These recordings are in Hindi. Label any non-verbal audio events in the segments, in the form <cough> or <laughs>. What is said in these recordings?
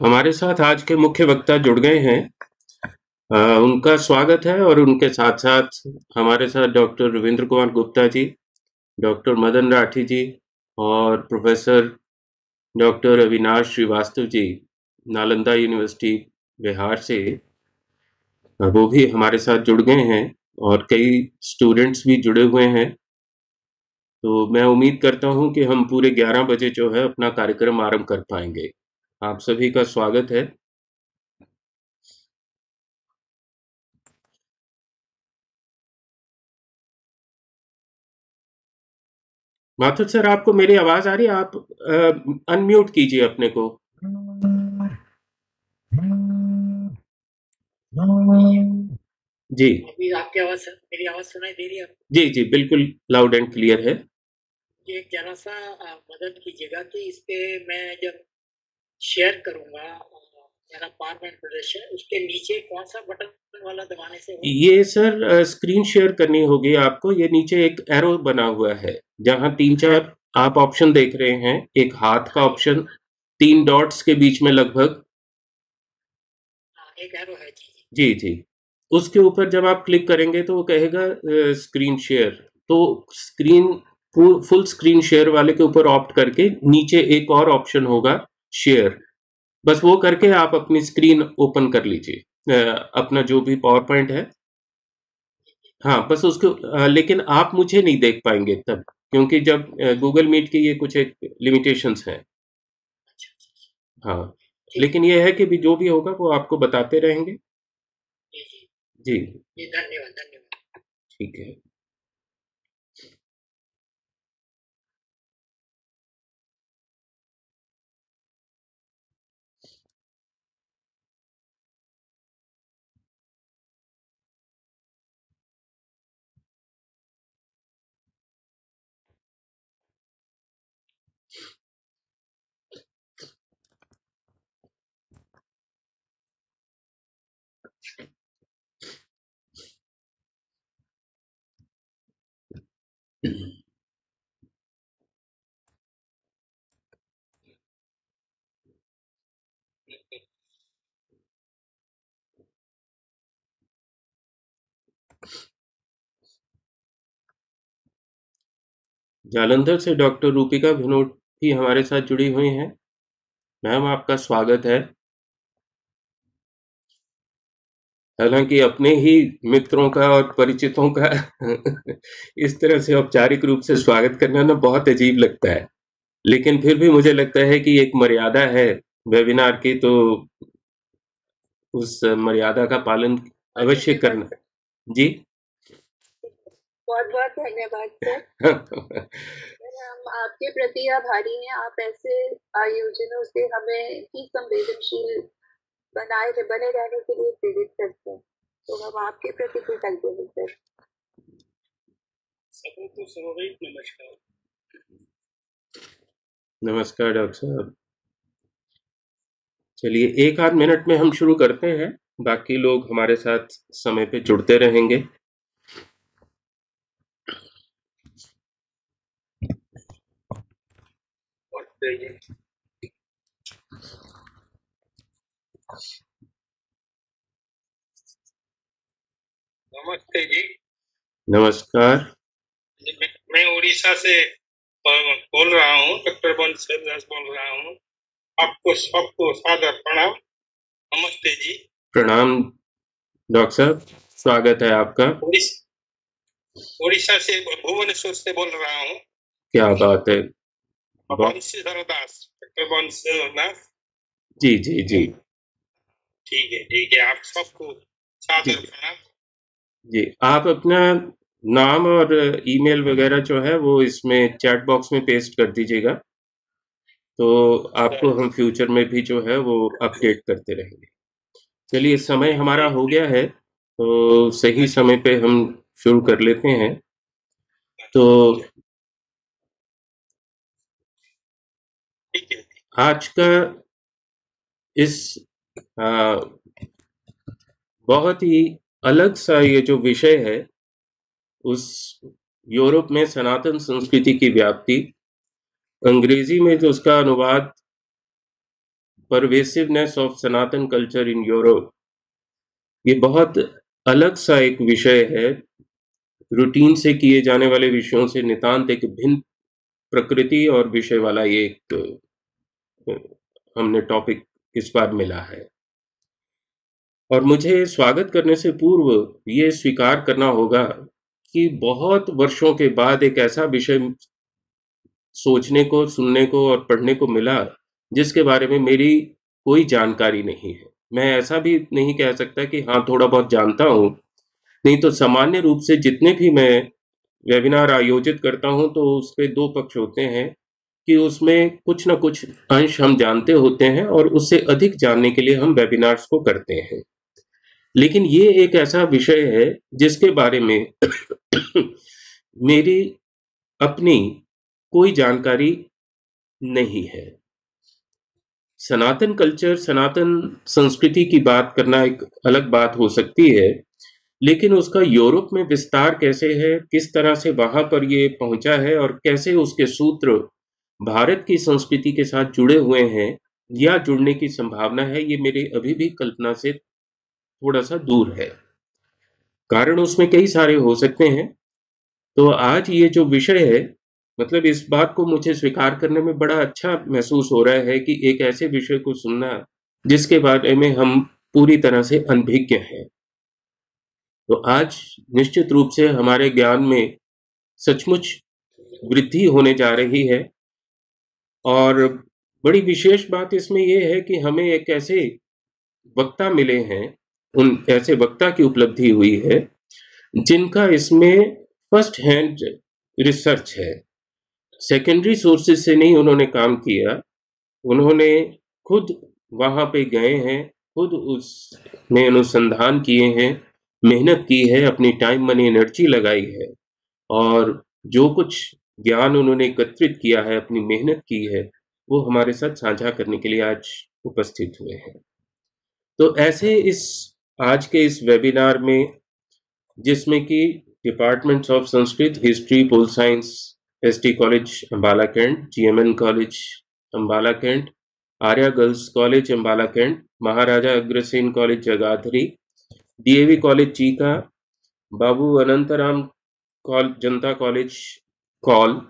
हमारे साथ आज के मुख्य वक्ता जुड़ गए हैं। आ, उनका स्वागत है और उनके साथ साथ हमारे साथ डॉक्टर रविंद्र कुमार गुप्ता जी डॉक्टर मदन राठी जी और professor doctor Avinash Srivastava ji Nalanda university Bihar से। वो भी हमारे साथ जुड़ गए हैं और कई स्टूडेंट्स भी जुड़े हुए हैं। तो मैं उम्मीद करता हूँ कि हम पूरे 11 बजे जो है अपना कार्यक्रम आरंभ कर पाएँगे। आप सभी का स्वागत है। माथुर सर आपको मेरी आवाज़ आ रही है? आप अनम्यूट कीजिए अपने को। जी। आपकी आवाज़ मेरी आवाज़ सुनाई दे रही है जी जी बिल्कुल लाउड एंड क्लियर है। ये जरा सा मदद कीजिएगा कि इस पे मैं जब शेयर करूँगा मेरा पावर पॉइंट प्रदर्शन उसके नीचे कौन सा बटन वाला दबाने से ये सर स्क्रीन शेयर करनी होगी आपको। ये नीचे एक एरो बना हुआ है जहाँ तीन चार आप ऑप्शन देख रहे हैं। एक हाथ का ऑप्शन तीन डॉट्स के बीच में लगभग। हाँ, एक एरो है जी जी। उसके ऊपर जब आप क्लिक करेंगे तो वो कहेगा स्क्रीन शेयर तो स्क्रीन फुल स्क्रीन शेयर वाले के ऊपर ऑप्ट करके नीचे एक और ऑप्शन होगा। शेयर बस वो करके आप अपनी स्क्रीन ओपन कर लीजिए। अपना जो भी पावर पॉइंट है। हाँ बस उसको लेकिन आप मुझे नहीं देख पाएँगे तब क्योंकि जब गूगल मीट के ये कुछ एक लिमिटेशंस हैं। हाँ लेकिन ये है कि भी जो भी होगा वो आपको बताते रहेंगे। जी धन्यवाद धन्यवाद। ठीक है। जालंधर से डॉक्टर रूपिका भिनोट भी हमारे साथ जुड़ी हुई हैं। मैम, आपका स्वागत है। हालाँकि अपने ही मित्रों का और परिचितों का <laughs> इस तरह से औपचारिक रूप से स्वागत करना ना बहुत अजीब लगता है। लेकिन फिर भी मुझे लगता है कि एक मर्यादा है वेबिनार की तो उस मर्यादा का पालन अवश्य करना। है जी? बहुत बहुत धन्यवाद सर हम आपके प्रति आभारी हैं। आप ऐसे आयोजनों से हमें ही संवेदनशील बनाए बने रहने के लिए प्रेरित करते हैं। तो हम आपके प्रति कृतज्ञ हैं सर। नमस्कार। नमस्कार डॉक्टर साहब। चलिए एक आध मिनट में हम शुरू करते हैं। बाकी लोग हमारे साथ समय पे जुड़ते रहेंगे। नमस्ते जी। नमस्कार। मैं उड़ीसा से बोल रहा हूँ डॉक्टर बंश बोल रहा हूँ। आपको सबको सादर प्रणाम। नमस्ते जी। प्रणाम डॉक्टर साहब। स्वागत है आपका। उड़ीसा से भुवनेश्वर से बोल रहा हूँ। क्या बात है। बंशीधर दास डॉक्टर बंशीधर दास जी जी जी। ठीक है ठीक है। आप सबको सादर प्रणाम जी आप अपना नाम और ईमेल वगैरह जो है वो इसमें चैट बॉक्स में पेस्ट कर दीजिएगा। तो आपको हम फ्यूचर में भी जो है वो अपडेट करते रहेंगे। चलिए समय हमारा हो गया है तो सही समय पे हम शुरू कर लेते हैं। तो आज का इस आ, बहुत ही अलग सा ये जो विषय है उस यूरोप में सनातन संस्कृति की व्याप्ति अंग्रेज़ी में जो उसका अनुवाद pervasiveness of Sanatan culture in Europe ये बहुत अलग सा एक विषय है। रूटीन से किए जाने वाले विषयों से नितांत एक भिन्न प्रकृति और विषय वाला ये एक हमने टॉपिक इस बार मिला है। और मुझे स्वागत करने से पूर्व ये स्वीकार करना होगा कि बहुत वर्षों के बाद एक ऐसा विषय सोचने को, सुनने को और पढ़ने को मिला जिसके बारे में मेरी कोई जानकारी नहीं है। मैं ऐसा भी नहीं कह सकता कि हाँ थोड़ा बहुत जानता हूँ। नहीं तो सामान्य रूप से जितने भी मैं वेबिनार आयोजित करता हूँ तो उसके दो पक्ष होते हैं कि उसमें कुछ ना कुछ अंश हम जानते होते हैं और उससे अधिक जानने के लिए हम वेबिनार्स को करते हैं। लेकिन ये एक ऐसा विषय है जिसके बारे में <coughs> मेरी अपनी कोई जानकारी नहीं है। सनातन कल्चर, सनातन संस्कृति की बात करना एक अलग बात हो सकती है, लेकिन उसका यूरोप में विस्तार कैसे है, किस तरह से वहाँ पर ये पहुँचा है और कैसे उसके सूत्र भारत की संस्कृति के साथ जुड़े हुए हैं या जुड़ने की संभावना है, ये मेरे अभी भी कल्पना से थोड़ा सा दूर है। कारण उसमें कई सारे हो सकते हैं। तो आज ये जो विषय है मतलब इस बात को मुझे स्वीकार करने में बड़ा अच्छा महसूस हो रहा है कि एक ऐसे विषय को सुनना, जिसके बारे में हम पूरी तरह से अनभिज्ञ हैं। तो आज निश्चित रूप से हमारे ज्ञान में सचमुच वृद्धि होने जा रही है। और बड़ी विशेष बात इसमें यह है कि हमें एक ऐसे वक्ता मिले हैं उन ऐसे वक्ता की उपलब्धि हुई है, जिनका इसमें फ़र्स्ट हैंड रिसर्च है। सेकेंडरी सोर्सेज से नहीं उन्होंने काम किया, उन्होंने खुद वहाँ पे गए हैं, खुद उसमें अनुसंधान किए हैं, मेहनत की है, अपनी टाइम मनी एनर्जी लगाई है, और जो कुछ ज्ञान उन्होंने एकत्रित किया है, अपनी मेहनत की है, वो हमारे साथ साझा करने के लिए आज उपस्थित हुए हैं। तो ऐसे इस आज के इस वेबिनार में, जिसमें कि departments of Sanskrit history pol science S T college Ambala cantt GMN college Ambala cantt Arya girls college Ambala cantt Maharaja Agrasen college Jagadhri DAV college Cheeka Babu Anantram Kaul Janta college Kaul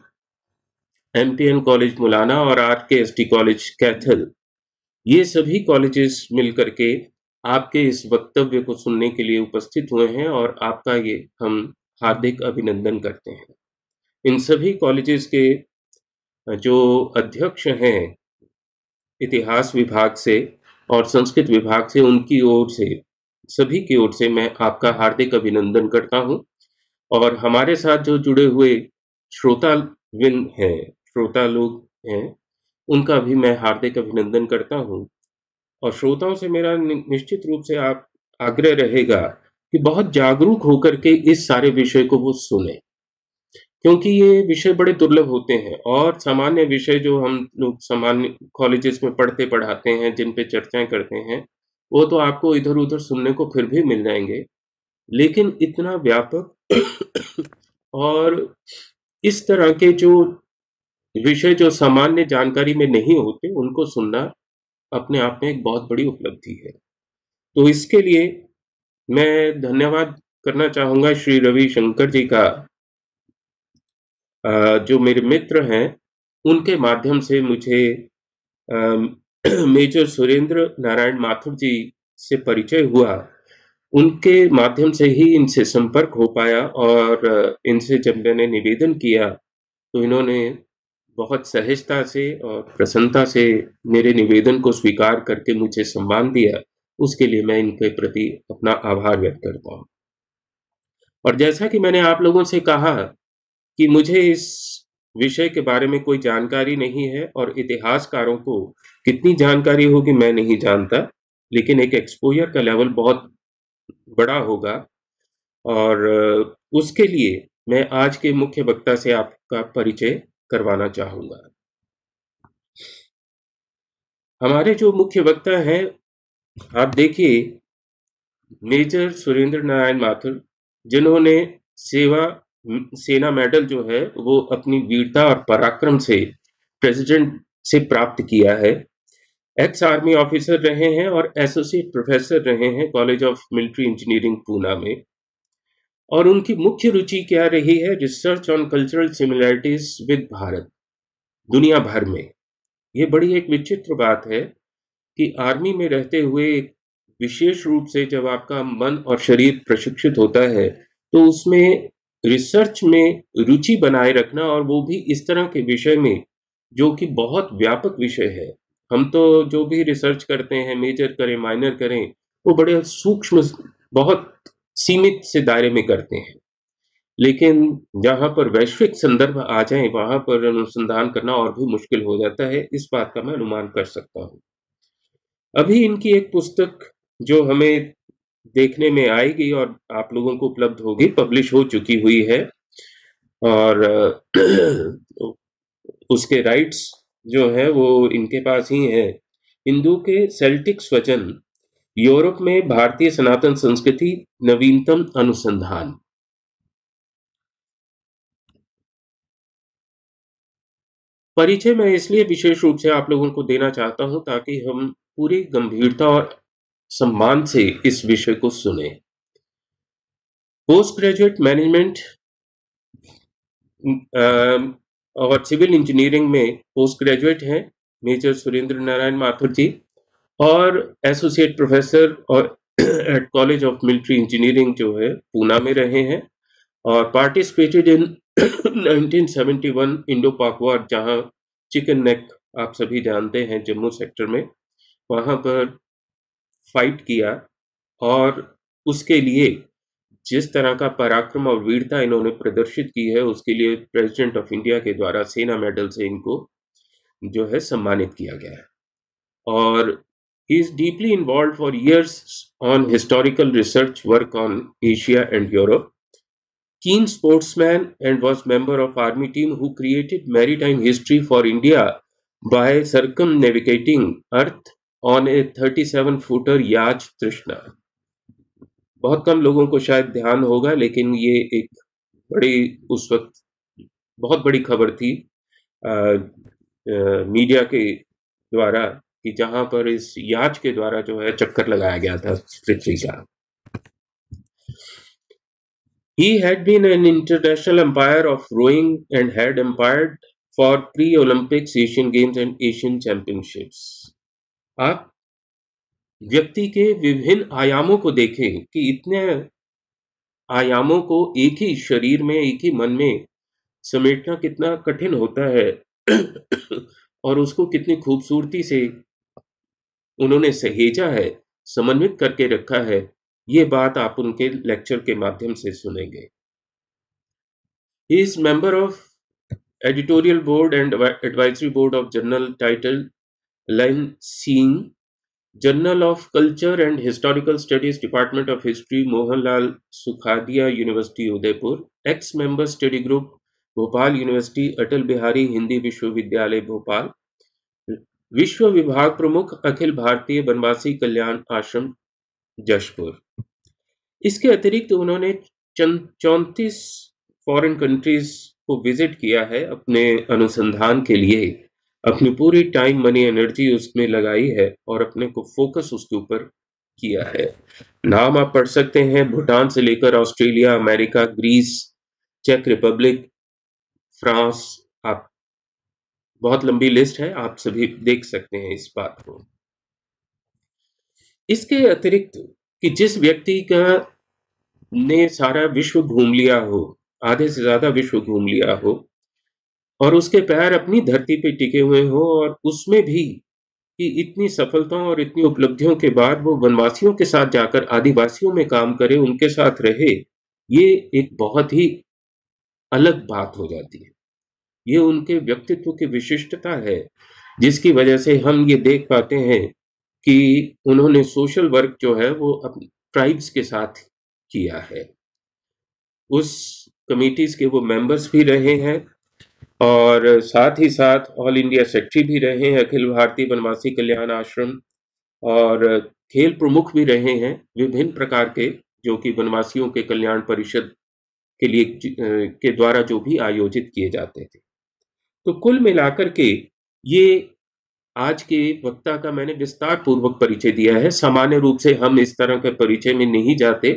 MPN college Mullana और आर के एस टी कॉलेज कैथल ये सभी कॉलेजेस मिलकर के आपके इस वक्तव्य को सुनने के लिए उपस्थित हुए हैं और आपका ये हम हार्दिक अभिनंदन करते हैं। इन सभी कॉलेजेस के जो अध्यक्ष हैं, इतिहास विभाग से और संस्कृत विभाग से, उनकी ओर से, सभी की ओर से मैं आपका हार्दिक अभिनंदन करता हूँ। और हमारे साथ जो जुड़े हुए श्रोता हैं, श्रोता लोग हैं, उनका भी मैं हार्दिक अभिनंदन करता हूँ। और श्रोताओं से मेरा निश्चित रूप से आप आग्रह रहेगा कि बहुत जागरूक होकर के इस सारे विषय को वो सुने। क्योंकि ये विषय बड़े दुर्लभ होते हैं और सामान्य विषय जो हम लोग सामान्य कॉलेजेस में पढ़ते पढ़ाते हैं, जिन पे चर्चाएँ करते हैं, वो तो आपको इधर उधर सुनने को फिर भी मिल जाएँगे। लेकिन इतना व्यापक और इस तरह के जो विषय जो सामान्य जानकारी में नहीं होते, उनको सुनना अपने आप में एक बहुत बड़ी उपलब्धि है। तो इसके लिए मैं धन्यवाद करना चाहूँगा श्री रवि शंकर जी का। जो मेरे मित्र हैं, उनके माध्यम से मुझे <clears throat> मेजर सुरेंद्र नारायण माथुर जी से परिचय हुआ। उनके माध्यम से ही इनसे संपर्क हो पाया और इनसे जब मैंने निवेदन किया तो इन्होंने बहुत सहजता से और प्रसन्नता से मेरे निवेदन को स्वीकार करके मुझे सम्मान दिया, उसके लिए मैं इनके प्रति अपना आभार व्यक्त करता हूँ। और जैसा कि मैंने आप लोगों से कहा कि मुझे इस विषय के बारे में कोई जानकारी नहीं है और इतिहासकारों को कितनी जानकारी होगी मैं नहीं जानता, लेकिन एक एक्सपोजर का लेवल बहुत बड़ा होगा। और उसके लिए मैं आज के मुख्य वक्ता से आपका परिचय करवाना चाहूँगा। हमारे जो मुख्य वक्ता हैं, आप देखिए, मेजर सुरेंद्र नारायण माथुर, जिन्होंने सेवा, सेना मेडल जो है, वो अपनी वीरता और पराक्रम से प्रेसिडेंट से प्राप्त किया है। एक्स आर्मी ऑफिसर रहे हैं और एसोसिएट प्रोफेसर रहे हैं college of military engineering Poona में। और उनकी मुख्य रुचि क्या रही है? Research on cultural similarities with Bharat दुनिया भर में। ये बड़ी एक विचित्र बात है कि आर्मी में रहते हुए विशेष रूप से जब आपका मन और शरीर प्रशिक्षित होता है तो उसमें रिसर्च में रुचि बनाए रखना और वो भी इस तरह के विषय में, जो कि बहुत व्यापक विषय है। हम तो जो भी रिसर्च करते हैं मेजर करें माइनर करें, वो बड़े सूक्ष्म, बहुत सीमित से दायरे में करते हैं। लेकिन जहाँ पर वैश्विक संदर्भ आ जाए, वहाँ पर अनुसंधान करना और भी मुश्किल हो जाता है, इस बात का मैं अनुमान कर सकता हूँ। अभी इनकी एक पुस्तक जो हमें देखने में आएगी और आप लोगों को उपलब्ध होगी, पब्लिश हो चुकी हुई है, और <clears throat> उसके राइट्स जो है वो इनके पास ही है। हिंदू के सेल्टिक स्वजन यूरोप में भारतीय सनातन संस्कृति नवीनतम अनुसंधान। परिचय मैं इसलिए विशेष रूप से आप लोगों को देना चाहता हूँ ताकि हम पूरी गंभीरता और सम्मान से इस विषय को सुने। पोस्ट ग्रेजुएट मैनेजमेंट और सिविल इंजीनियरिंग में पोस्ट ग्रेजुएट हैं। मेजर सुरेंद्र नारायण माथुर जी। और एसोसिएट प्रोफेसर और at college of military engineering जो है पूना में रहे हैं और participated in 1971 Indo Pak war जहाँ चिकन नेक आप सभी जानते हैं, जम्मू सेक्टर में, वहाँ पर फाइट किया और उसके लिए जिस तरह का पराक्रम और वीरता इन्होंने प्रदर्शित की है, उसके लिए प्रेसिडेंट ऑफ़ इंडिया के द्वारा सेना मेडल से इनको जो है सम्मानित किया गया है। और he is deeply involve for years on historical research work on Asia and Europe keen sportsman and was member of army team who created maritime history for India by circumnavigating Earth on a 37 footer yacht Trishna. बहुत कम लोगों को शायद ध्यान होगा लेकिन ये एक बड़ी उस वक्त बहुत बड़ी खबर थी आ, आ, मीडिया के द्वारा कि जहाँ पर इस याच के द्वारा जो है चक्कर लगाया गया था पृथ्वी का। He had been an international umpire of rowing and had umpired for pre Olympics Asian games and Asian championships आप व्यक्ति के विभिन्न आयामों को देखें कि इतने आयामों को एक ही शरीर में, एक ही मन में समेटना कितना कठिन होता है और उसको कितनी खूबसूरती से उन्होंने सहेजा है समन्वित करके रखा है ये बात आप उनके लेक्चर के माध्यम से सुनेंगे। Is member of editorial board and advisory board of journal title line seen Journal of Culture and Historical Studies, Department of History, Mohanlal Sukhadia University, Udaipur, ex-member study group, Bhopal university Atal Bihari Hindi विश्वविद्यालय भोपाल विश्व विभाग प्रमुख अखिल भारतीय बनवासी कल्याण आश्रम, जशपुर। इसके अतिरिक्त उन्होंने चौंतीस फॉरेन कंट्रीज़ को विज़िट किया है अपने अनुसंधान के लिए। अपनी पूरी टाइम मनी एनर्जी उसमें लगाई है और अपने को फोकस उसके ऊपर किया है। नाम आप पढ़ सकते हैं, भूटान से लेकर ऑस्ट्रेलिया, अमेरिका, ग्रीस, चेक रिपब्लिक, फ्रांस, आप बहुत लंबी लिस्ट है, आप सभी देख सकते हैं इस बात को। इसके अतिरिक्त कि जिस व्यक्ति का ने सारा विश्व घूम लिया हो, आधे से ज़्यादा विश्व घूम लिया हो, और उसके पैर अपनी धरती पे टिके हुए हो, और उसमें भी कि इतनी सफलताओं और इतनी उपलब्धियों के बाद वो वनवासियों के साथ जाकर आदिवासियों में काम करे, उनके साथ रहे, ये एक बहुत ही अलग बात हो जाती है। ये उनके व्यक्तित्व की विशिष्टता है, जिसकी वजह से हम ये देख पाते हैं कि उन्होंने सोशल वर्क जो है वो अपने ट्राइब्स के साथ किया है। उस कमिटीज के वो मेंबर्स भी रहे हैं और साथ ही साथ ऑल इंडिया सेक्रेटरी भी रहे हैं, अखिल भारतीय वनवासी कल्याण आश्रम और खेल प्रमुख भी रहे हैं विभिन्न प्रकार के, जो कि वनवासियों के कल्याण परिषद के लिए के द्वारा जो भी आयोजित किए जाते थे। तो कुल मिलाकर के ये आज के वक्ता का मैंने विस्तार पूर्वक परिचय दिया है। सामान्य रूप से हम इस तरह के परिचय में नहीं जाते,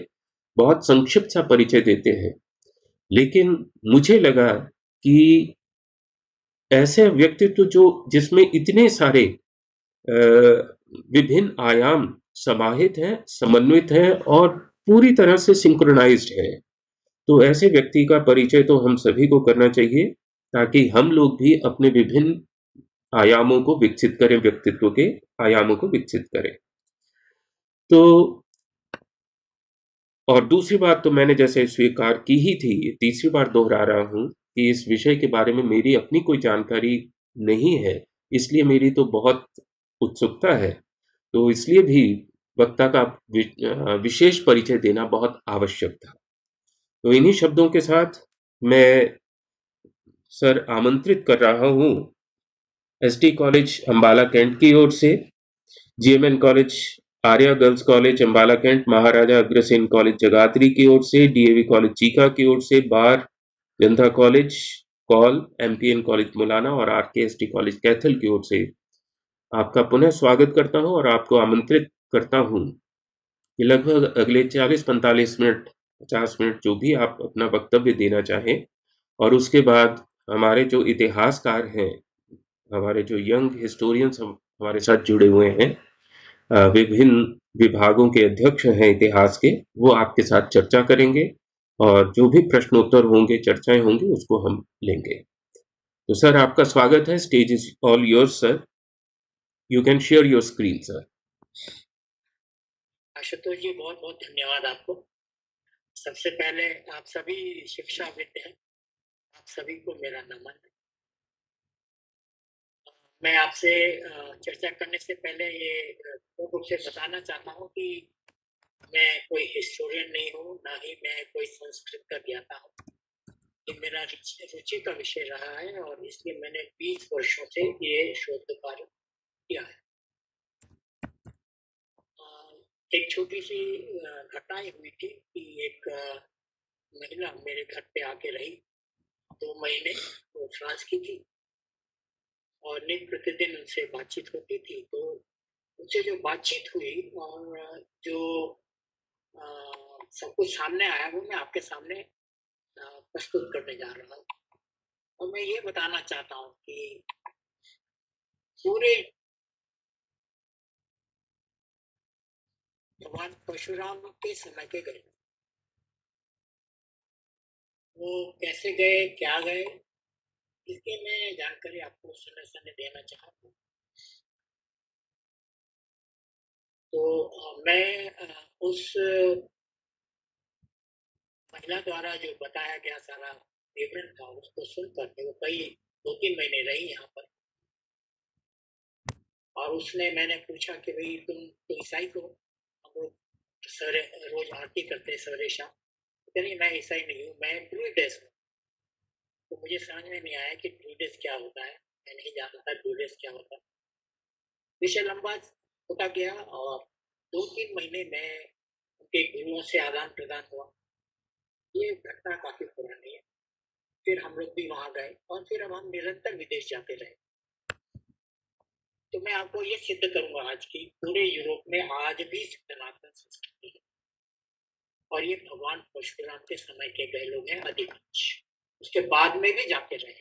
बहुत संक्षिप्त सा परिचय देते हैं। लेकिन मुझे लगा कि ऐसे व्यक्तित्व जो, जिसमें इतने सारे विभिन्न आयाम समाहित हैं, समन्वित हैं और पूरी तरह से सिंक्रोनाइज्ड है तो ऐसे व्यक्ति का परिचय तो हम सभी को करना चाहिए। ताकि हम लोग भी अपने विभिन्न आयामों को विकसित करें, व्यक्तित्व के आयामों को विकसित करें। तो और दूसरी बात तो मैंने जैसे स्वीकार की ही थी, तीसरी बार दोहरा रहा हूँ कि इस विषय के बारे में मेरी अपनी कोई जानकारी नहीं है, इसलिए मेरी तो बहुत उत्सुकता है। तो इसलिए भी वक्ता का विशेष परिचय देना बहुत आवश्यक था। तो इन्हीं शब्दों के साथ मैं सर आमंत्रित कर रहा हूँ। एसटी कॉलेज अंबाला कैंट की ओर से। GMN college, Arya girls college, Ambala cantt, Maharaja Agrasen college Jagadhri की ओर से डीएवी कॉलेज चीका की ओर से, बार, गंधा college, Kaul MPN college, Mullana और आरकेएसटी कॉलेज, कैथल की ओर से। आपका पुनः स्वागत करता हूँ और आपको आमंत्रित करता हूँ। कि लगभग अगले 40-45 मिनट 50 मिनट जो भी आप अपना वक्तव्य देना चाहें और उसके बाद हमारे जो इतिहासकार हैं, हमारे जो यंग हिस्टोरियंस हम, हमारे साथ जुड़े हुए हैं विभिन्न विभागों के अध्यक्ष हैं इतिहास के, वो आपके साथ चर्चा करेंगे और जो भी प्रश्नोत्तर होंगे, चर्चाएँ होंगी, उसको हम लेंगे। तो सर, आपका स्वागत है। Stage is all yours, sir. You can share your screen sir Ashutosh ji बहुत बहुत धन्यवाद आपको। सबसे पहले आप सभी शिक्षाविद हैं। आप सभी को मेरा नमन मैं आपसे चर्चा करने से पहले ये रूप से बताना चाहता हूँ कि मैं कोई हिस्टोरियन नहीं हूँ, ना ही मैं कोई संस्कृत का ज्ञाता हूँ। ये मेरा रुचि का विषय रहा है और इसलिए मैंने 20 वर्षों से ये शोध कार्य किया है। एक छोटी सी घटना हुई थी कि एक महिला मेरे घर पे आके रही। दो महीने वो फ्रांस की थी। और नित प्रतिदिन उनसे बातचीत होती थी। तो उनसे जो बातचीत हुई और जो सब कुछ सामने आया, वो मैं आपके सामने प्रस्तुत करने जा रहा हूँ। और मैं ये बताना चाहता हूँ कि पूरे भगवान परशुराम के समय के गए। वो कैसे गए, क्या गए, इसके मैं जानकारी आपको समय समय देना चाहता हूँ तो मैं उस महिला द्वारा जो बताया गया सारा विवरण था, उसको सुनकर वो कई दो तीन महीने रही यहाँ पर। और उसने मैंने पूछा कि भाई तुम तो ईसाई हो? हम लोग सर रोज आरती करते हैं सवेरे शाम। नहीं, मैं ईसाई नहीं हूँ। मैं प्लूइडेस हूँ। तो मुझे समझ में नहीं आया कि ड्यूडेस क्या होता है। मैं नहीं जानता ड्यूडेस क्या होता है। विषय लंबा होता गया और दो तीन महीने में उनके गुरुओं से आदान प्रदान हुआ। ये घटना काफ़ी पुरानी है। फिर हम लोग भी वहाँ गए और फिर अब हम निरंतर विदेश जाते रहे। तो मैं आपको ये सिद्ध करूँगा आज की पूरे यूरोप में आज भी सनातन संस्कृति और ये भगवान परशुराम के समय के गए लोग हैं अधिकांश। उसके बाद में भी जाते रहे।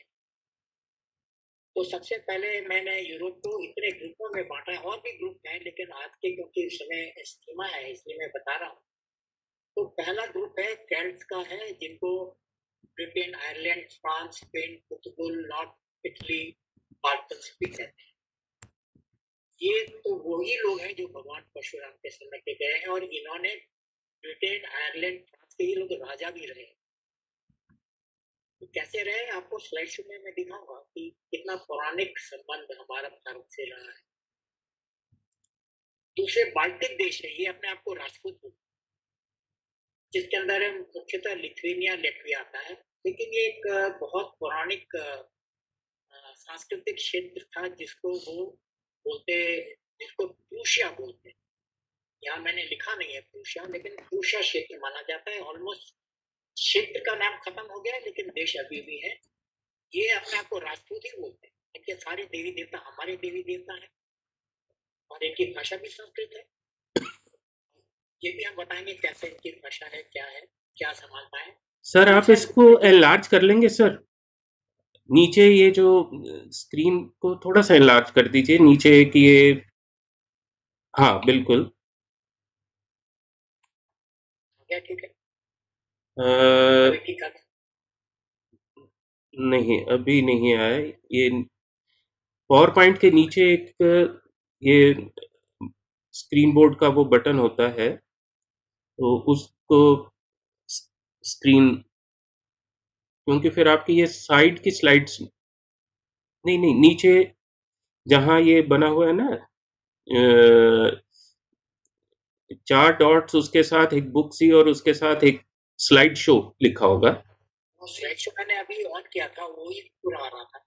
तो सबसे पहले मैंने यूरोप को इतने ग्रुपों में बांटा है और भी ग्रुप हैं, लेकिन आज के क्योंकि समय सीमा है, इसलिए मैं बता रहा हूँ। तो पहला ग्रुप है कैल्ट का है, जिनको ब्रिटेन, आयरलैंड, फ्रांस, स्पेन, पुर्तगाल, नॉर्थ इटली बाल्कन्स भी कहते हैं। ये तो वही लोग हैं जो भगवान परशुराम के समय के गए हैं, और इन्होंने ब्रिटेन आयरलैंड फ्रांस के ही लोग राजा भी रहे। तो कैसे रहे? आपको स्लाइड शो में मैं दिखाऊँगा कि कितना पौराणिक संबंध हमारा भारत से रहा है। दूसरे बाल्टिक देश है, ये अपने आप को राजपूत जिसके अंदर मुख्यतः लिथुनिया लेटविया आता है। लेकिन ये एक बहुत पौराणिक सांस्कृतिक क्षेत्र था जिसको वो बोलते, जिसको प्रूशिया बोलते यहाँ मैंने लिखा नहीं है प्रूशिया लेकिन प्रूशिया क्षेत्र माना जाता है। ऑलमोस्ट क्षेत्र का नाम खत्म हो गया है लेकिन देश अभी भी है। ये अपने आप को राजपूत ही बोलते हैं। इनके सारे देवी देवता हमारे देवी देवता हैं। और इनकी भाषा भी संस्कृत है। ये भी हम बताएँगे कैसे इनकी भाषा है क्या है क्या समानता है। सर आप इसको एनलार्ज कर लेंगे सर? नीचे ये जो स्क्रीन को थोड़ा सा एनलार्ज कर दीजिए। नीचे एक ये हाँ बिल्कुल। क्या ठीक है? आ, नहीं अभी नहीं आया। ये पावर पॉइंट के नीचे एक ये स्क्रीन बोर्ड का वो बटन होता है तो उसको स्क्रीन क्योंकि फिर आपकी ये साइड की स्लाइड्स नहीं नहीं नीचे जहाँ ये बना हुआ है ना चार डॉट्स उसके साथ एक बुक सी और उसके साथ एक स्लाइड शो लिखा होगा। स्लाइड शो मैंने अभी ऑन किया था वो ही पूरा आ रहा था।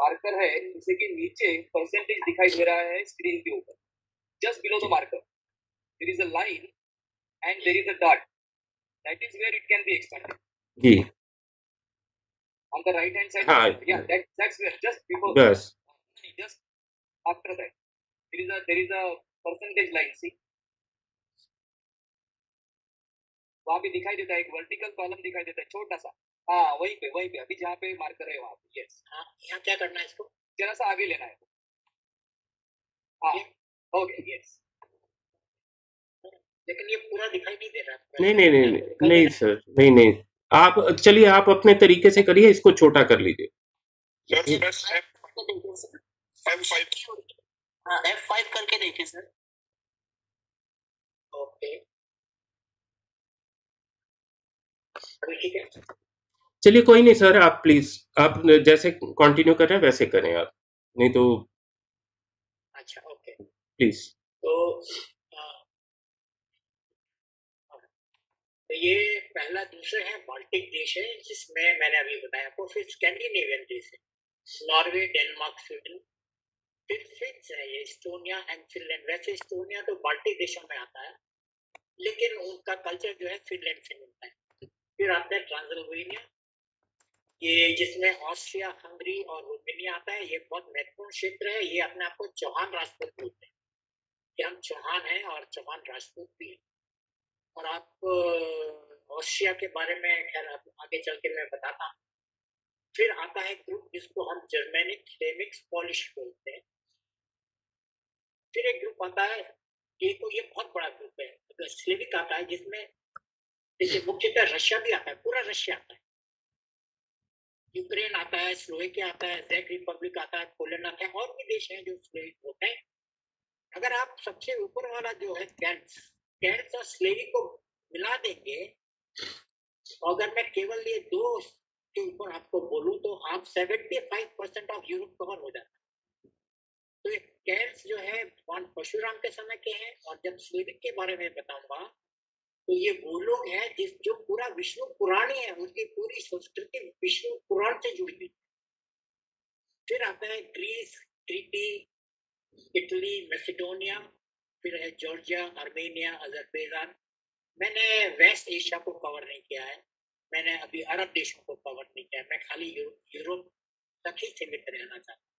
मार्कर है जैसे कि नीचे परसेंटेज दिखाई दे रहा है स्क्रीन के ऊपर। Just below the marker there is a line and there is a dot that is where it can be expanded ji. On the right hand side हाँ। yeah that that's where just before बस। just after that there is a there is a percentage line see. वहाँ पे दिखाई देता है एक वर्टिकल कॉलम दिखाई देता है छोटा सा। हाँ वहीं पे वहीं पे अभी जहाँ पे मार्कर है वहाँ पे यस हाँ यहाँ क्या करना है इसको? जरा सा आगे लेना है। हाँ ओके यस लेकिन ये पूरा दिखाई नहीं दे रहा। नहीं नहीं नहीं नहीं नहीं सर नहीं नहीं। आप चलिए आप अपने तरीके से करिए इसको छोटा कर लीजिए। एफ़ फाइव हाँ एफ़ फाइव करके देखिए सर ओके ठीक है। चलिए कोई नहीं सर आप प्लीज़ आप जैसे कंटिन्यू कर रहे हैं वैसे करें आप। नहीं तो अच्छा ओके प्लीज़ तो तो ये पहला दूसरे है बाल्टिक देश है जिसमें मैंने अभी बताया आपको फिर स्कैंडिनेवियन देश है। नॉर्वे डेनमार्क स्वीडन फिर है, ये इस्टोनिया एंड फिनलैंड वैसे इस्टोनिया तो बाल्टिक देशों में आता है, लेकिन उनका कल्चर जो है फिनलैंड से मिलता है। फिर आता है ट्रांसल्वेनिया ये जिसमें ऑस्ट्रिया हंगरी और रोमेनिया आता है, ये बहुत महत्वपूर्ण क्षेत्र है। ये अपने आप को चौहान राजपूत बोलते हैं। कि हम चौहान हैं और चौहान राजपूत भी हैं। और आप ऑस्ट्रिया के बारे में खैर आगे चल के मैं बताता हूँ। फिर आता है ग्रुप जिसको हम जर्मेनिक पॉलिश बोलते हैं। फिर एक ग्रुप आता है, ये तो ये बहुत बड़ा ग्रुप है अगर स्लेविक आता है, जिसमें देखिए मुख्यतः रशिया भी आता है, पूरा रशिया आता है। यूक्रेन आता है, स्लोवेकिया आता है जैक रिपब्लिक आता है पोलैंड आता है, और भी देश हैं जो स्लेविक होते हैं। अगर आप सबसे ऊपर वाला जो है कैंट्स कैंट्स और स्लेविक को मिला देंगे तो अगर मैं केवल ये दो के ऊपर आपको बोलूँ तो आप 75 परसेंट ऑफ़ यूरोप कवर हो जाता है। तो ये कैंट्स जो है, भगवान परशुराम के समय के हैं और जब स्लेविक के बारे में बताऊँगा तो ये वो लोग हैं जिस, जो पूरा विष्णु पुराणी है, उनकी पूरी संस्कृति विष्णु पुराण से जुड़ी हुई फिर आता है ग्रीस क्रीटी इटली, मैसेडोनिया, फिर है जॉर्जिया, आर्मेनिया, अजरबैजान। मैंने वेस्ट एशिया को कवर नहीं किया है, मैंने अभी अरब देशों को कवर नहीं किया है, मैं खाली यूरोप यूरोप तक ही सीमित रहना चाहता हूँ।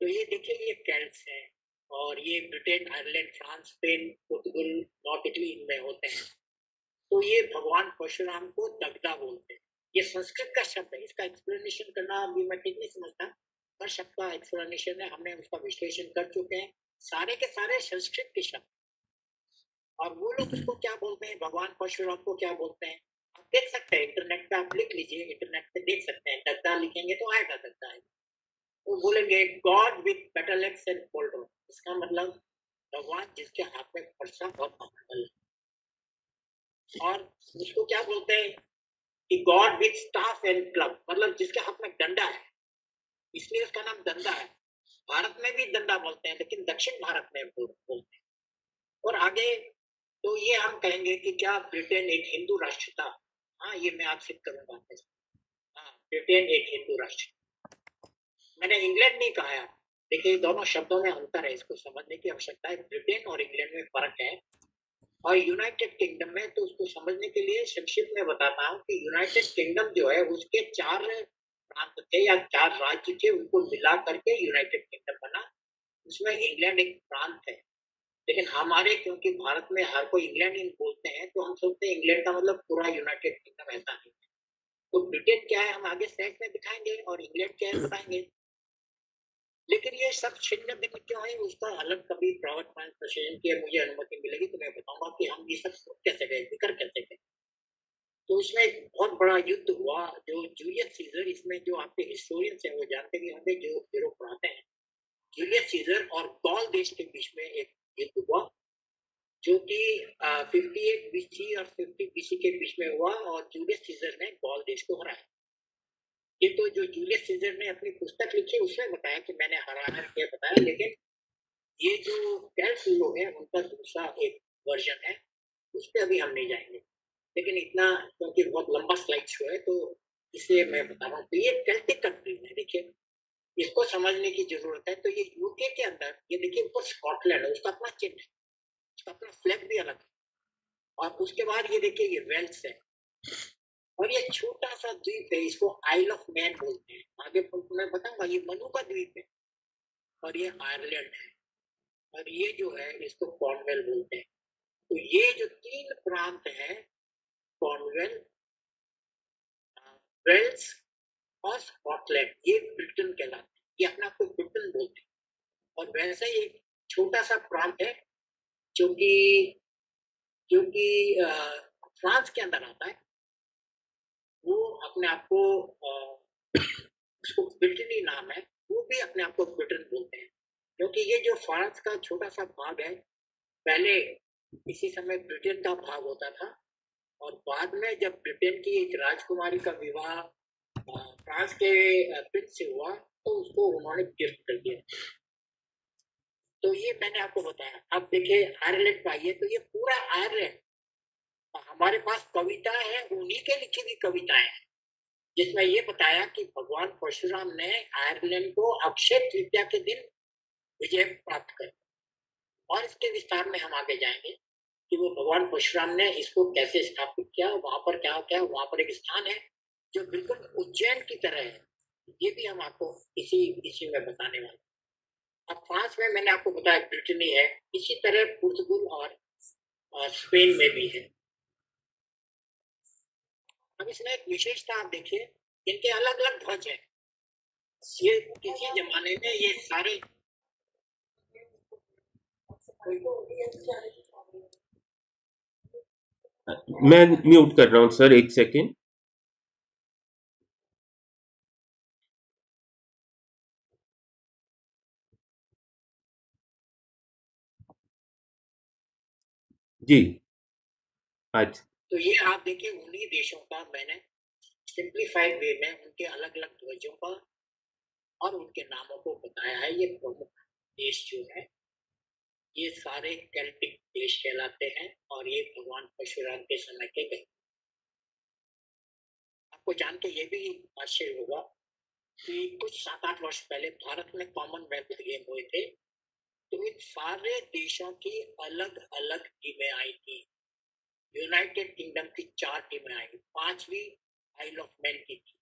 तो ये देखिए, ये कैल्स हैं और ये Britain, Ireland, France, Spain Portugal north Italy इनमें होते हैं। तो ये भगवान परशुराम को दगदा बोलते हैं। ये संस्कृत का शब्द है, इसका एक्सप्लेनेशन करना अभी मैं ठीक नहीं समझता। हर शब्द का एक्सप्लेनेशन है, हमने उसका विश्लेषण कर चुके हैं। सारे के सारे संस्कृत के शब्द। और वो लोग उसको क्या बोलते हैं? भगवान परशुराम को क्या बोलते हैं? आप देख सकते हैं इंटरनेट पे आप लिख लीजिए इंटरनेट पे देख सकते हैं। दग्धा लिखेंगे तो आएगा दग्धा है वो बोलेंगे god with petal X and folder इसका मतलब भगवान जिसके हाथ में फरसा और कमंडल है। और उसको क्या बोलते हैं कि god with staff and club मतलब जिसके हाथ में डंडा है। इसलिए उसका नाम दंडा है। भारत में भी दंडा बोलते हैं, लेकिन दक्षिण भारत में बोलते हैं। और आगे तो ये हम कहेंगे कि क्या ब्रिटेन एक हिंदू राष्ट्र था? हाँ ये मैं आपसे करूँगा। हाँ ब्रिटेन एक हिंदू राष्ट्र मैंने इंग्लैंड नहीं कहा देखिए दोनों शब्दों में अंतर है, इसको समझने की आवश्यकता है। ब्रिटेन और इंग्लैंड में फ़र्क है। और यूनाइटेड किंगडम में तो उसको समझने के लिए संक्षिप्त में बताता हूँ कि यूनाइटेड किंगडम जो है, उसके चार प्रांत थे या चार राज्य थे, उनको मिला करके यूनाइटेड किंगडम बना। उसमें इंग्लैंड एक प्रांत है। लेकिन हमारे, क्योंकि भारत में हर कोई इंग्लैंड ही बोलते हैं तो हम सोचते हैं इंग्लैंड का मतलब पूरा यूनाइटेड किंगडम ऐसा नहीं है। तो ब्रिटेन क्या है, हम आगे स्लाइड में दिखाएँगे और इंग्लैंड क्या है, बताएँगे। लेकिन ये सब छिन्न भिन्न क्यों है, उसका अलग कभी प्राइवेट पॉइंट प्रशेषण की मुझे अनुमति मिलेगी तो मैं बताऊँगा कि हम ये सब कैसे गए, ज़िक्र कैसे गए। तो उसमें एक बहुत बड़ा युद्ध हुआ, जो जूलियस सीजर इसमें जो आपके हिस्टोरियंस हैं, वो जानते भी होंगे, जो यूरोप पढ़ाते हैं। जूलियस सीजर और गॉल देश के बीच में एक युद्ध हुआ, जो कि फिफ्टी एट बीसी और फिफ्टी बीसी के बीच में हुआ, और जूलियस सीजर ने गॉल देश को हराया। ये तो जो जूलियस सीजर ने अपनी पुस्तक लिखी, उसमें बताया कि मैंने हराया क्या बताया, लेकिन ये जो कैल्स लोग हैं उनका दूसरा एक वर्जन है, उस पर अभी हम नहीं जाएँगे। लेकिन इतना, क्योंकि बहुत लंबा स्लाइड शो है तो इसलिए मैं बता रहा हूँ तो ये कैल्टिक कंट्री है, देखिए। इसको समझने की ज़रूरत है तो ये यूके के अंदर, ये देखिए ऊपर स्कॉटलैंड है, उसका अपना चिन्ह है, उसका अपना फ्लैग भी अलग है। और उसके बाद ये देखिए, ये वेल्स है। और ये छोटा सा द्वीप है, इसको आइल ऑफ़ मैन बोलते हैं आगे मैं बताऊँगा, ये मनु का द्वीप है। और ये आयरलैंड है। और ये जो है, इसको कॉर्नवेल बोलते हैं। तो ये जो तीन प्रांत है, कॉर्नवेल वेल्स और स्कॉटलैंड, ये ब्रिटेन कहलाते हैं। ये अपने आप को ब्रिटेन बोलते हैं। और वैसे ही एक छोटा सा प्रांत है, जो कि जो कि फ्रांस के अंदर आता है। वो अपने आप को उसको ब्रिटनी नाम है, वो भी अपने आप को ब्रिटेन बोलते हैं। क्योंकि ये जो फ्रांस का छोटा सा भाग है, पहले इसी समय ब्रिटेन का भाग होता था और बाद में जब ब्रिटेन की एक राजकुमारी का विवाह फ्रांस के प्रिंस से हुआ तो उसको उन्होंने गिफ्ट कर दिया। तो ये मैंने आपको बताया। आप देखिए, आयरलैंड पाइए तो ये पूरा आयरलैंड हमारे पास कविता है, उन्हीं के लिखी हुई कविताएँ हैं। जिसमें ये बताया कि भगवान परशुराम ने आयरलैंड को अक्षय तृतीया के दिन विजय प्राप्त कर और इसके विस्तार में हम आगे जाएँगे कि वो भगवान परशुराम ने इसको कैसे स्थापित किया, वहाँ पर क्या क्या, वहाँ पर एक स्थान है जो बिल्कुल उज्जैन की तरह है। ये भी हम आपको इसी इसी में बताने वाले अब फ्रांस में मैंने आपको बताया ब्रिटनी है, इसी तरह पुर्तगुल और स्पेन में भी है। अब इसमें एक विशेषता आप देखिए इनके अलग अलग ध्वज है। ये किसी जमाने में ये सारे मैं म्यूट कर रहा हूँ, सर, एक सेकेंड। जी। आज तो ये आप देखिए, उन्हीं देशों का मैंने सिंप्लीफाइड वे में उनके अलग अलग ध्वजों का और उनके नामों को बताया है। ये प्रमुख देश जो है, ये सारे कैल्टिक देश कहलाते हैं और ये भगवान परशुराम के समय के गए। आपको जान के ये भी आश्चर्य होगा कि कुछ सात आठ वर्ष पहले भारत में कॉमनवेल्थ गेम हुए थे तो इन सारे देशों की अलग अलग टीमें आई थी। यूनाइटेड किंगडम की चार टीमें आई। पांचवी आइल ऑफ़ मैन की थी।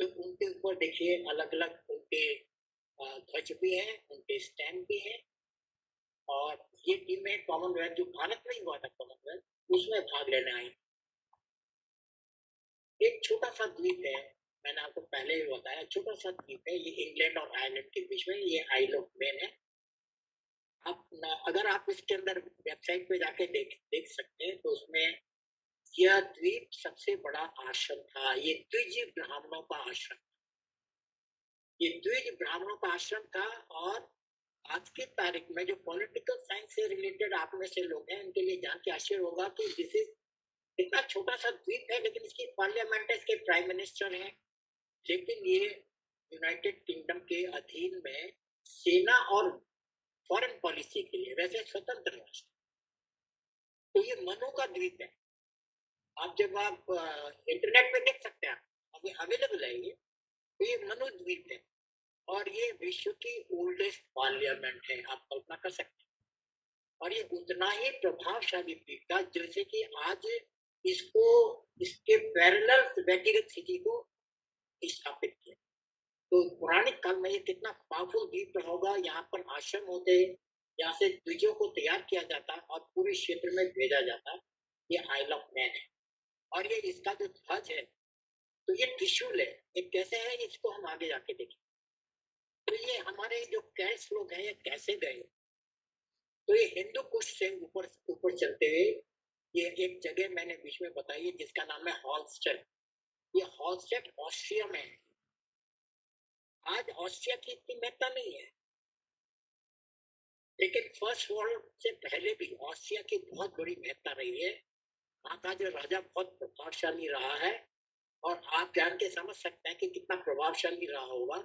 तो उनके ऊपर देखिए अलग अलग उनके ध्वज भी हैं, उनके स्टैंड भी हैं। और ये टीमें कॉमनवेल्थ जो भारत में ही हुआ था कॉमनवेल्थ उसमें भाग लेने आई। एक छोटा सा द्वीप है, मैंने आपको पहले भी बताया छोटा सा द्वीप है, ये इंग्लैंड और आयरलैंड के बीच में, ये आइल ऑफ़ मैन है। आप अगर आप इसके अंदर वेबसाइट पे जाके देख देख सकते हैं तो उसमें यह द्वीप सबसे बड़ा आश्रम था। ये द्विज ब्राह्मणों का आश्रम ये द्विज ब्राह्मणों का आश्रम था और आज की तारीख में जो पॉलिटिकल साइंस से रिलेटेड आप में से लोग हैं, उनके लिए जान के आश्चर्य होगा कि दिस इज़ इतना छोटा सा द्वीप है, लेकिन इसकी पार्लियामेंट है, इसके प्राइम मिनिस्टर हैं। लेकिन ये यूनाइटेड किंगडम के अधीन में सेना और फॉरेन पॉलिसी के लिए, वैसे स्वतंत्र राष्ट्र। तो ये मनु का द्वीप है। आप जब आप इंटरनेट पे देख सकते हैं, अभी अवेलेबल है ये। तो ये मनु द्वीप है। और ये विश्व की ओल्डेस्ट पार्लियामेंट है, आप कल्पना कर सकते हैं। और ये उतना ही प्रभावशाली द्वीप था, जैसे कि आज इसको, इसके पैरेलल व्यक्तिगत स्थिति को स्थापित किया। तो पुरानिक काल में ये कितना पावरफुल द्वीप होगा, यहाँ पर आश्रम होते, यहाँ से द्विजों को तैयार किया जाता और पूरे क्षेत्र में भेजा जाता, ये आइल ऑफ़ मैन है। और ये इसका जो ध्वज है तो ये त्रिशूल है, ये कैसे है, इसको हम आगे जाके देखें। तो ये हमारे जो कैश लोग हैं, ये कैसे गए? तो ये हिंदू कुश से ऊपर ऊपर चलते हुए, ये एक जगह मैंने बीच में बताई है, जिसका नाम है हॉलस्टेट ये हॉलस्टेट ऑस्ट्रिया में है। आज ऑस्ट्रिया की इतनी महत्ता नहीं है। लेकिन फ़र्स्ट वर्ल्ड से पहले भी ऑस्ट्रिया की बहुत बड़ी महत्ता रही है। वहाँ का जो राजा बहुत प्रभावशाली रहा है और आप जान के समझ सकते हैं कि कितना प्रभावशाली रहा होगा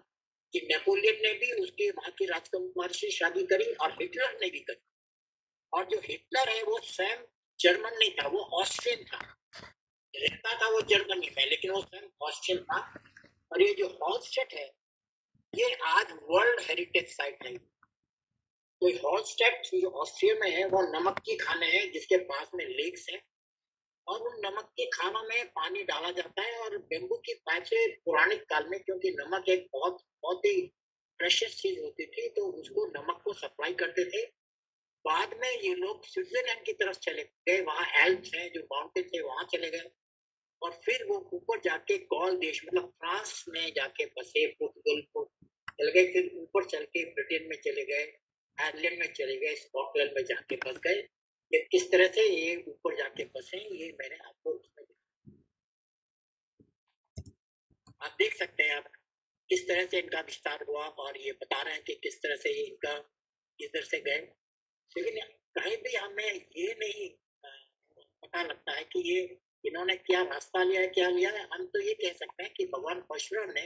कि नेपोलियन ने भी उसके वहाँ की राजकुमार से शादी करी और हिटलर ने भी करी। और जो हिटलर है, वो स्वयं जर्मन नहीं था, वो ऑस्ट्रियन था। रहता था वो जर्मनी में, लेकिन वो स्वयं ऑस्ट्रियन था। और ये जो हॉलस्टेट है ये आज वर्ल्ड हेरिटेज साइट है। तो हॉलस्टेट जो ऑस्ट्रिया में है, वो नमक की खाने हैं, जिसके पास में लेक्स है। और उन नमक के खानों में पानी डाला जाता है और बेम्बू की पाइप से पुराने काल में, क्योंकि नमक एक बहुत बहुत ही प्रेशियस चीज़ होती थी तो उसको नमक को सप्लाई करते थे। बाद में ये लोग स्विट्जरलैंड की तरफ़ चले गए, वहाँ एल्प्स हैं, जो माउंटेन थे, वहाँ चले गए। और फिर वो ऊपर जाके गॉल देश मतलब फ्रांस में जाके बसे पोर्तुगल चल गए, फिर ऊपर चल के ब्रिटेन में चले गए, आयरलैंड में चले गए, स्कॉटलैंड में जाके बस गए। ये किस तरह से ये ऊपर जाके बसे, ये मैंने आपको उसमें आप देख सकते हैं आप किस तरह से इनका विस्तार हुआ और ये बता रहे हैं कि किस तरह से इनका इधर से गए। लेकिन कहीं भी हमें ये नहीं पता लगता है कि ये इन्होंने क्या रास्ता लिया, क्या लिया। है हम तो ये कह सकते हैं कि भगवान परशुराम ने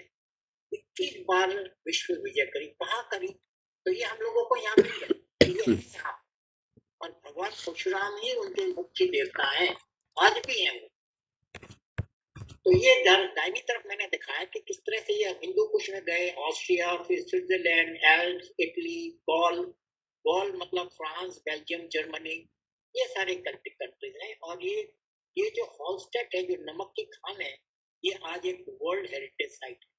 इक्कीस बार विश्व विजय करी कहा करी? तो ये हम लोगों को यहाँ मिल गया और भगवान परशुराम ही उनके मुख्य देवता है आज भी है वो। तो ये दाहिनी तरफ़ मैंने दिखाया कि किस तरह से ये हिंदू कुश में गए ऑस्ट्रिया फिर Switzerland Alps Italy Gaul Gaul मतलब फ्रांस बेल्जियम जर्मनी ये सारे कंट्रीज़ हैं। और ये ये जो हॉलस्टेट है जो नमक की खान है ये आज एक वर्ल्ड हेरिटेज साइट है।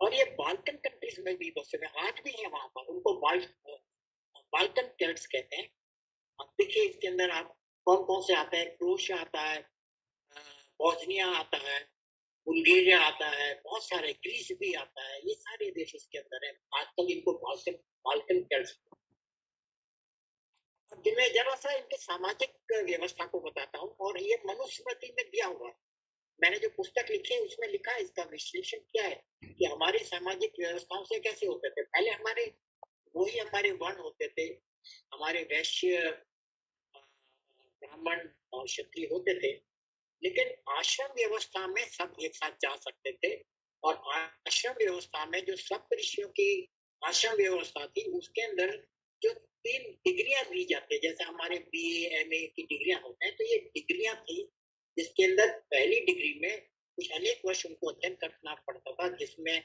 और ये बाल्कन कंट्रीज़ में भी बसे हुए आज भी है वहाँ पर उनको बाल बाल्कन टेल्ट्स कहते हैं। अब देखिए, इसके अंदर आप कौन कौन से आता है? क्रोशिया आता है बॉस्निया आता है बुल्गेरिया आता है, बहुत सारे ग्रीस भी आता है। ये सारे देश इसके अंदर है। आजकल इनको बाल्कन बाल्कन टेल्ट्स मैं जरा सा इनके सामाजिक व्यवस्था को बताता हूँ और ये मनुस्मृति में दिया हुआ है। मैंने जो पुस्तक लिखी है, उसमें लिखा है, इसका विश्लेषण क्या है कि हमारे सामाजिक व्यवस्थाओं से कैसे होते थे? पहले हमारे वही हमारे वर्ण होते थे। हमारे वैश्य ब्राह्मण और क्षत्रिय होते थे। लेकिन आश्रम व्यवस्था में सब एक साथ जा सकते थे और आश्रम व्यवस्था में जो सब ऋषियों की आश्रम व्यवस्था थी, उसके अंदर जो तीन डिग्रियाँ दी जाती है, जैसे हमारे बी एम ए की डिग्रियाँ होते हैं तो ये डिग्रियाँ थी जिसके अंदर पहली डिग्री में कुछ अनेक वर्ष उनको अध्ययन करना पड़ता था जिसमें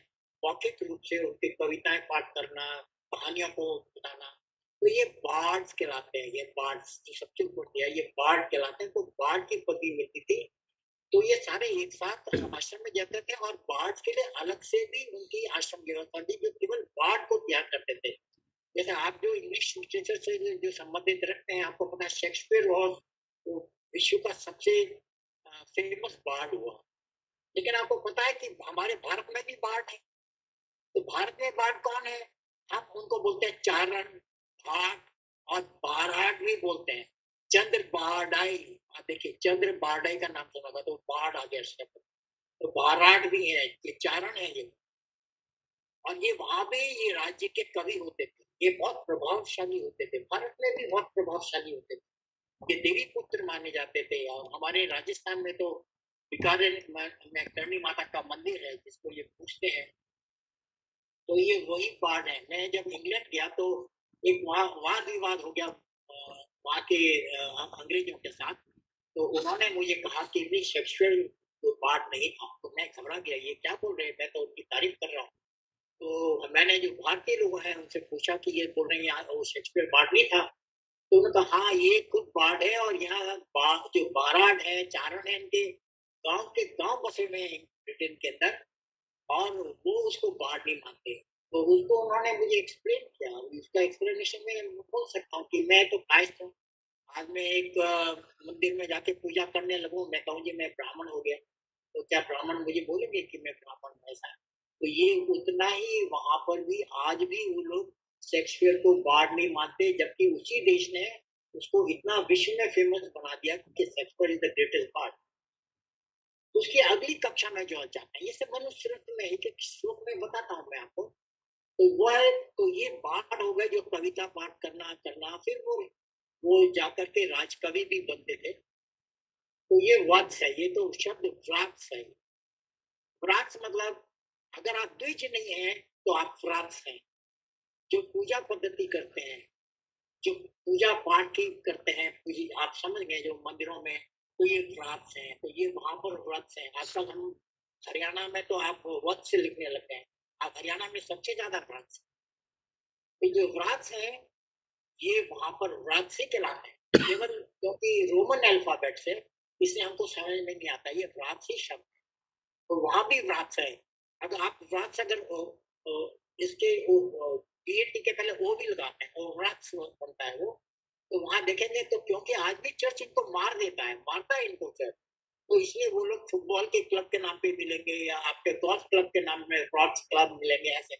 मौखिक रूप से उनकी कविताएँ पाठ करना कहानियों को बताना। तो ये बार्ड्स कहलाते हैं ये बार्ड्स जो सबसे ऊपर दिया ये बार्ड कहलाते हैं तो बार्ड की पदवी मिलती थी। तो ये सारे एक साथ आश्रम में जाते थे और बार्ड के लिए अलग से भी उनकी आश्रम व्यवस्था थी जो केवल बार्ड को तैयार करते थे। जैसे आप जो इंग्लिश लिटरेचर से जो संबंधित रखते हैं आपको पता है शेक्सपियर वॉज़ विश्व का सबसे फ़ेमस बाढ़ हुआ लेकिन आपको पता है कि हमारे भारत में भी बाढ़ है। तो भारत में बाढ़ कौन है? हम उनको बोलते हैं चारण भाट और बाराट भी बोलते हैं। चंद्र बाढ़ाई देखिए, चंद्र बाढ़ाई का नाम सुना था तो बाढ़ आ गया शब्द तो बाराट भी है, ये चारण है ये। और ये वहाँ भी ये राज्य के कवि होते थे। ये बहुत प्रभावशाली होते थे। भारत में भी बहुत प्रभावशाली होते थे। ये देवी पुत्र माने जाते थे। और हमारे राजस्थान में तो में करणी माता का मंदिर है, जिसको ये पूछते हैं। तो ये वही पार्ट है। मैं जब इंग्लैंड गया तो एक वहाँ वाद विवाद हो गया वहाँ के अंग्रेज़ों के साथ। तो उन्होंने मुझे कहा कि नहीं शेक्सपियर तो पार्ट नहीं था। तो मैं घबरा गया, ये क्या बोल रहे हैं? मैं तो उनकी तारीफ़ कर रहा हूँ। तो मैंने जो भारतीय लोग हैं, उनसे पूछा कि ये बोल रहे हैं वो शेक्सपियर पार्ट नहीं था। तो उन्होंने कहा हाँ ये खुद बाढ़ है और यहाँ बा, जो बाराड है चारण है इनके गाँव के गाँव बसे हुए हैं ब्रिटेन के अंदर और वो उसको बाढ़ नहीं मानते। तो उसको उन्होंने मुझे एक्सप्लेन किया उसका एक्सप्लेनेशन में बोल सकता हूँ कि मैं तो कायस्थ हूँ। आज मैं एक मंदिर में जाके पूजा करने लगूँ मैं कहूँ जी मैं ब्राह्मण हो गया। तो क्या ब्राह्मण मुझे बोलेंगे कि मैं ब्राह्मण ऐसा? तो ये उतना ही वहाँ पर भी आज भी वो लोग शेक्सपियर को बाढ़ नहीं मानते, जबकि उसी देश ने उसको इतना विश्व में फ़ेमस बना दिया कि Shakespeare is the greatest bard उसकी अगली कक्षा में जो चाहते हैं, ये सब मनुष्य में, एक एक श्लोक में बताता हूँ मैं आपको। तो वह तो ये पाठ हो गए, जो कविता पाठ करना करना, फिर वो वो जाकर के राजकवि भी बनते थे। तो ये वत्स है, ये तो शब्द फ्रांस है। फ्रांस मतलब अगर आप द्विज नहीं है तो आप फ्रांस हैं। जो पूजा पद्धति करते हैं, जो पूजा पाठ की करते हैं आप समझ गए जो मंदिरों में तो ये व्रत है तो ये वहाँ पर व्रत है। आजकल हम हरियाणा में तो आप वत से लिखने लगते हैं। आप हरियाणा में सबसे ज़्यादा व्रत तो जो व्रत है, ये वहाँ पर व्रत से कहलाते हैं। केवल क्योंकि रोमन अल्फ़ाबेट से इसे हमको समझ में नहीं आता, ये व्रत ही शब्द है। तो वहाँ भी व्रत है। अगर आप व्रत अगर इसके पीएटी के पहले ओ भी लगाते हैं और व्रत बनता है वो। तो वहाँ देखेंगे तो क्योंकि आज भी चर्च इनको मार देता है, मारता है इनको चर्च तो इसलिए वो लोग फुटबॉल के क्लब के नाम पे मिलेंगे या आपके गोल्फ क्लब के नाम में फ्रॉड्स क्लब मिलेंगे ऐसे।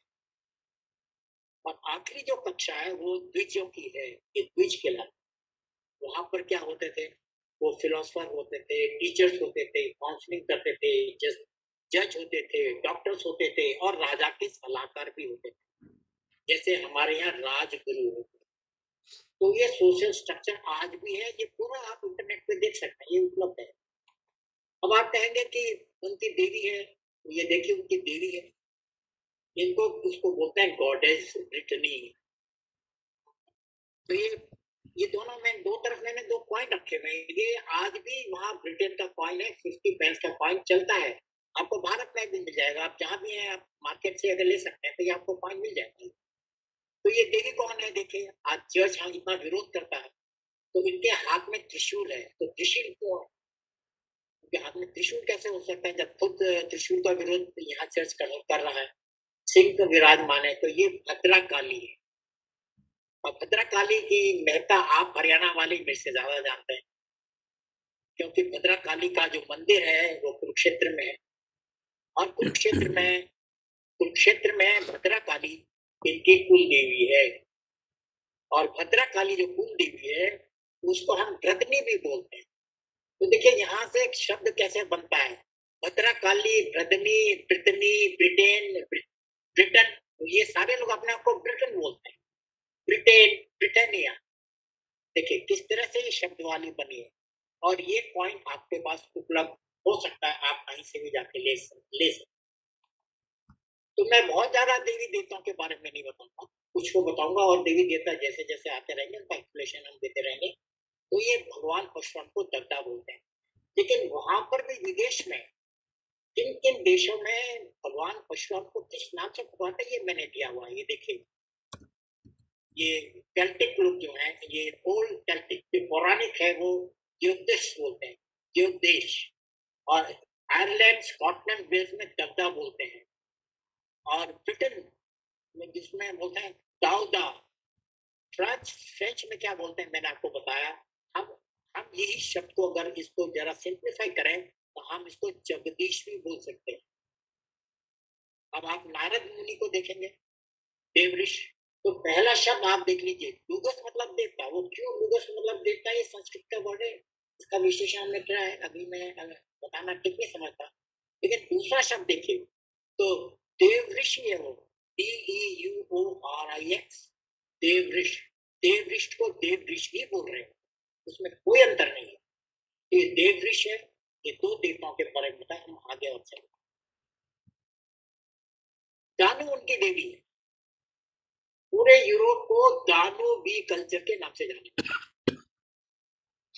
और आखिरी जो कक्षा है, वो द्विजों की है, ये द्विज के लाभ वहाँ पर क्या होते थे? वो फिलोसफर होते थे टीचर्स होते थे काउंसलिंग करते थे जज होते थे डॉक्टर्स होते थे और राजा के सलाहकार भी होते थे। जैसे हमारे यहाँ राजगुरु होते तो ये सोशल स्ट्रक्चर आज भी है, ये पूरा आप इंटरनेट पे देख सकते हैं, ये उपलब्ध है। अब आप कहेंगे कि उनकी देवी है तो ये देखिए उनकी देवी है। इनको उसको बोलते हैं गॉडेस ब्रिटनी तो ये ये दोनों में, दो तरफ़ मैंने दो कॉइन रखे हुए ये आज भी वहाँ ब्रिटेन का कॉइन है फिफ्टी पेंस का कॉइन चलता है। आपको भारत में भी मिल जाएगा, आप जहाँ भी हैं, आप मार्केट से अगर ले सकते हैं तो ये आपको कॉइन मिल जाएगा। तो ये देवी कौन है? देखिए आज चर्च हाँ इतना विरोध करता है। तो इनके हाथ में त्रिशूल है। तो त्रिशूल को उनके हाथ में त्रिशूल कैसे हो सकता है? जब खुद त्रिशूल का विरोध यहाँ चर्च कर, कर रहा है सिंह का विराजमान है तो ये भद्रा काली है। और भद्रा काली की मेहता आप हरियाणा वाले मेरे से ज़्यादा जानते हैं। क्योंकि भद्रा काली का जो मंदिर है वो कुरुक्षेत्र में है। और कुरुक्षेत्र में कुरुक्षेत्र में भद्रा काली इनकी कुल देवी है। और भद्रा काली जो कुल देवी है, उसको हम ब्रदनी भी बोलते हैं। तो देखिए, यहाँ से एक शब्द कैसे बनता है? भद्रा काली ब्रदनी ब्रिटनी ब्रिटेन, ब्रिटन तो ये सारे लोग अपने आप को ब्रिटेन बोलते हैं। Britain, Britannia. देखिए, किस तरह से ये शब्द वाली बनी है? और ये पॉइंट आपके पास उपलब्ध हो सकता है, आप कहीं से भी जाके ले ले सकते तो मैं बहुत ज़्यादा देवी देवताओं के बारे में नहीं बताऊँगा। कुछ को बताऊँगा और देवी देवता जैसे जैसे आते रहेंगे, उनका एक्सप्लेशन हम देते रहेंगे। तो ये भगवान परशुराम को दद्दा बोलते हैं। लेकिन वहाँ पर भी विदेश में किन किन देशों में भगवान परशुराम को किस नाम से पुकारते ये मैंने दिया हुआ ये देखिए। ये कैल्टिक लोग जो है, ये ओल्ड कैल्टिक जो पौराणिक है, वो ज्योतिष बोलते हैं, ज्योतिष। और आयरलैंड स्कॉटलैंड वेल्स में दबदा बोलते हैं। और ब्रिटेन में जिसमें बोलते हैं दाउदा फ्रेंच फ्रेंच में क्या बोलते हैं, मैंने आपको बताया। हम हम यही शब्द को अगर इसको जरा सिंप्लीफाई करें तो हम इसको जगदीश भी बोल सकते हैं। अब आप नारद मुनि को देखेंगे, देवऋष। तो पहला शब्द आप देख लीजिए लुगस मतलब देवता। वो क्यों लुगस मतलब देवता? ये संस्कृत का वर्ड है। इसका विशेषण हमने क्या है, अभी मैं बताना ठीक नहीं समझता लेकिन दूसरा शब्द देखिए तो देवऋषि वो। D U O R I X देवऋष। देवऋष को देवऋष ही बोल रहे हैं। उसमें कोई अंतर नहीं है। ये देवऋष है, ये दो देवताओं के बारे में हम आगे और चले दानु उनकी देवी है। पूरे यूरोप को दानु बी कल्चर के नाम से जाना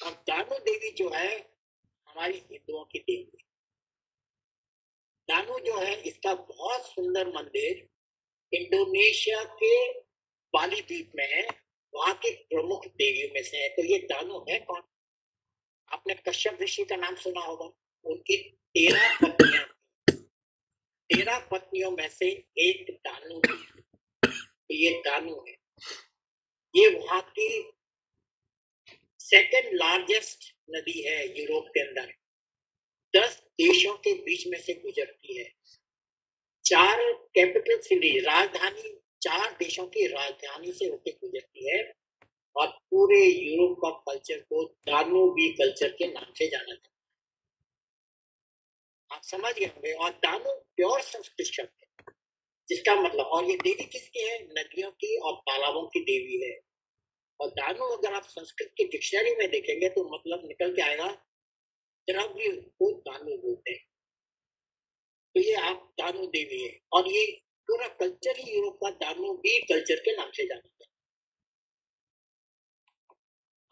और दानु देवी जो है, हमारी हिंदुओं की देवी है। दानू जो है, इसका बहुत सुंदर मंदिर इंडोनेशिया के बाली द्वीप में है। वहाँ के प्रमुख देवियों में से है। तो ये दानव है कौन? आपने कश्यप ऋषि का नाम सुना होगा। उनकी तेरह पत्नियाँ तेरह पत्नियों में से एक दानू तो ये दानू है। ये वहाँ की सेकेंड लार्जेस्ट नदी है यूरोप के अंदर। दस देशों के बीच में से गुजरती है। चार कैपिटल सिटी राजधानी, चार देशों की राजधानी से होकर गुजरती है और पूरे यूरोप का कल्चर को दानोबी कल्चर के नाम से जाना जाता है। आप समझ गए होंगे और दानो प्योर संस्कृत शब्द है, जिसका मतलब और ये देवी किसकी है? नदियों की और तालाबों की देवी है। और दानो अगर आप संस्कृत की डिक्शनरी में देखेंगे तो मतलब निकल के आएगा द्रव्य को दानो बोलते हैं। तो ये आप दानो देवी है। और ये पूरा कल्चर ही यूरोप का दानो भी कल्चर के नाम से जाना जाता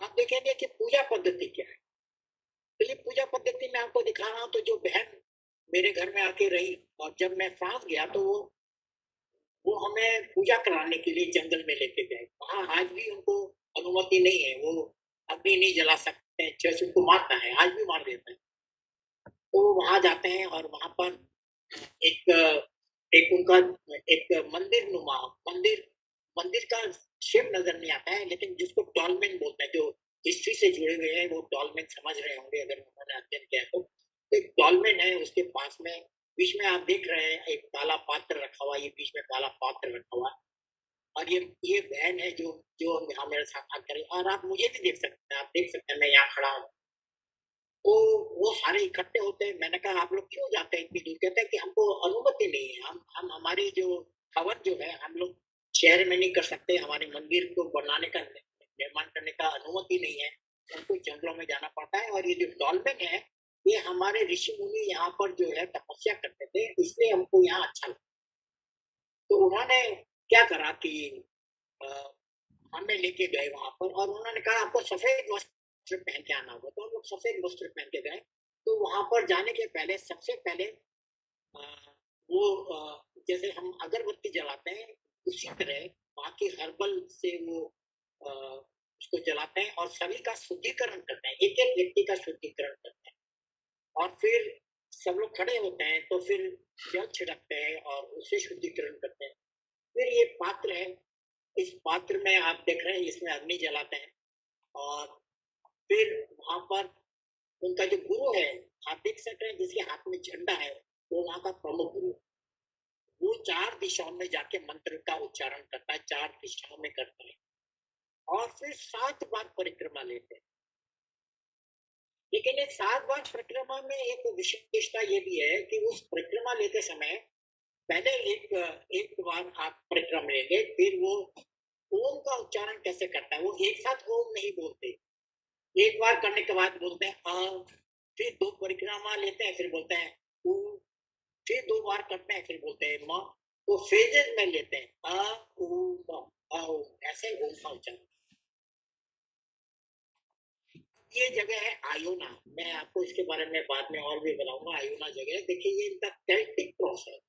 आप देखेंगे कि पूजा पद्धति क्या है। तो ये पूजा पद्धति मैं आपको दिखा रहा हूँ तो जो बहन मेरे घर में आके रही और जब मैं फ्रांस गया तो वो वो हमें पूजा कराने के लिए जंगल में लेके गए। वहाँ आज भी उनको अनुमति नहीं है, वो अग्नि नहीं जला सकते। चर्च उनको मारता है, आज भी मार देता है। तो वहाँ जाते हैं और वहाँ पर, एक एक उनका, एक मंदिर नुमा, मंदिर मंदिर का शेप नज़र नहीं आता है, लेकिन जिसको टॉलमेन बोलते हैं, जो हिस्ट्री से जुड़े हुए हैं, वो टॉलमेन समझ रहे होंगे अगर उन्होंने अध्ययन किया तो। एक टॉलमेन है, उसके पास में, बीच में आप देख रहे हैं, एक काला पात्र रखा हुआ ये बीच में काला पात्र रखा हुआ और ये ये बहन है जो जो यहाँ मेरे साथ आकर और आप मुझे भी देख सकते हैं, आप देख सकते हैं, मैं यहाँ खड़ा हूँ। तो वो सारे इकट्ठे होते हैं। मैंने कहा, आप लोग क्यों जाते हैं इतनी दूर? कहते हैं कि हमको अनुमति नहीं है। हम हम, हमारी जो खबर जो है, हम लोग शहर में नहीं कर सकते। हमारे मंदिर को बनाने का, निर्माण करने का अनुमति नहीं है। उनको जंगलों में जाना पड़ता है। और ये जो डॉल्फिन है, ये हमारे ऋषि मुनि यहाँ पर जो है तपस्या करते थे, इसलिए हमको यहाँ अच्छा लगा। तो उन्होंने क्या करा कि हमें लेके गए वहाँ पर और उन्होंने कहा, आपको सफ़ेद वस्त्र पहन के आना होगा। तो हम लोग सफ़ेद वस्त्र पहन के गए। तो वहाँ पर जाने के पहले, सबसे पहले वो जैसे हम अगरबत्ती जलाते हैं, उसी तरह वहाँ की हर्बल से वो उसको जलाते हैं और सभी का शुद्धिकरण करते हैं एक एक व्यक्ति का शुद्धिकरण करते हैं। और फिर सब लोग खड़े होते हैं तो फिर जल छिड़कते हैं और उसे शुद्धिकरण करते हैं। फिर ये पात्र है। इस पात्र में आप देख रहे हैं, इसमें अग्नि जलाते हैं और फिर वहाँ पर उनका जो गुरु है, आप देख सकते हैं, जिसके हाथ में झंडा है, वो वहाँ का प्रमुख गुरु वो चार दिशाओं में जाके मंत्र का उच्चारण करता है, चार दिशाओं में करता है और फिर सात बार परिक्रमा लेते हैं। लेकिन एक सात बार परिक्रमा में एक विशेषता ये भी है कि उस परिक्रमा लेते समय पहले एक एक बार आप परिक्रम लेंगे फिर वो ओम का उच्चारण कैसे करता है? वो एक साथ ओम नहीं बोलते। एक बार करने के बाद बोलते हैं, आ फिर दो परिक्रमा लेते हैं, फिर बोलते हैं, ऊ फिर दो बार करते हैं, फिर बोलते हैं, म तो फेजेस में लेते हैं म अ ऐसे ओम का उच्चारण। ये जगह है आयोना। मैं आपको इसके बारे में बाद में और भी बताऊँगा, आयोना जगह देखिए, ये इनका कैल्टिक क्रॉस है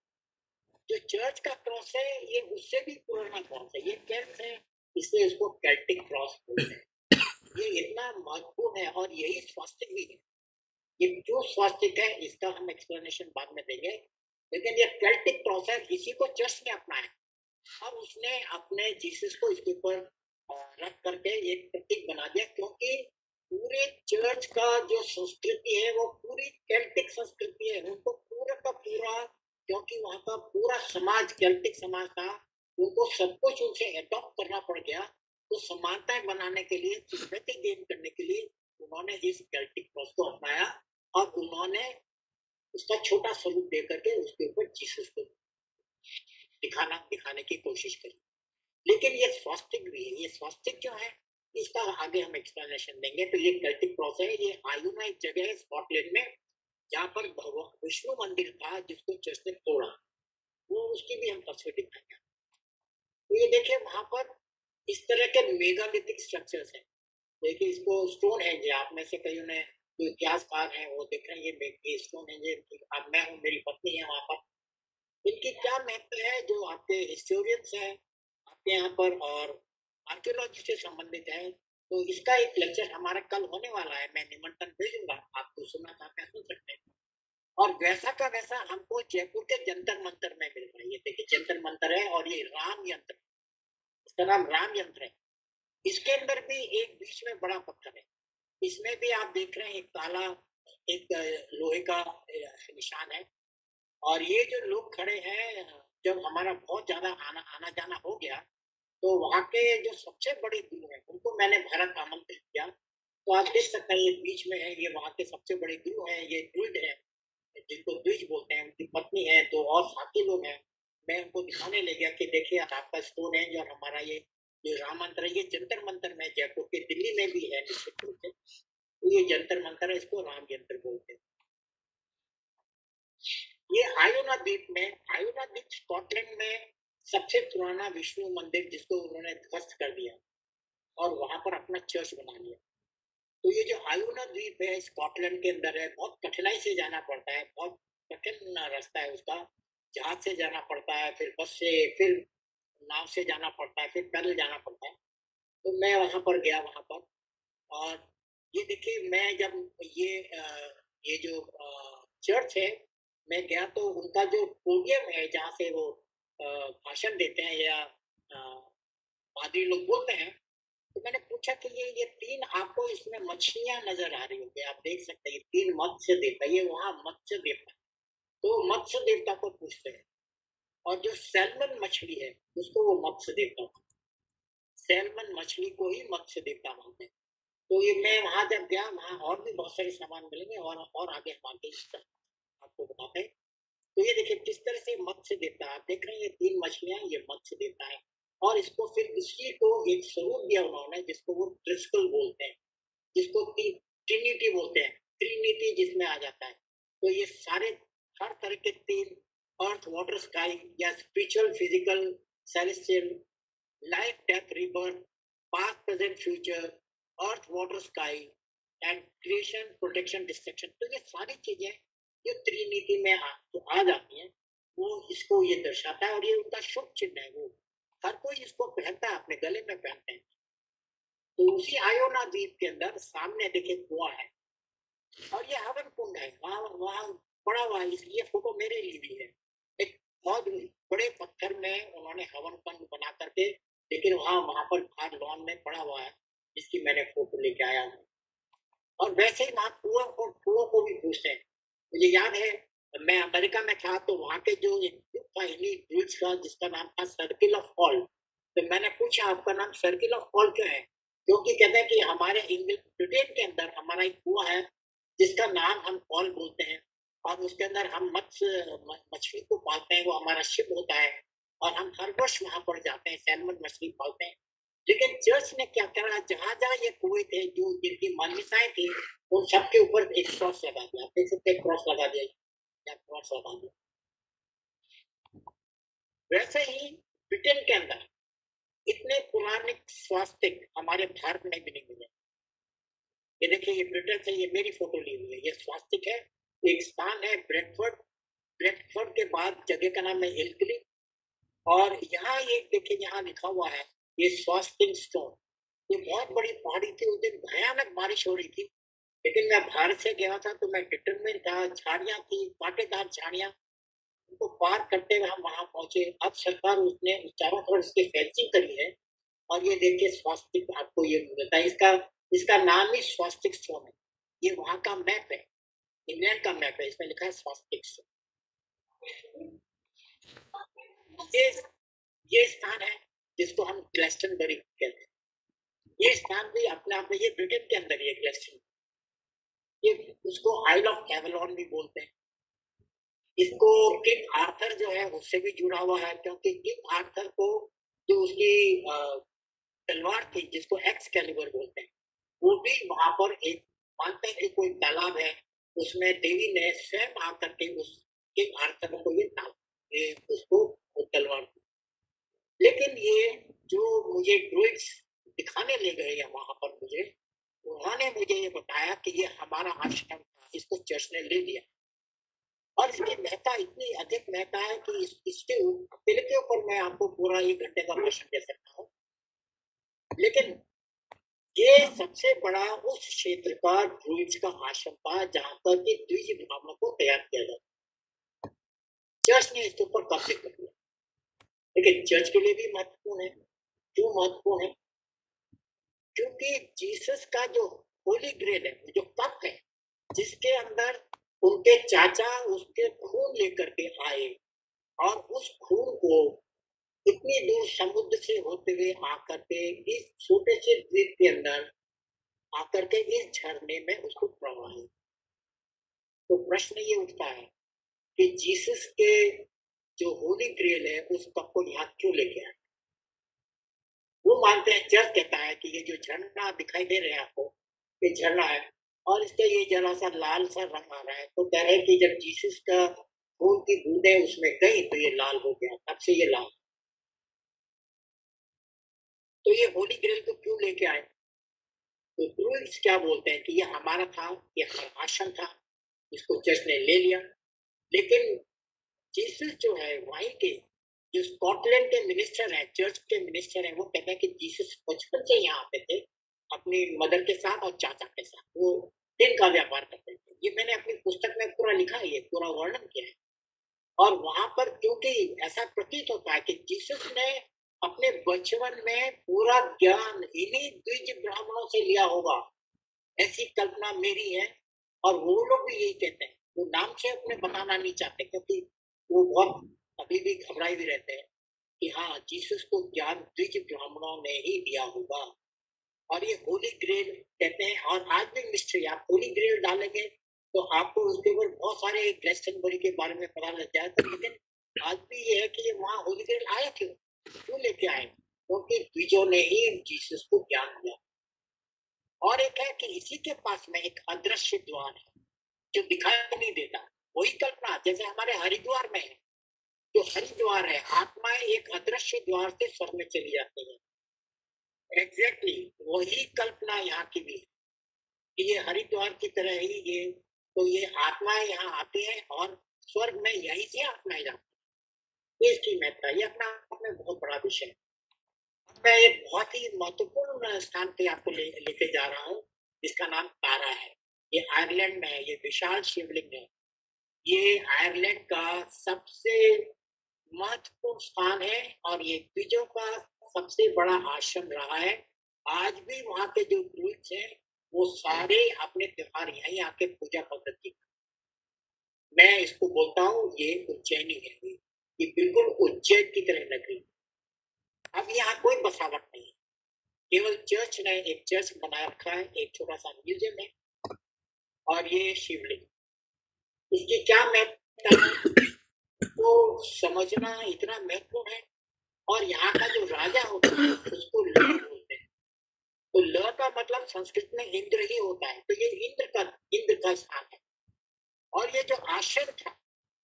जो चर्च का क्रॉस है, ये उससे भी पुराना क्रॉस है ये कैल्ट है इसलिए इसको कैल्टिक क्रॉस बोलते हैं। ये इतना महत्वपूर्ण है और यही स्वास्थ्य भी है। ये जो स्वास्थ्य है, इसका हम एक्सप्लेनेशन बाद में देंगे। लेकिन ये कैल्टिक क्रॉस है, इसी को चर्च ने अपनाया। और उसने अपने जीसस को इसके ऊपर रख करके एक प्रतीक बना दिया, क्योंकि पूरे चर्च का जो संस्कृति है, वो पूरी कैल्टिक संस्कृति है। उनको पूरा का पूरा क्योंकि वहाँ का पूरा समाज, कैल्टिक समाज था, उनको सब कुछ उनसे एडॉप्ट करना पड़ गया। तो समानताएँ बनाने के लिए सिंपैथी गेन करने के लिए उन्होंने इस कैल्टिक क्रॉस को अपनाया और उन्होंने उसका छोटा स्वरूप दे करके उसके ऊपर जीसस को दिखाना, दिखाने की कोशिश करी। लेकिन ये स्वास्तिक भी है ये स्वास्तिक क्यों है इसका आगे हम एक्सप्लेनेशन देंगे। तो ये कैल्टिक क्रॉस है, ये आयु में एक जगह है, स्कॉटलैंड में। जहाँ पर विष्णु मंदिर था जिसको ने तोड़ा। वो उसकी भी हम तस्वीर दिखाएँगे। तो ये देखिए, वहाँ पर इस तरह के मेगालिथिक स्ट्रक्चर्स हैं। देखिए, इसको स्टोन है जो, आप में से कई ने जो इतिहासकार हैं वो देख रहे हैं, ये स्टोन है ये अब मैं हूँ, मेरी पत्नी है वहाँ पर। इनकी क्या महत्व है जो आपके हिस्टोरियंस हैं, आपके यहाँ पर और आर्कियोलॉजी से संबंधित है तो इसका एक लेक्चर हमारा कल होने वाला है, मैं निमंत्रण भेजूँगा आपको सुनना चाहते हैं सुन सकते हैं और वैसा का वैसा हमको जयपुर के जंतर मंतर में मिल रहा है। ये देखिए जंतर मंतर है और ये राम यंत्र इसका नाम राम यंत्र है। इसके अंदर भी एक बीच में बड़ा पत्थर है। इसमें भी आप देख रहे हैं, एक काला एक लोहे का निशान है। और ये जो लोग खड़े हैं, जब हमारा बहुत ज़्यादा आना आना जाना हो गया तो वहाँ के जो सबसे बड़े गुरु हैं, उनको मैंने भारत आमंत्रित किया। तो आप देख सकते हैं, ये बीच में है, ये वहाँ के सबसे बड़े गुरु हैं, ये द्विज है, जिनको द्विज बोलते हैं, उनकी पत्नी है तो और साथी लोग हैं। मैं उनको दिखाने ले गया कि देखिए आपका स्टोन है और हमारा ये जो राम मंत्र है, ये जंतर मंत्र में जयपुर के दिल्ली में भी है निश्चित रूप से तो ये जंतर मंत्र है, इसको राम यंत्र बोलते हैं। ये आयोना द्वीप में, आयोना द्वीप स्कॉटलैंड में सबसे पुराना विष्णु मंदिर जिसको उन्होंने ध्वस्त कर दिया और वहाँ पर अपना चर्च बना लिया। तो ये जो आयुना द्वीप है, स्कॉटलैंड के अंदर है, बहुत कठिनाई से जाना पड़ता है, बहुत कठिन रास्ता है उसका। जहाज़ से जाना पड़ता है, फिर बस से, फिर नाव से जाना पड़ता है, फिर पैदल जाना पड़ता है। तो मैं वहाँ पर गया, वहाँ पर। और ये देखिए, मैं जब ये ये जो चर्च है, मैं गया तो उनका जो पोडियम है, जहाँ से वो भाषण देते हैं या पादरी लोग बोलते हैं। तो मैंने पूछा कि ये ये तीन आपको इसमें मछलियाँ नज़र आ रही होगी। आप देख सकते हैं ये तीन मत्स्य देवता ये वहाँ मत्स्य देवता तो मत्स्य देवता को पूछते हैं और जो सैलमन मछली है, उसको वो मत्स्य देवता सैलमन मछली को ही मत्स्य देवता मानते हैं। तो ये मैं वहाँ जब गया, वहाँ और भी बहुत सारे सामान मिलेंगे और और आगे हम आगे आपको बताते हैं। तो ये देखिए, किस तरह से मत्स्य देवता आप देख रहे हैं, ये तीन मछलियाँ, ये मत्स्य देवता है। और इसको फिर इसी को एक स्वरूप दिया उन्होंने जिसको वो ट्रिस्कल बोलते हैं। जिसको ट्रिनिटी बोलते हैं। ट्रिनिटी जिसमें आ जाता है। तो ये सारे, हर तरह के तीन अर्थ वाटर स्काई या spiritual physical celestial life death rebirth past present future earth water sky and creation protection destruction तो ये सारी चीज़ें जो त्रिनीति में आ, तो आ जाती हैं। वो इसको ये दर्शाता है और ये उनका शुभ चिन्ह है वो। हर कोई इसको पहनता है अपने गले में पहनते हैं। तो उसी आयोना द्वीप के अंदर सामने देखे कुआ है। और ये हवन कुंड है। वहाँ वहाँ पड़ा हुआ इसलिए फ़ोटो मेरे लिए भी है। एक बहुत बड़े पत्थर में उन्होंने हवन कुंड बना करके लेकिन वहाँ वहाँ पर बाहर लॉन में पड़ा हुआ है जिसकी मैंने फ़ोटो लेके आया हूँ। और वैसे ही वहाँ कुआ और कुओं को भी पूछते हैं। मुझे याद है, मैं अमेरिका में था तो वहाँ के जो पहली ब्रिज का जिसका नाम था सर्किल ऑफ़ हॉल तो मैंने पूछा, आपका नाम सर्किल ऑफ़ हॉल क्यों है? क्योंकि कहते हैं कि हमारे इंग्लिश ब्रिटेन के अंदर हमारा एक कुआ है, जिसका नाम हम हॉल बोलते हैं। और उसके अंदर हम मत्स्य मछली को पालते हैं, वो हमारा शिप होता है। और हम हर वर्ष वहाँ पर जाते हैं सैलमन मछली पालते हैं। लेकिन चर्च ने क्या करा? जहाँ जहाँ ये कुएँ थे, जो जिनकी मान्यताएँ थी, उन सबके ऊपर एक क्रॉस लगा दिया। देख सकते क्रॉस लगा दिया। या क्रॉस लगा दिया? वैसे ही ब्रिटेन के अंदर इतने पुराने स्वास्थ्य हमारे भारत में भी नहीं मिले। ये देखिए, ये ब्रिटेन से ये मेरी फ़ोटो ली हुई है। ये स्वास्थ्य है एक स्थान है, ब्रेडफोर्ड। ब्रेडफोर्ड के बाद जगह का नाम है इल्कली और यहाँ ये देखिए, यहाँ लिखा हुआ है ये स्वास्थ्य स्टोन। ये बहुत बड़ी पहाड़ी थी, उस दिन भयानक बारिश हो रही थी। लेकिन मैं भारत से गया था तो मैं डिटर्मिन था झाड़ियाँ थी कांटेदार झाड़ियाँ, उनको पार करते हुए हम वहाँ पहुँचे। अब सरकार उसने चारों तरफ़ इसकी फेंसिंग करी है और ये देखिए स्वास्थ्य आपको ये मिलता है इसका इसका नाम ही स्वास्थ्य स्टोन है। ये वहाँ का मैप है। इंग्लैंड का मैप है। इसमें लिखा है स्वास्थ्य स्टोन। ये ये स्थान है जिसको हम ग्लेस्टनबरी कहते हैं। ये स्थान भी अपने आप में, ये ब्रिटेन के अंदर ही है ग्लेस्टन ये उसको आइल ऑफ़ एवलॉन भी बोलते हैं। इसको किंग आर्थर जो है, उससे भी जुड़ा हुआ है, क्योंकि किंग आर्थर को जो उसकी तलवार थी, जिसको एक्स कैलिबर बोलते हैं, वो भी वहाँ पर एक मानते हैं कि कोई तालाब है, उसमें देवी ने स्वयं आकर के उस किंग आर्थर को ये उसको तलवार लेकिन ये जो मुझे ड्रोइड्स दिखाने ले गए हैं वहाँ पर मुझे उन्होंने मुझे ये बताया कि ये हमारा आश्रम था इसको चर्च ने ले लिया। और इसकी महत्ता इतनी अधिक महत्ता है कि इस, इसके बिल के ऊपर मैं आपको पूरा एक घंटे का भाषण दे सकता हूँ। लेकिन ये सबसे बड़ा उस क्षेत्र का ड्रूइड्स का आश्रम था जहाँ पर कि द्विज ब्राह्मणों को तैयार किया जाता चर्च ने इसके ऊपर कब्जे कर लिया लेकिन चर्च के लिए भी महत्वपूर्ण है, क्यों महत्वपूर्ण है? क्योंकि जीसस का जो होली ग्रेल है, जो कप है, जिसके अंदर उनके चाचा उसके खून लेकर के आए और उस खून को इतनी दूर समुद्र से होते हुए आकर के, इस छोटे से द्वीप के अंदर आकर के इस झरने में उसको प्रवाहित तो प्रश्न ये उठता है कि जीसस के जो होली ग्रेल है, उस कप को यहाँ क्यों लेके आए? वो मानते हैं चर्च कहता है कि ये जो झरना दिखाई दे रहे हैं आपको, ये झरना है, और इसका ये जरा सा लाल सा रंग आ रहा है तो कह रहे कि जब जीसस का खून की बूंदे उसमें गई तो ये लाल हो गया, तब से ये लाल। तो ये होली ग्रेल को क्यों लेके आए? तो ब्रूइंग्स क्या बोलते हैं कि ये हमारा था, ये हमारा था, इसको चर्च ने ले लिया, लेकिन जीसस जो है वहीं के जो स्कॉटलैंड के मिनिस्टर है चर्च के मिनिस्टर है, वो कहते हैं कि जीसस बचपन से यहाँ पे थे, अपनी मदर के साथ और चाचा के साथ। वो दिन का व्यापार करते थे। ये मैंने अपनी पुस्तक में पूरा लिखा है पूरा वर्णन किया है। और वहाँ पर क्योंकि ऐसा प्रतीत होता है कि जीसस ने अपने बचपन में पूरा ज्ञान इन्हीं द्विज ब्राह्मणों से लिया होगा। ऐसी कल्पना मेरी है। और वो लोग भी यही कहते हैं। वो नाम से अपने बताना नहीं चाहते क्योंकि वो बहुत अभी भी घबराए भी रहते हैं कि हाँ जीसस को ज्ञान द्विज ब्राह्मणों ने ही दिया होगा। और ये होली ग्रेल कहते हैं, और आज भी मिस्ट्री, आप होली ग्रेल डालेंगे तो आपको उसके ऊपर बहुत सारे ग्लेस्टनबरी के बारे में पता लग जाए लेकिन आज भी ये है कि ये वहाँ होली ग्रेल आए थे क्यों लेके आए? क्योंकि तो द्विजों ने ही जीसस को ज्ञान दिया। और एक है कि इसी के पास में एक अदृश्य द्वार है, जो दिखाई नहीं देता। वही कल्पना जैसे हमारे हरिद्वार में है जो हरिद्वार है आत्माएँ एक अदृश्य द्वार से स्वर में चली जाती है। एग्जैक्टली exactly, वही कल्पना यहाँ की भी है ये हरिद्वार की तरह ही ये तो ये आत्माएँ यहाँ आती हैं और स्वर्ग में यही से आत्माएँ जाती है इसकी महत्ता ये अपना में बहुत बड़ा विषय है। मैं एक बहुत ही महत्वपूर्ण स्थान पे आपको ले लेके जा रहा हूँ जिसका नाम तारा है। ये आयरलैंड में है ये विशाल शिवलिंग है। ये आयरलैंड का सबसे महत्वपूर्ण स्थान है और ये बीजों का सबसे बड़ा आश्रम रहा है। आज भी वहाँ के जो ग्रुप्स हैं, वो सारे अपने त्योहार यहीं आके पूजा पद्धति मैं इसको बोलता हूँ, ये उज्जैनी है। ये बिल्कुल उज्जैन की तरह नगरी अब यहाँ कोई बसावट नहीं है। केवल चर्च ने एक चर्च बना रखा है, एक छोटा सा म्यूज़ियम है और ये शिवलिंग। इसकी क्या महत्व को समझना इतना महत्वपूर्ण है। और यहाँ का जो राजा होता है, उसको ल बोलते हैं। तो ल का मतलब संस्कृत में इंद्र ही होता है। तो ये इंद्र का इंद्र का स्थान है। और ये जो आश्रम था,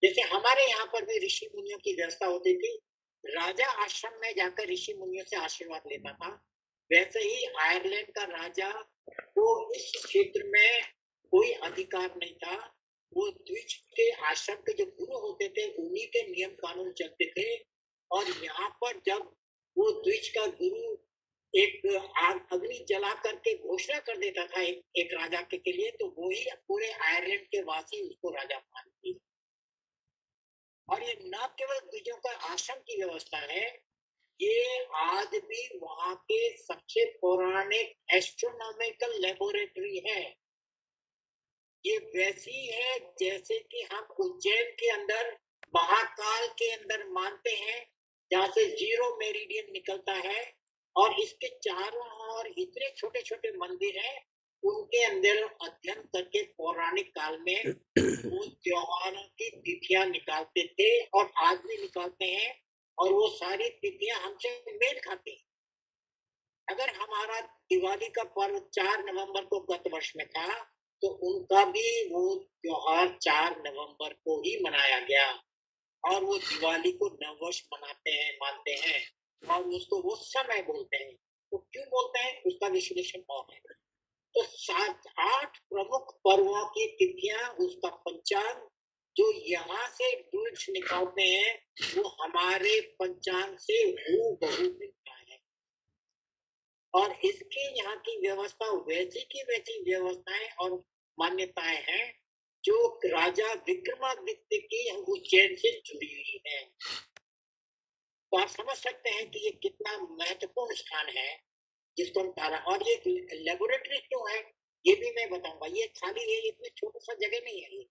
जैसे हमारे यहाँ पर भी ऋषि मुनियों की व्यवस्था होती थी। राजा आश्रम में जाकर ऋषि मुनियों से आशीर्वाद लेता था। वैसे ही आयरलैंड का राजा को इस क्षेत्र में कोई अधिकार नहीं था। वो द्विज के आश्रम के जो गुरु होते थे उन्हीं के नियम कानून चलते थे। और यहाँ पर जब वो द्विज का गुरु एक अग्नि जला करके घोषणा कर देता था एक, एक राजा के, के लिए तो वो ही पूरे आयरलैंड के वासी उसको राजा मानते और ये न केवल द्विजों का आश्रम की व्यवस्था है ये आज भी वहाँ के सबसे पौराणिक एस्ट्रोनॉमिकल लेबोरेटरी है। ये वैसी है जैसे कि हम उज्जैन के अंदर, महाकाल के अंदर मानते हैं, जहाँ से ज़ीरो मेरिडियन निकलता है और इसके चारों ओर इतने छोटे छोटे मंदिर हैं, उनके अंदर अध्ययन करके पौराणिक काल में वो त्योहारों की तिथियाँ निकालते थे और आज भी निकालते हैं और वो सारी तिथियाँ हमसे मेल खाती हैं। अगर हमारा दिवाली का पर्व चार नवंबर को गत वर्ष में था तो उनका भी वो त्योहार चार नवंबर को ही मनाया गया। और वो दिवाली को नववर्ष मनाते हैं, मानते हैं और उसको वो समय बोलते हैं। तो क्यों बोलते हैं? उसका विश्लेषण और है। तो सात, आठ प्रमुख पर्वों की तिथियाँ, उसका पंचांग जो यहाँ से डूल्स निकालते हैं, वो हमारे पंचांग से हु बहु मिलता है। और इसके यहाँ की व्यवस्था वैसी की वैसी व्यवस्थाएँ और मान्यताएँ हैं, जो राजा विक्रमादित्य की उज्जैन से जुड़ी हुई है। तो आप समझ सकते हैं कि ये कितना महत्वपूर्ण स्थान है, जिसको हम तारा, और ये लेबोरेटरी क्यों है, ये भी मैं बताऊँगा। ये खाली ये इतने छोटा सा जगह नहीं है। ये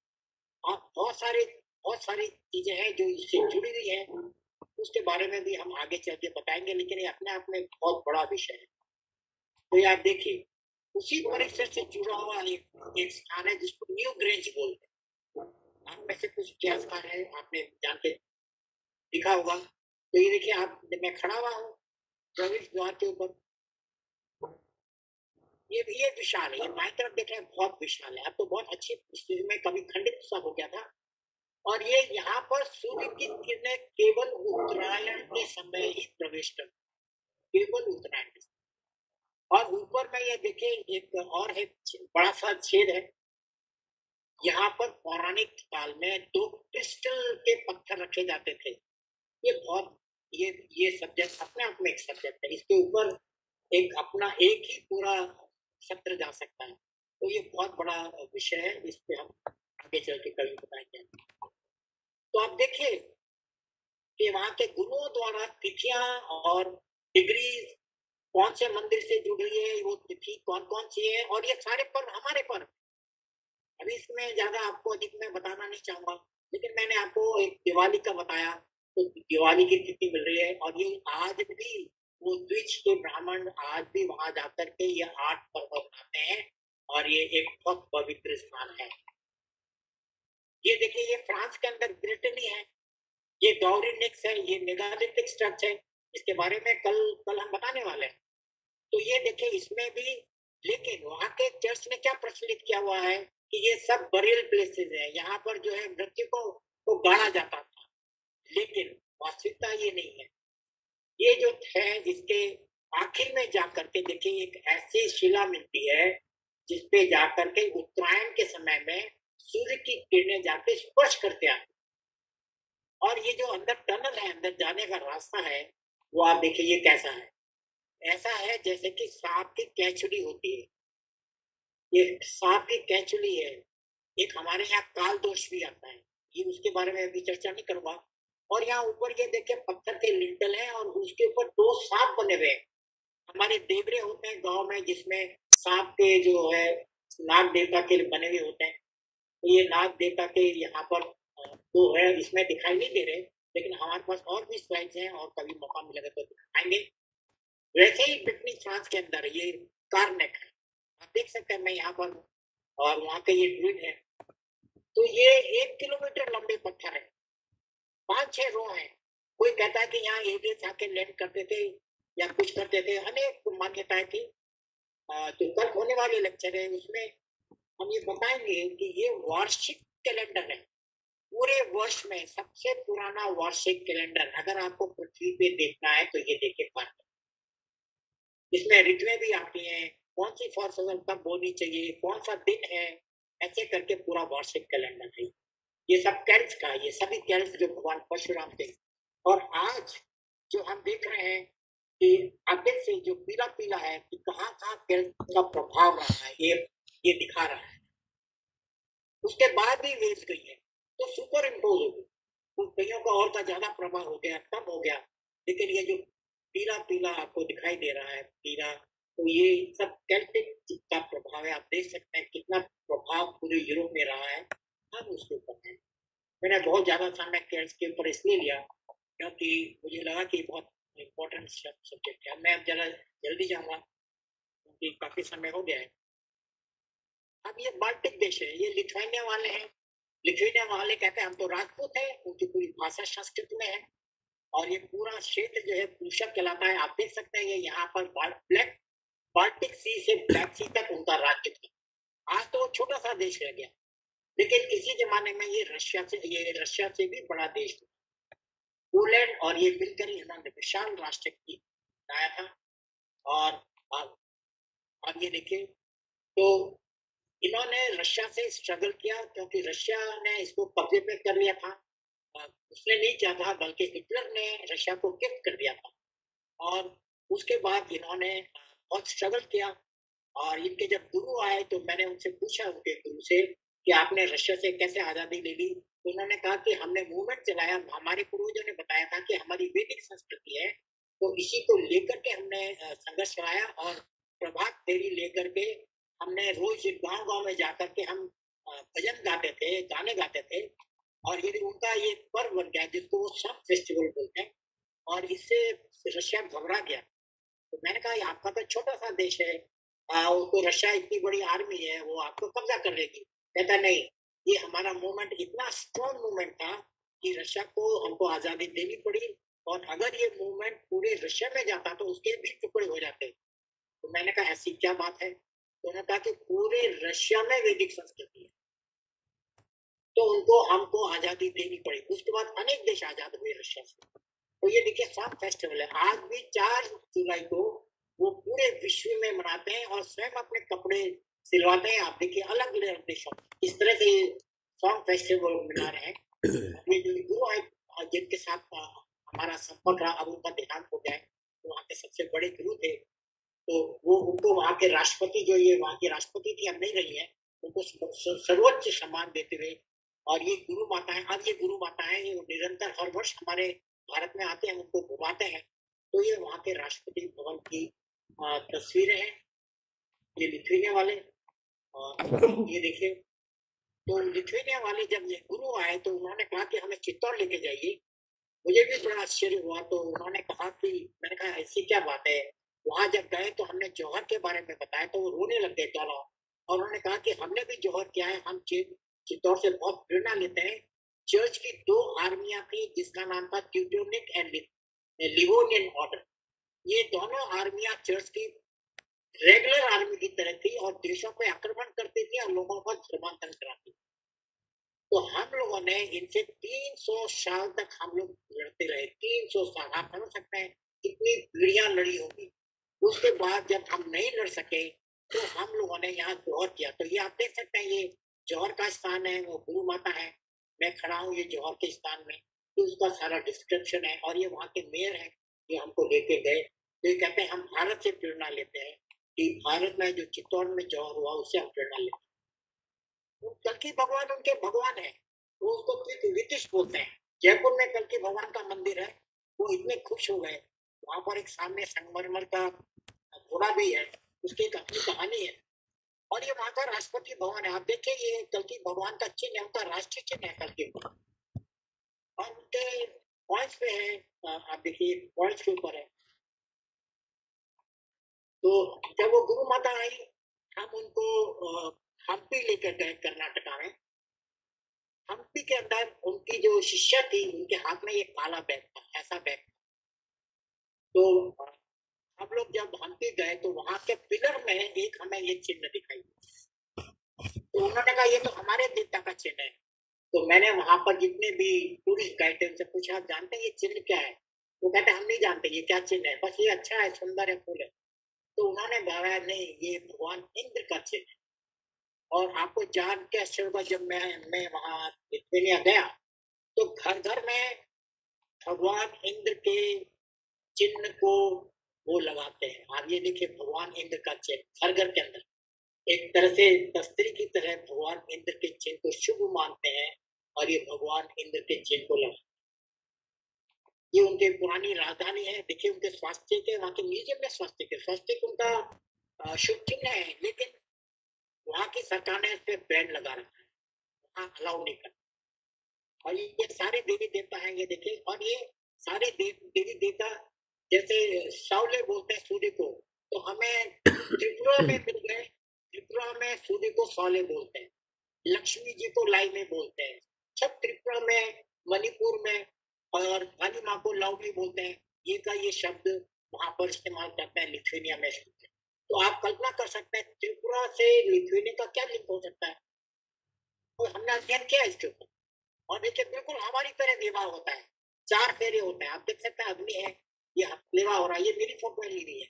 और बहुत सारे, बहुत सारी चीज़ें हैं जो इससे जुड़ी हुई है। उसके बारे में भी हम आगे चल के बताएँगे, लेकिन ये अपने आप में बहुत बड़ा विषय है। तो आप देखिए, उसी परिसर से जुड़ा हुआ एक एक स्थान है जिसको न्यू ग्रेंज बोलते हैं। आप में से कुछ इतिहासकार है, आपने जानते लिखा होगा। तो ये देखिए, आप मैं खड़ा हुआ हूँ प्रवेश द्वार के ऊपर, ये ये विशाल है, ये बाई तरफ़ देख रहे बहुत विशाल है। अब तो बहुत अच्छी स्थिति में कभी खंडित सा हो गया था। और ये यहाँ पर सूर्य की किरणें केवल उत्तरायण के समय ही प्रवेश कर केवल उत्तरायण के और ऊपर में ये देखिए, एक और है, बड़ा सा छेद है। यहाँ पर पौराणिक काल में दो क्रिस्टल के पत्थर रखे जाते थे। ये बहुत, ये ये सब्जेक्ट अपने आप में एक सब्जेक्ट है। इसके ऊपर एक अपना एक ही पूरा सत्र जा सकता है। तो ये बहुत बड़ा विषय है, इस पे हम आगे चल के कभी बताएँगे। तो आप देखिए कि वहाँ के गुरुओं द्वारा तिथियाँ और डिग्री कौन से मंदिर से जुड़ रही है, वो तिथि कौन कौन सी है और ये सारे पर्व हमारे पर्व अभी इसमें ज़्यादा आपको अधिक मैं बताना नहीं चाहूँगा, लेकिन मैंने आपको एक दिवाली का बताया तो दिवाली की तिथि मिल रही है और ये आज भी, वो द्विज के ब्राह्मण आज भी वहाँ जाकर के ये आठ पर्व मनाते हैं और ये एक बहुत पवित्र स्थान है। ये देखिए, ये फ्रांस के अंदर ब्रिटनी है, ये गौरी निक्स है, ये मेगालिथिक स्ट्रक्चर है इसके बारे में कल कल हम बताने वाले हैं। तो ये देखिए, इसमें भी, लेकिन वहाँ के चर्च ने क्या प्रचलित किया हुआ है कि ये सब बरियल प्लेसेस है। यहाँ पर जो है मृत्यु को को गाड़ा जाता था। लेकिन वास्तविकता ये नहीं है। ये जो है, जिसके आखिर में जा करके देखिए, एक ऐसी शिला मिलती है, जिसपे जा करके उत्तरायण के समय में सूर्य की किरणें जाके स्पर्श करते आते और ये जो अंदर टनल है, अंदर जाने का रास्ता है वो आप देखिए, ये कैसा है? ऐसा है जैसे कि सांप की कैचुली होती है। ये सांप की कैचुली है। एक हमारे यहाँ काल दोष भी आता है। ये उसके बारे में अभी चर्चा नहीं करूँगा। और यहाँ ऊपर ये देखे पत्थर के लिंटल है और उसके ऊपर दो सांप बने हुए हैं। हमारे देवरे होते हैं गाँव में, जिसमें सांप के जो है, नाग देवता के बने हुए होते हैं। तो ये नाग देवता के यहाँ पर तो है, इसमें दिखाई नहीं दे रहे। लेकिन हमारे पास और भी स्लाइड्स हैं और कभी मौका मिलेगा तो दिखाएँगे। वैसे ही ब्रिटनी फ्रांस के अंदर ये कारनेक है। आप देख सकते हैं मैं यहाँ पर और वहाँ का ये ड्रूड है। तो ये एक किलोमीटर लंबे पत्थर है। पाँच छह रो है। कोई कहता है कि यहाँ एलियंस आके लैंड करते थे या कुछ करते थे अनेक मान्यताएँ थी तो कल होने वाले लेक्चर है। उसमें हम ये बताएँगे कि ये वार्षिक कैलेंडर है। पूरे वर्ष में सबसे पुराना वार्षिक कैलेंडर अगर आपको पृथ्वी पे देखना है तो ये देखे पाते इसमें ऋतुएँ भी आती हैं। कौन सी फ़सल कब बोनी चाहिए? कौन सा दिन है? ऐसे करके पूरा वार्षिक कैलेंडर है। ये सब कैल्स का, ये सभी कैल्स जो भगवान परशुराम थे। और आज जो हम देख रहे हैं कि आगे से जो पीला पीला है, कि कहाँ कहाँ कैल्स का प्रभाव रहा है, ये ये दिखा रहा है। उसके बाद भी वेज गई है। तो सुपर इम्पोज हो गई कईयों का और का ज़्यादा प्रभाव हो गया, कम हो गया। लेकिन ये जो पीला पीला आपको दिखाई दे रहा है, पीला तो ये सब कैल्टिक का प्रभाव है। आप देख सकते हैं कितना प्रभाव पूरे यूरोप में रहा है। हम उसके ऊपर हैं। मैंने बहुत ज़्यादा समय केयर्स के ऊपर इसलिए लिया क्योंकि मुझे लगा कि बहुत इम्पोर्टेंट सब्जेक्ट है। मैं अब जरा जल्दी जाऊँगा, क्योंकि काफ़ी समय हो गया है। अब ये बाल्टिक देश है, ये लिथुआनिया वाले हैं। लिथुआनिया वाले कहते हैं हम तो राजपूत हैं, उनकी पूरी भाषा संस्कृत में है। और ये पूरा क्षेत्र जो है पुरुषक कहलाता है, आप देख सकते हैं, ये यहाँ पर ब्लैक, बाल्टिक सी से ब्लैक सी तक उनका राज्य था। आज तो छोटा सा देश रह गया। लेकिन इसी जमाने में ये रशिया से, ये रशिया से भी बड़ा देश था। पोलैंड और ये मिलकर इन्होंने विशाल राष्ट्र की बनाया था। और अब ये देखिए तो इन्होंने रशिया से स्ट्रगल किया क्योंकि रशिया ने इसको कब्जे पे कर लिया था। उसने नहीं किया था, बल्कि हिटलर ने रशिया को गिफ्ट कर दिया था। और उसके बाद इन्होंने बहुत स्ट्रगल किया। और इनके जब गुरु आए तो मैंने उनसे पूछा, उनके गुरु से कि आपने रशिया से कैसे आज़ादी ले ली? तो उन्होंने कहा कि हमने मूवमेंट चलाया। हमारे पूर्वजों ने बताया था कि हमारी वैदिक संस्कृति है तो इसी को लेकर के हमने संघर्ष चलाया और प्रभात फेरी लेकर के हमने रोज गाँव गाँव में जाकर के हम भजन गाते थे, गाने गाते थे। और ये उनका ये पर्व बन गया, जिसको वो सब फेस्टिवल बोलते हैं, और इससे रशिया घबरा गया। तो मैंने कहा आपका तो छोटा सा देश है। तो रशिया इतनी बड़ी आर्मी है, वो आपको कब्जा कर लेगी। कहता, नहीं, ये हमारा मूवमेंट इतना स्ट्रॉन्ग मूवमेंट था कि रशिया को हमको आज़ादी देनी पड़ी। और अगर ये मूवमेंट पूरे रशिया में जाता तो उसके भी टुकड़े हो जाते। तो मैंने कहा, ऐसी क्या बात है? उन्होंने कहा कि पूरे रशिया में वैदिक संस्कृति है। तो उनको, हमको आज़ादी देनी पड़ी। उसके बाद अनेक देश आज़ाद हुए रशिया से। तो ये देखिए सात फेस्टिवल है। आज भी चार जुलाई को वो पूरे विश्व में मनाते हैं और स्वयं अपने कपड़े सिलवाते हैं। आप देखिए, अलग अलग देशों इस तरह से सॉन्ग फेस्टिवल मना रहे हैं। ये जो गुरु जिनके साथ हमारा संपर्क रहा, अब उनका देहांत हो गया तो वहाँ के सबसे बड़े गुरु थे। तो वो उनको वहाँ के राष्ट्रपति जो ये वहाँ की राष्ट्रपति थी, अब नहीं रही है। उनको सर्वोच्च सम्मान देते हुए और ये गुरु माता है अब ये गुरु माता है ये निरंतर हर वर्ष हमारे भारत में आते हैं, उनको घुमाते हैं। तो ये वहाँ के राष्ट्रपति भवन की तस्वीरें हैं। ये लिथुएनिया वाले और ये देखिए। तो लिथुएनिया वाले जब ये गुरु आए तो उन्होंने कहा कि हमें चित्तौड़ लेके जाइए। मुझे भी बड़ा आश्चर्य हुआ तो उन्होंने कहा कि, मैंने कहा, ऐसी क्या बात है? वहाँ जब गए तो हमने जौहर के बारे में बताया तो वो रोने लग गए दोनों और उन्होंने कहा कि हमने भी जौहर किया है, हम चित्तौड़ से बहुत प्रेरणा लेते हैं। चर्च की दो आर्मियाँ थी, जिसका नाम था ट्यूटोनिक एंड लिवोनियन ऑर्डर ये दोनों आर्मियाँ चर्च की रेगुलर आर्मी की तरह थी और देशों पे आक्रमण करती थी और लोगों का धर्मांतरण कराती तो हम लोगों ने इनसे 300 साल तक हम लोग लड़ते रहे। 300 साल, आप समझ सकते हैं कितनी पीढ़ियाँ लड़ी होगी। उसके बाद जब हम नहीं लड़ सके तो हम लोगों ने यहाँ जौहर किया। तो ये आप देख सकते हैं, ये जौहर का स्थान है, वो गुरु माता है। मैं खड़ा हूँ ये जौहर के स्थान में। तो उसका सारा डिस्क्रिप्शन है और ये वहाँ के मेयर है, ये हमको लेके गए। तो ये कहते हैं, हम भारत से प्रेरणा लेते हैं कि भारत में जो चित्तौड़ में जौहर हुआ, उससे हम प्रेरणा लेते हैं। कल की भगवान उनके भगवान है। वो उसको बोलते हैं। जयपुर में कल की भगवान का मंदिर है। वो इतने खुश हो गए। वहाँ पर एक सामने संगमरमर का घोड़ा भी है, उसकी एक अपनी कहानी है। और ये वहाँ का राष्ट्रपति भवन है। आप देखिए, ये कल भगवान का चिन्ह है, उनका राष्ट्रीय चिन्ह है कल भगवान और उनके पॉइंट्स पे है आप देखिए पॉइंट्स के ऊपर है। तो जब वो गुरु माता आई, हम उनको हम्पी लेकर गए कर्नाटका में। हम्पी के अंदर उनकी जो शिष्य थी, उनके हाथ में ये काला बैग था, ऐसा बैग था। तो हम लोग जब हम्पी गए तो वहाँ के पिलर में एक हमें ये चिन्ह दिखाई तो उन्होंने कहा, ये तो हमारे देवता का चिन्ह है। तो मैंने वहाँ पर जितने भी टूरिस्ट गाइड थे उनसे पूछा, आप जानते हैं ये चिन्ह क्या है? वो कहते, हम नहीं जानते, ये क्या चिन्ह है? बस ये अच्छा है, सुंदर है, फूल है। तो उन्होंने बताया नहीं, ये भगवान इंद्र का चिन्ह है। और आपको जान के आश्चर्य जब मैं मैं वहाँ लिथुएनिया गया तो घर घर में भगवान इंद्र के चिन्ह को वो लगाते हैं। आप ये देखिए, भगवान इंद्र का चिन्ह घर घर के अंदर। एक तरह से तस्त्री की तरह भगवान इंद्र के चिन्ह को शुभ मानते हैं और ये भगवान इंद्र के चिन्ह को लगाते ये उनके पुरानी राजधानी है। देखिए, उनके स्वास्थ्य के, वहाँ के म्यूज़ियम में स्वास्थ्य के, स्वास्थ्य उनका शुभ चिन्ह है, लेकिन वहाँ की सरकार ने इस पर बैन लगा रखा है। वहाँ अलाउ नहीं कर और ये सारे देवी देवता हैं, ये देखिए और ये सारे देवी देवता जैसे सावले बोलते हैं सूर्य को। तो हमें त्रिपुरा में <coughs> मिल गए त्रिपुरा में सूर्य को सावले बोलते हैं। लक्ष्मी जी को लाई में बोलते हैं सब त्रिपुरा में मणिपुर में और काली माँ को लाउडली बोलते हैं ये का ये शब्द वहाँ पर इस्तेमाल करते हैं लिथुएनिया में शब्द तो आप कल्पना कर सकते हैं त्रिपुरा से लिथुएनिया का क्या लिंक हो सकता है तो हमने अध्ययन किया इसके ऊपर और देखिए बिल्कुल हमारी तरह विवाह होता है चार फेरे होते हैं आप देख सकते हैं अग्नि है ये विवाह हो रहा है ये मेरी फ़ोटो ली हुई है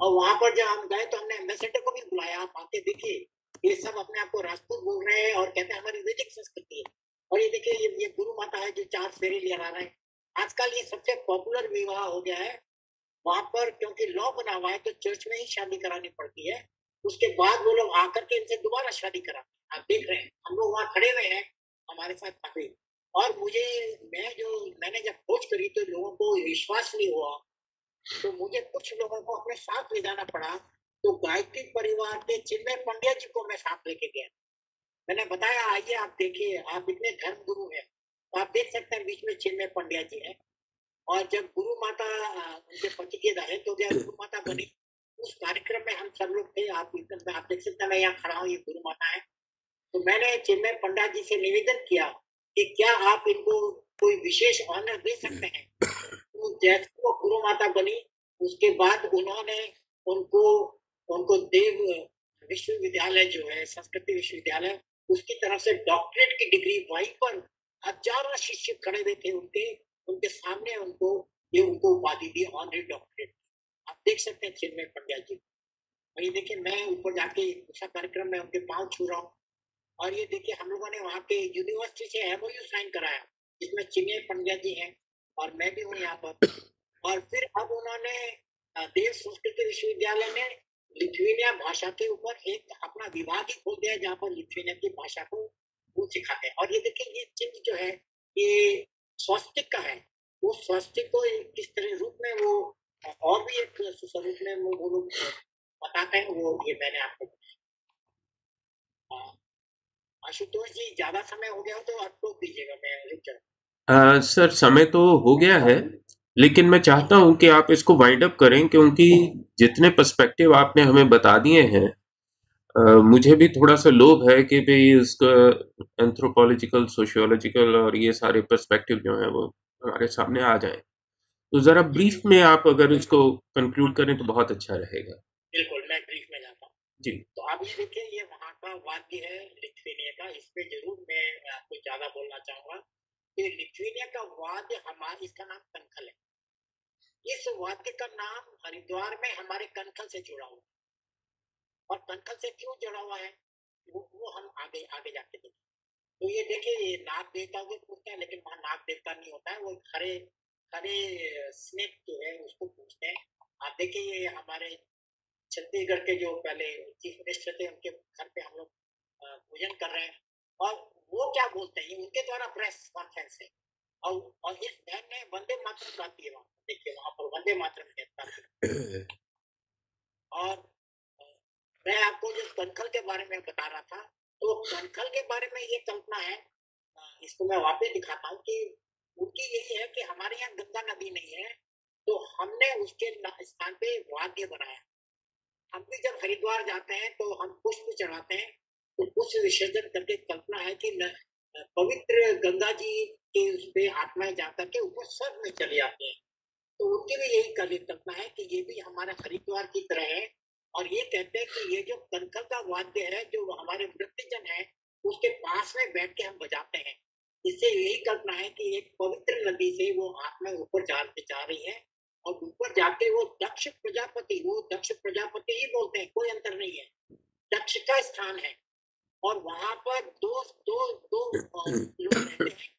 और वहाँ पर जब हम गए तो हमने एम्बेसडर को भी बुलाया आप आके देखिए ये सब अपने आप को राजपूत बोल रहे हैं और कहते हैं हमारी वैदिक संस्कृति है और ये देखिए ये ये गुरु माता है जो चार फेरे ले रहा है आजकल ये सबसे पॉपुलर विवाह हो गया है वहाँ पर क्योंकि लॉ बना हुआ है तो चर्च में ही शादी करानी पड़ती है उसके बाद वो लोग आकर के इनसे दोबारा शादी कराते हैं आप देख रहे हैं हम लोग वहाँ खड़े हुए हैं हमारे साथ काफ़ी और मुझे मैं जो मैंने जब खोज करी तो लोगों को विश्वास नहीं हुआ तो मुझे कुछ लोगों को अपने साथ ले जाना पड़ा तो गायत्री परिवार के चिन्मय पंड्या जी को मैं साथ लेके गया मैंने बताया आइए आप देखिए आप इतने धर्म गुरु हैं तो आप देख सकते हैं बीच में चिन्मय पंड्या जी है और जब गुरु माता उनके पति के दाहित हो गया गुरु माता बनी उस कार्यक्रम में हम सब लोग थे आप आप देख सकते हैं मैं यहाँ खड़ा हूँ ये गुरु माता है तो मैंने चिन्मय पंडा जी से निवेदन किया कि क्या आप इनको कोई विशेष ऑनर दे सकते हैं तो जैसे वो गुरु माता बनी उसके बाद उन्होंने उनको उनको देव विश्वविद्यालय जो है संस्कृति विश्वविद्यालय उसकी तरफ़ से डॉक्टरेट की डिग्री वहीं पर हज़ारों शिष्य खड़े हुए थे उनके उनके सामने उनको ये उनको उपाधि दी ऑनरी डॉक्टरेट आप देख सकते हैं चिन्मय पंड्या जी और ये देखिए मैं ऊपर जाके दूसरा कार्यक्रम में उनके पाँव छू रहा हूँ और ये देखिए हम के यूनिवर्सिटी से एमओयू साइन कराया, जिसमें चिन्मय पंड्या जी हैं और मैं भी हूँ यहाँ पर। और फिर अब उन्होंने देव संस्कृति विश्वविद्यालय में लिथुनिया भाषा के ऊपर एक अपना विभाग ही खोल दिया जहाँ पर लिथुनिया की भाषा को वो सिखाते हैं। और ये देखिए, ये चिन्ह जो है, ये स्वास्थ्य का है। वो स्वास्थ्य को किस तरह रूप में वो, और भी एक स्वरूप में वो लोग बताते हैं, वो ये मैंने आपको आशुतोष जी ज़्यादा समय हो गया हो तो आप टोक दीजिएगा मैं रुक जाऊँ सर समय तो हो गया है लेकिन मैं चाहता हूँ कि आप इसको वाइंड अप करें क्योंकि जितने पर्सपेक्टिव आपने हमें बता दिए हैं मुझे भी थोड़ा सा लोभ है कि भाई इसका एंथ्रोपोलॉजिकल सोशियोलॉजिकल और ये सारे पर्सपेक्टिव जो हैं वो हमारे सामने आ जाएँ। तो ज़रा ब्रीफ में आप अगर इसको कंक्लूड करें तो बहुत अच्छा रहेगा। बिल्कुल मैं ब्रीफ में जाता हूँ। जी। तो आप ये देखिए ये वहाँ का वाद्य है, लिथुएनिया का, इस पे ज़रूर मैं आपको ज़्यादा बोलना चाहूँगा कि लिथुएनिया का वाद्य हमारा, इसका नाम कनखल है। इस वाद्य का नाम हरिद्वार में हमारे कनखल से जुड़ा हुआ और कनखल से क्यों जुड़ा हुआ है? वो वो हम आगे आगे जाके देखें। तो ये देखिए, ये नाग देवता को पूछते हैं, लेकिन वहाँ नाग देवता नहीं होता है, वो खरे खरे स्नेक जो है, उसको पूछते हैं। आप देखिए, ये हमारे छत्तीसगढ़ के जो पहले चीफ मिनिस्टर थे उनके घर पे हम लोग भोजन कर रहे हैं। और वो क्या बोलते हैं उनके द्वारा प्रेस कॉन्फ्रेंस है। और और इस बहन ने वंदे मातरम गाती है वहाँ देखिए वहाँ पर वंदे मातरम <coughs> और मैं आपको जो कनखल के बारे में बता रहा था तो कनखल के बारे में ये कल्पना है इसको मैं वापस दिखाता हूँ कि उनकी यही है कि हमारे यहाँ गंगा नदी नहीं है तो हमने उसके स्थान पे वाद्य बनाया। हम भी जब हरिद्वार जाते हैं तो हम पुष्प चढ़ाते हैं। तो पुष्प विसर्जन करके कल्पना है कि पवित्र गंगा जी के उस पे आत्माएँ जाकर के ऊपर स्वर्ग में चले जाते हैं। तो उनकी भी यही कल्पना है कि ये भी हमारे हरिद्वार की तरह है। और ये कहते हैं कि ये जो कंकल का वाद्य है, जो हमारे वृद्धजन है, उसके पास में बैठ के हम बजाते हैं। इससे यही कल्पना है कि एक पवित्र नदी से वो आत्मा ऊपर जा जा रही है। और ऊपर जाके वो दक्ष प्रजापति, वो दक्ष प्रजापति ही बोलते हैं, कोई अंतर नहीं है। दक्ष का स्थान है। और वहाँ पर दो दो दो लोग रहते हैं।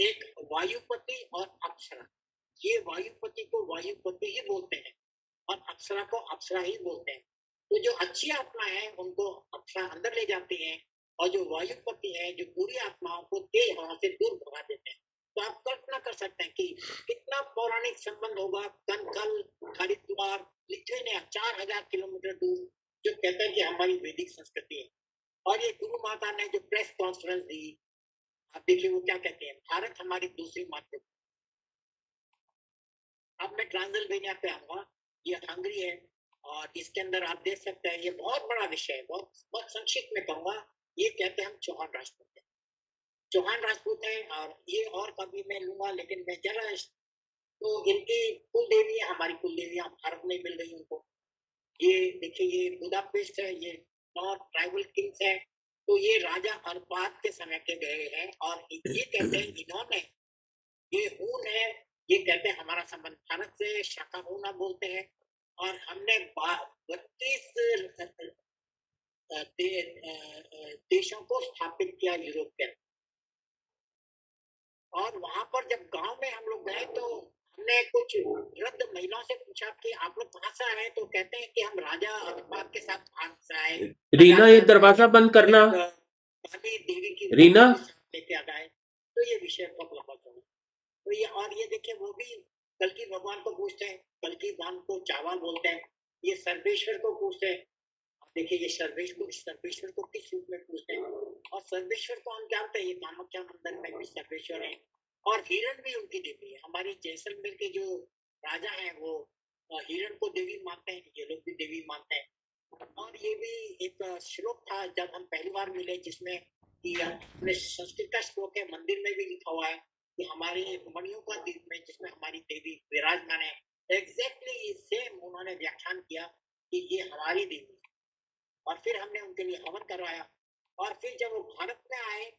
एक वायुपति और अप्सरा। ये वायुपति को वायुपति ही बोलते हैं और अप्सरा को अप्सरा ही बोलते हैं। तो जो अच्छी आत्मा है, उनको अप्सरा अंदर ले जाती है और जो वायुपति है, जो बुरी आत्माओं को तेज हवा से दूर भगा देते हैं। तो आप कल्पना कर सकते हैं कि कितना पौराणिक संबंध होगा। कनकल, हरिद्वार लिथुएनिया चार हज़ार किलोमीटर दूर, जो कहते हैं कि हमारी वैदिक संस्कृति है। और ये गुरु माता ने जो प्रेस कॉन्फ्रेंस दी, आप देखिए वो क्या कहते हैं, भारत हमारी दूसरी मातृभूमि। अब मैं ट्रांसल्वेनिया पे आऊँगा, ये हंगरी है, और इसके अंदर आप देख सकते हैं, ये बहुत बड़ा विषय है, बहुत बहुत संक्षिप्त में कहूँगा, ये कहते हैं हम चौहान हैं। चौहान राजपूत हैं और ये और कभी मैं लूँगा लेकिन मैं जरा तो इनकी कुल देवी हमारी कुल देवी भारत में मिल रही उनको। ये देखिए ये बुदापेस्ट है ये नॉर्थ ट्राइबल किंग्स है। तो ये राजा अरबाद के समय के गए हैं और ये कहते हैं इन्होंने ये हून है ये कहते हैं हमारा संबंध भारत से शाखा होना बोलते हैं। और हमने बत्तीस देशों को स्थापित किया यूरोप के और वहाँ पर जब गाँव में हम लोग गए तो हमने कुछ वृद्ध महिलाओं से पूछा कि आप लोग कहाँ से आए तो कहते हैं कि हम राजा अखबार के साथ भाग से आए रीना ये दरवाज़ा बंद करना। देवी की रीना? लेके आ गए। तो ये विषय बहुत लंबा चला तो ये और ये देखिए वो भी कल की भगवान को पूछते हैं कल की भगवान को चावल बोलते हैं। ये सर्वेश्वर को पूछते हैं। देखिए ये सर्वेश्वर सर्वेश्वर को किस रूप में पूछते हैं? और सर्वेश्वर को हम जानते हैं, ये कामाख्या मंदिर में भी सर्वेश्वर है और हिरण भी उनकी देवी है। हमारी जैसलमेर के जो राजा है वो हिरण को देवी मानते हैं, ये लोग भी देवी मानते हैं। और ये भी एक श्लोक था जब हम पहली बार मिले जिसमें कि अपने संस्कृत का श्लोक है, मंदिर में भी लिखा हुआ है कि हमारे मणियों का द्वीप में जिसमें हमारी देवी विराजमान है। एग्जैक्टली सेम उन्होंने व्याख्यान किया कि ये हमारी देवी और फिर हमने उनके लिए हवन करवाया। और फिर जब वो भारत में आए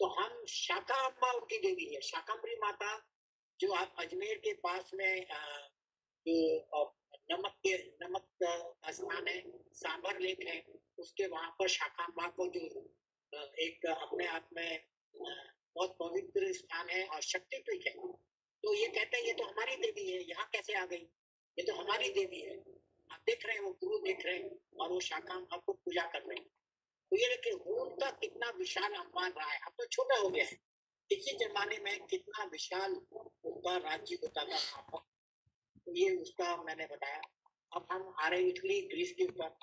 तो हम शाखा अम्मा उनकी देवी है। शाकंभरी माता जो आप अजमेर के पास में जो नमक के, नमक स्थान है सांबर लेक है, उसके वहाँ पर शाखा अम्मा को जो एक अपने आप में बहुत पवित्र स्थान है और शक्तिपीठ है। तो ये कहते हैं, ये तो हमारी देवी है, यहाँ कैसे आ गई? ये तो हमारी देवी है। आप देख रहे हैं, गुरु देख रहे हैं और वो शाखा अम्मा को पूजा कर रहे हैं। तो ये देखिए उनका कितना विशाल अम्बान रहा है। अब तो छोटा हो गया है। इसी जमाने में कितना विशाल उनका राज्य होता था। तो ये उसका मैंने बताया। अब हम आ रहे इटली, ग्रीस के ऊपर।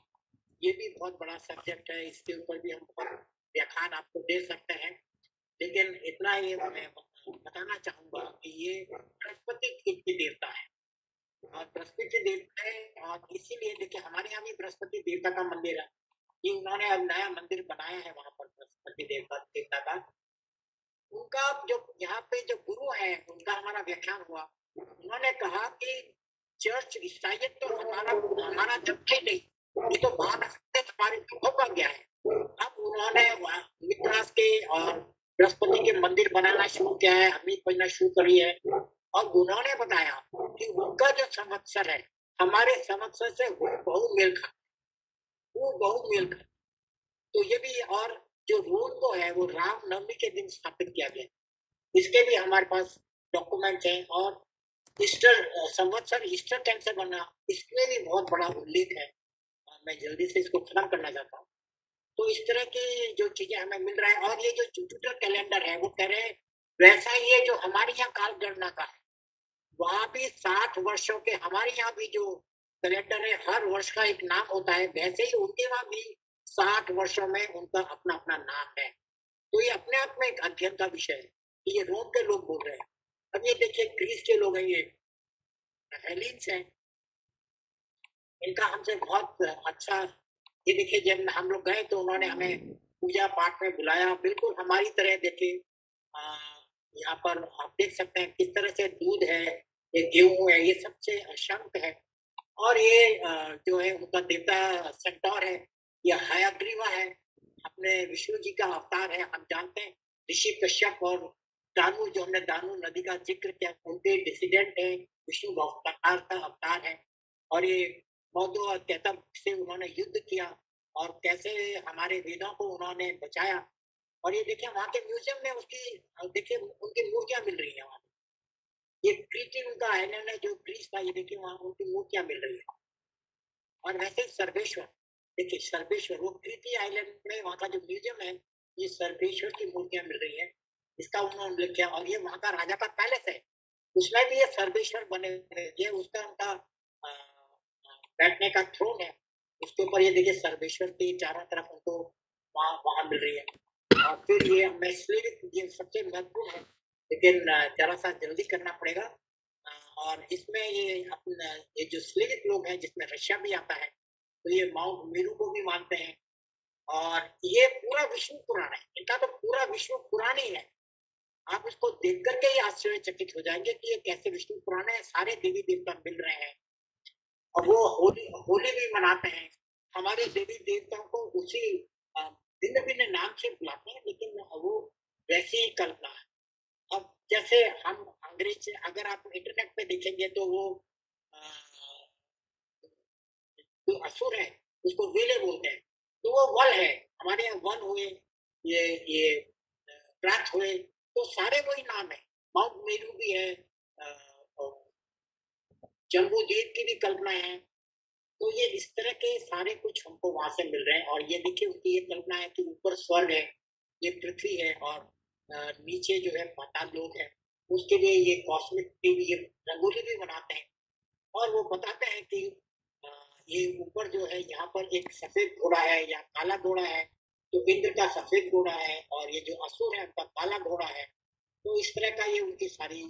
ये भी बहुत बड़ा सब्जेक्ट है। इसके ऊपर भी हम बहुत व्याख्यान आपको दे सकते हैं। लेकिन इतना ही मैं बताना चाहूँगा कि ये बृहस्पति की देवता है। बृहस्पति देवता है इसीलिए देखिए, हमारे यहाँ भी बृहस्पति देवता का मंदिर है। ये उन्होंने अब नया मंदिर बनाया है वहाँ पर, बृहस्पति देवता देवता का। उनका जो, यहाँ पे जो गुरु है, उनका हमारा व्याख्यान हुआ। उन्होंने कहा कि चर्च ईसाइयत तो हमारा हमारा जब थे नहीं, ये तो बाहर से हमारे धर्मों का गया है। अब उन्होंने मित्रास के और बृहस्पति के मंदिर बनाना शुरू किया है, अमीर बनना शुरू करी है। और उन्होंने बताया कि उनका जो संवत्सर है, हमारे संवत्सर से वो बहु मेल वो बहु मेल तो ये भी और जो रोल को है, वो राम नवमी के दिन स्थापित किया गया इसके भी हमारे पास डॉक्यूमेंट हैं और ईस्टर, संवत्सर, ईस्टर कैंसर बनना इसमें भी बहुत बड़ा उल्लेख है। मैं जल्दी से इसको खत्म करना चाहता हूँ। तो इस तरह की जो चीज़ें हमें मिल रहा है और ये जो जुपिटर कैलेंडर है, वो कह रहे हैं, वैसा ही है जो हमारे यहाँ काल गणना का है। वहाँ भी साठ वर्षों के हमारे यहाँ भी जो कैलेंडर है हर वर्ष का एक नाम होता है। वैसे ही उनके वहाँ भी साठ वर्षों में उनका अपना अपना नाम है। तो ये अपने आप में एक अध्ययन का विषय है कि ये रोम के लोग बोल रहे हैं। अब ये देखिए ग्रीस के लोग हैं ये हैं। इनका हमसे बहुत अच्छा ये देखिए जब हम लोग गए तो उन्होंने हमें पूजा पाठ में बुलाया। बिल्कुल हमारी तरह देखिए आ, यहाँ पर आप देख सकते हैं किस तरह से दूध है ये गेहूँ है, ये सबसे शंख है। और ये जो है उनका देवता सेंटोर है, ये हयाग्रीवा है। अपने विष्णु जी का अवतार है हम जानते हैं। ऋषि कश्यप और दानु, जो हमने दानु नदी का ज़िक्र किया, उनके डिसिडेंट है। विष्णु अवतार का अवतार है। और ये मौदो और से उन्होंने युद्ध किया और कैसे हमारे वेदों को उन्होंने बचाया। और ये देखिए, वहाँ के म्यूज़ियम में उसकी देखिए, उनकी मूर्तियाँ मिल रही है वहाँ ये क्रीटी उनका आइलैंड है जो ग्रीस ये देखिए वहाँ उनकी मूर्तियाँ मिल रही है? और वैसे सर्वेश्वर, देखिए सर्वेश्वर, वो कृति आइलैंड में वहाँ का जो म्यूज़ियम है, ये सर्वेश्वर की मूर्तियाँ मिल रही है। इसका उन्होंने उल्लेख किया, और ये वहाँ का राजा का पैलेस है। उसमें भी ये सर्वेश्वर बने हुए ये उसका उनका बैठने का थ्रोन है। उसके ऊपर ये देखिए सर्वेश्वर की चारों तरफ़ उनको वहाँ वहाँ मिल रही है। और फिर ये, मैं ये सबसे महत्वपूर्ण है लेकिन जरा सा जल्दी करना पड़ेगा। और इसमें ये अपना, ये जो स्लेविक लोग हैं, जिसमें रशिया भी आता है तो ये माउंट मेरू को भी मानते हैं। और ये पूरा विष्णु पुराण है। इनका तो पूरा विष्णु पुराण ही है। आप इसको देख करके ही आश्चर्यचकित हो जाएँगे कि ये कैसे विष्णु पुराण है। सारे देवी देवता मिल रहे हैं। और वो होली होली भी मनाते हैं। हमारे देवी देवताओं को उसी भिन्न भिन्न नाम से बुलाते हैं, लेकिन वो वैसी ही कल्पना है। जैसे हम अंग्रेज़, अगर आप इंटरनेट पे देखेंगे तो वो जो असुर है, उसको वेले बोलते हैं। तो वो वल है। हमारे यहाँ वन हुए, ये ये प्रात हुए तो सारे वही नाम है। माउंट मेरू भी है जम्बू द्वीप की भी कल्पना है। तो ये इस तरह के सारे कुछ हमको वहाँ से मिल रहे हैं। और ये देखिए, उनकी ये कल्पना है कि ऊपर स्वर्ग है, ये पृथ्वी है और नीचे जो है पाताल लोग है। उसके लिए ये कॉस्मिक टीवी ये रंगोली भी बनाते हैं। और वो बताते हैं कि ये ऊपर जो है, यहाँ पर एक सफ़ेद घोड़ा है या काला घोड़ा है तो इंद्र का सफ़ेद घोड़ा है और ये जो असुर है, उनका काला घोड़ा है। तो इस तरह का ये उनकी सारी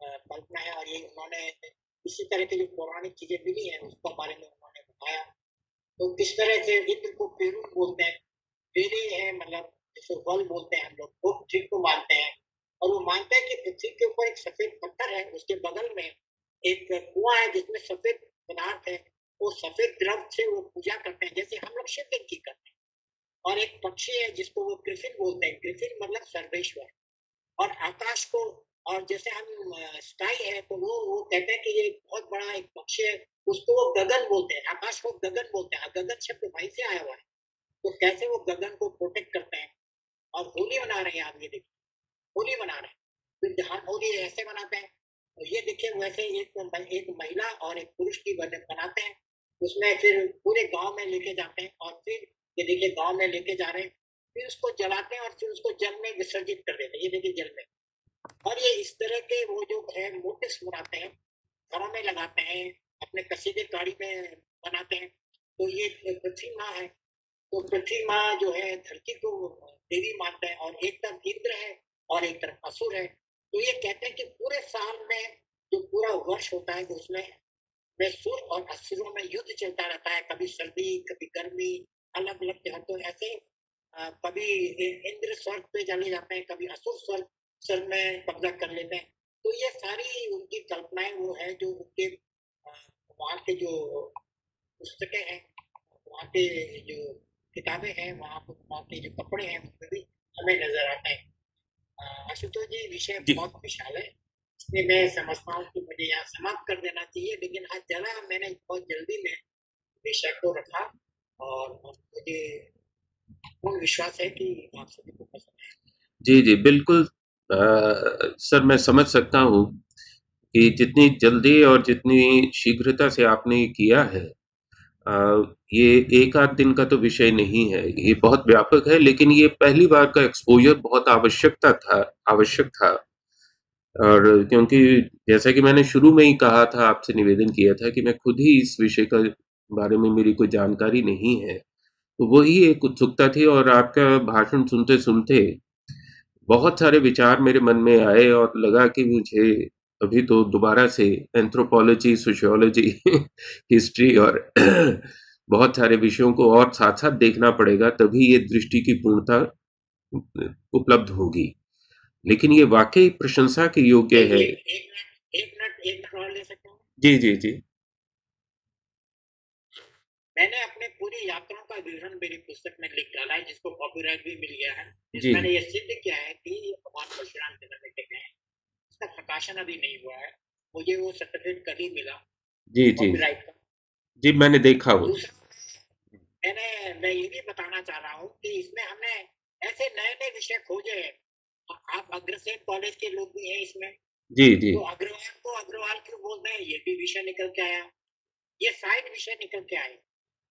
कल्पना है और ये उन्होंने, इसी तरह की जो पौराणिक चीज़ें मिली हैं, उसके बारे में उन्होंने बताया। तो किस तरह से इंद्र को पेरू बोलते हैं। पेरे है मतलब जिसे वल बोलते हैं हम लोग वो पृथ्वी को मानते हैं। और वो मानते हैं कि पृथ्वी के ऊपर एक सफ़ेद पत्थर है, उसके बगल में एक कुआँ है जिसमें सफ़ेद पदार्थ है। वो सफ़ेद द्रव से वो पूजा करते हैं, जैसे हम लोग शिव की करते हैं। और एक पक्षी है जिसको वो ग्रिफिन बोलते हैं। ग्रिफिन मतलब सर्वेश्वर। और आकाश को, और जैसे हम स्काई है तो वो वो कहते हैं कि ये बहुत बड़ा एक पक्षी है। उसको वो गगन बोलते हैं। आकाश को गगन बोलते हैं। गगन शब्द वहीं से आया हुआ है। तो कैसे वो गगन को प्रोटेक्ट करते हैं? और होली मना रहे हैं आप ये देखिए होली मना रहे हैं। फिर हम होली ऐसे मनाते हैं तो ये देखिए वैसे एक एक महिला और एक पुरुष की बनाते हैं, उसमें फिर पूरे गाँव में लेके जाते हैं और फिर ये देखिए गाँव में लेके जा रहे हैं, फिर उसको जलाते हैं और फिर उसको जल में विसर्जित कर देते हैं, ये देखिए जल में। और ये इस तरह के वो जो है मोटिस बनाते हैं, घरों में लगाते हैं, अपने कसीदे गाड़ी में बनाते हैं। तो ये पृथ्वी माँ है तो पृथ्वी माँ जो है, धरती को देवी मानते हैं और एक तरफ़ इंद्र है और एक तरफ़ असुर है। तो ये कहते हैं कि पूरे साल में जो पूरा वर्ष होता है उसमें में सुर और असुरों में युद्ध चलता रहता है। कभी सर्दी, कभी गर्मी अलग अलग जगह तो ऐसे कभी इंद्र स्वर्ग पे चले जाते हैं, कभी असुर स्वर्ग स्वर्ग में कब्जा कर लेते हैं। तो ये सारी उनकी कल्पनाएँ वो है जो उनके वहाँ के जो पुस्तकें हैं वहाँ के जो किताबें हैं वहाँ पर वहाँ के जो कपड़े हैं उसमें भी हमें नज़र आते हैं। आशुतोष जी विषय बहुत विशाल है। इसलिए मैं समझता हूँ कि मुझे यहाँ समाप्त कर देना चाहिए लेकिन आज जरा मैंने बहुत जल्दी में विषय को रखा और मुझे पूर्ण विश्वास है कि आप सभी को पसंद है जी जी बिल्कुल। आ, सर मैं समझ सकता हूँ कि जितनी जल्दी और जितनी शीघ्रता से आपने किया है ये एक आध दिन का तो विषय नहीं है, ये बहुत व्यापक है, लेकिन ये पहली बार का एक्सपोजर बहुत आवश्यकता था आवश्यक था। और क्योंकि जैसा कि मैंने शुरू में ही कहा था, आपसे निवेदन किया था कि मैं खुद ही इस विषय का बारे में मेरी कोई जानकारी नहीं है तो वही एक उत्सुकता थी और आपका भाषण सुनते सुनते बहुत सारे विचार मेरे मन में आए और लगा कि मुझे अभी तो दोबारा से एंथ्रोपोलॉजी सोशियोलॉजी हिस्ट्री और <clears throat> बहुत सारे विषयों को और साथ साथ देखना पड़ेगा तभी ये दृष्टि की पूर्णता उपलब्ध होगी। लेकिन ये वाकई प्रशंसा के योग्य है। एक मिनट एक मिनट एक मिनट ले सकता हूँ? जी जी जी। मैंने अपने पूरी यात्राओं का विवरण मेरी पुस्तक में लिख डाला है जिसको कॉपीराइट भी मिल गया है। मैंने ये सिद्ध किया है कि भगवान परशुराम चंद्र लिखे गए इसका प्रकाशन अभी नहीं हुआ है। मुझे वो सर्टिफिकेट कल ही मिला। जी जी। जी मैंने देखा वो। मैंने मैं ये भी बताना चाह रहा हूँ कि इसमें हमने ऐसे नए नए विषय खोजे हैं। आप अग्रसेन कॉलेज के लोग भी हैं इसमें। जी जी। तो अग्रवाल को अग्रवाल क्यों बोलते हैं? ये भी विषय निकल के आया। ये साइड विषय निकल के आए।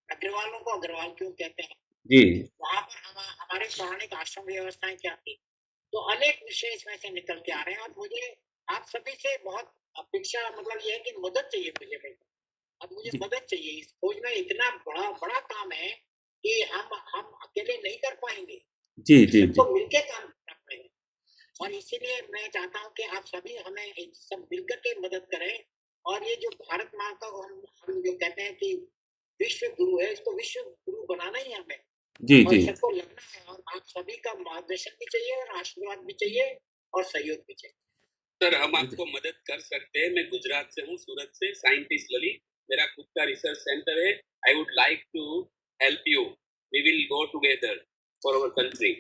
अग्रवालों को अग्रवाल क्यों कहते हैं? जी। वहाँ पर हम हमारे पौराणिक आश्रम व्यवस्थाएँ क्या थी? तो अनेक विषय इसमें से निकल के आ रहे हैं और मुझे आप सभी से बहुत अपेक्षा मतलब ये है कि मदद चाहिए मुझे भाई। अब मुझे मदद चाहिए। इस खोज में इतना बड़ा बड़ा काम है कि हम हम अकेले नहीं कर पाएँगे। जी जी तो मिलके काम कर पाएँगे और इसीलिए मैं चाहता हूँ कि आप सभी हमें सब मिलकर के मदद करें। और ये जो भारत माँ का हम हम जो कहते हैं कि विश्व गुरु है इसको विश्व गुरु बनाना ही हमें। जी जी। सबको लगना है और आप सभी का मार्गदर्शन भी चाहिए और आशीर्वाद भी चाहिए और सहयोग भी चाहिए। सर हम आपको मदद कर सकते हैं। मैं गुजरात से हूँ सूरत से साइंटिस्ट ललित। मेरा खुद का रिसर्च सेंटर है। I would like to help you we will go together for our country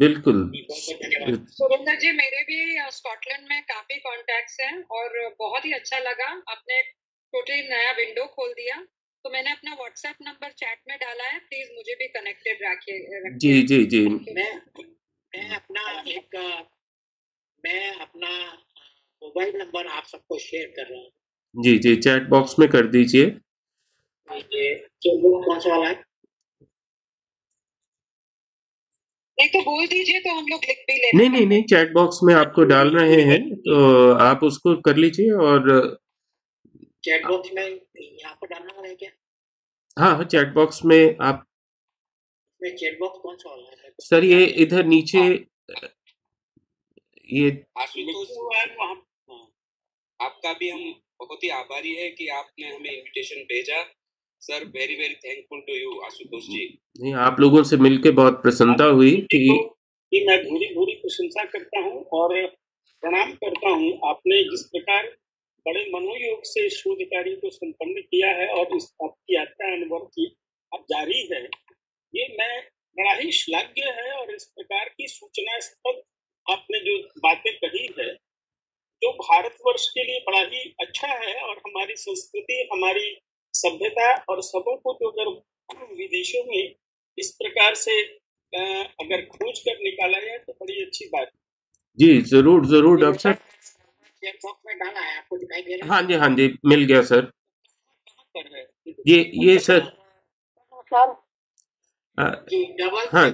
बिल्कुल। सुरेंद्र जी मेरे भी स्कॉटलैंड में काफ़ी कॉन्टेक्ट्स हैं और बहुत ही अच्छा लगा। आपने टोटली नया विंडो खोल दिया। तो मैंने अपना व्हाट्सएप नंबर चैट में डाला है। प्लीज़ मुझे भी कनेक्टेड रखिए जी जी जी। मैं मैं अपना एक मैं अपना मोबाइल नंबर आप सबको शेयर कर रहा हूँ। जी जी चैट बॉक्स में कर दीजिए। कौन सा वाला है? नहीं तो बोल दीजिए तो हम लोग लिख भी लेते नहीं नहीं नहीं चैट बॉक्स में आपको डाल रहे हैं तो आप उसको कर लीजिए और चैट बॉक्स में यहाँ पर डालना वाला है क्या? हाँ चैट बॉक्स में आप इसमें चैट बॉक्स कौन सा वाला है? सर ये इधर नीचे ये हाँ, आपका भी हम बहुत ही आभारी है कि आपने हमें इनविटेशन भेजा। Sir very very thankful to you Ashutosh ji. नहीं आप लोगों से मिलके बहुत प्रसन्नता हुई कि कि मैं भूरी भूरी प्रशंसा करता हूँ और प्रणाम करता हूँ आपने जिस प्रकार बड़े मनोयोग से शोध कार्य को संपन्न किया है और इस आपकी यात्रा अनुभव की अब जारी है। ये मैं बड़ा ही श्लाघ्य है और इस प्रकार की सूचनास्पद आपने जो बातें कही है जो भारतवर्ष के लिए बड़ा ही अच्छा है और हमारी संस्कृति हमारी सभ्यता और सबों को जो अगर विदेशों में इस प्रकार से अगर खोज कर निकाला जाए तो बड़ी अच्छी बात जी ज़रूर ज़रूर डॉक्टर। साहब बॉक्स में डाला है आपको दिखाई दे रहा है? हाँ जी हाँ जी मिल गया सर। ये ये सर। सर जी डबल हाँ।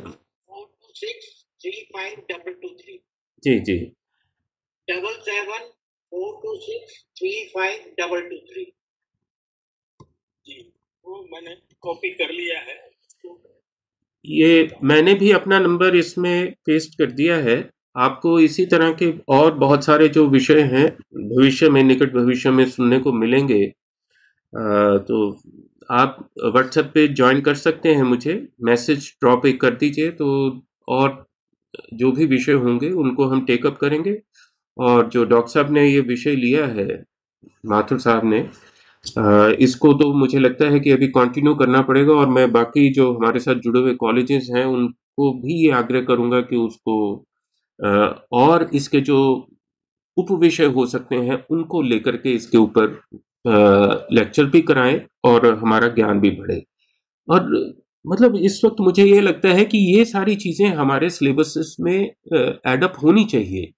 Six three five double two three जी जी। Double seven four two six three five double two three जी वो मैंने कॉपी कर लिया है। ये मैंने भी अपना नंबर इसमें पेस्ट कर दिया है। आपको इसी तरह के और बहुत सारे जो विषय हैं, भविष्य में, निकट भविष्य में सुनने को मिलेंगे तो आप व्हाट्सएप पे ज्वाइन कर सकते हैं मुझे। मैसेज ड्रॉप एक कर दीजिए तो और जो भी विषय होंगे, उनको हम टेकअप करेंगे। और जो डॉक्टर साहब ने ये विषय लिया है, माथुर साहब ने इसको तो मुझे लगता है कि अभी कंटिन्यू करना पड़ेगा और मैं बाकी जो हमारे साथ जुड़े हुए कॉलेजेस हैं, उनको भी ये आग्रह करूँगा कि उसको और इसके जो उप विषय हो सकते हैं, उनको लेकर के इसके ऊपर लेक्चर भी कराएँ और हमारा ज्ञान भी बढ़े। और मतलब इस वक्त मुझे ये लगता है कि ये सारी चीज़ें हमारे सिलेबस में एडअप होनी चाहिए।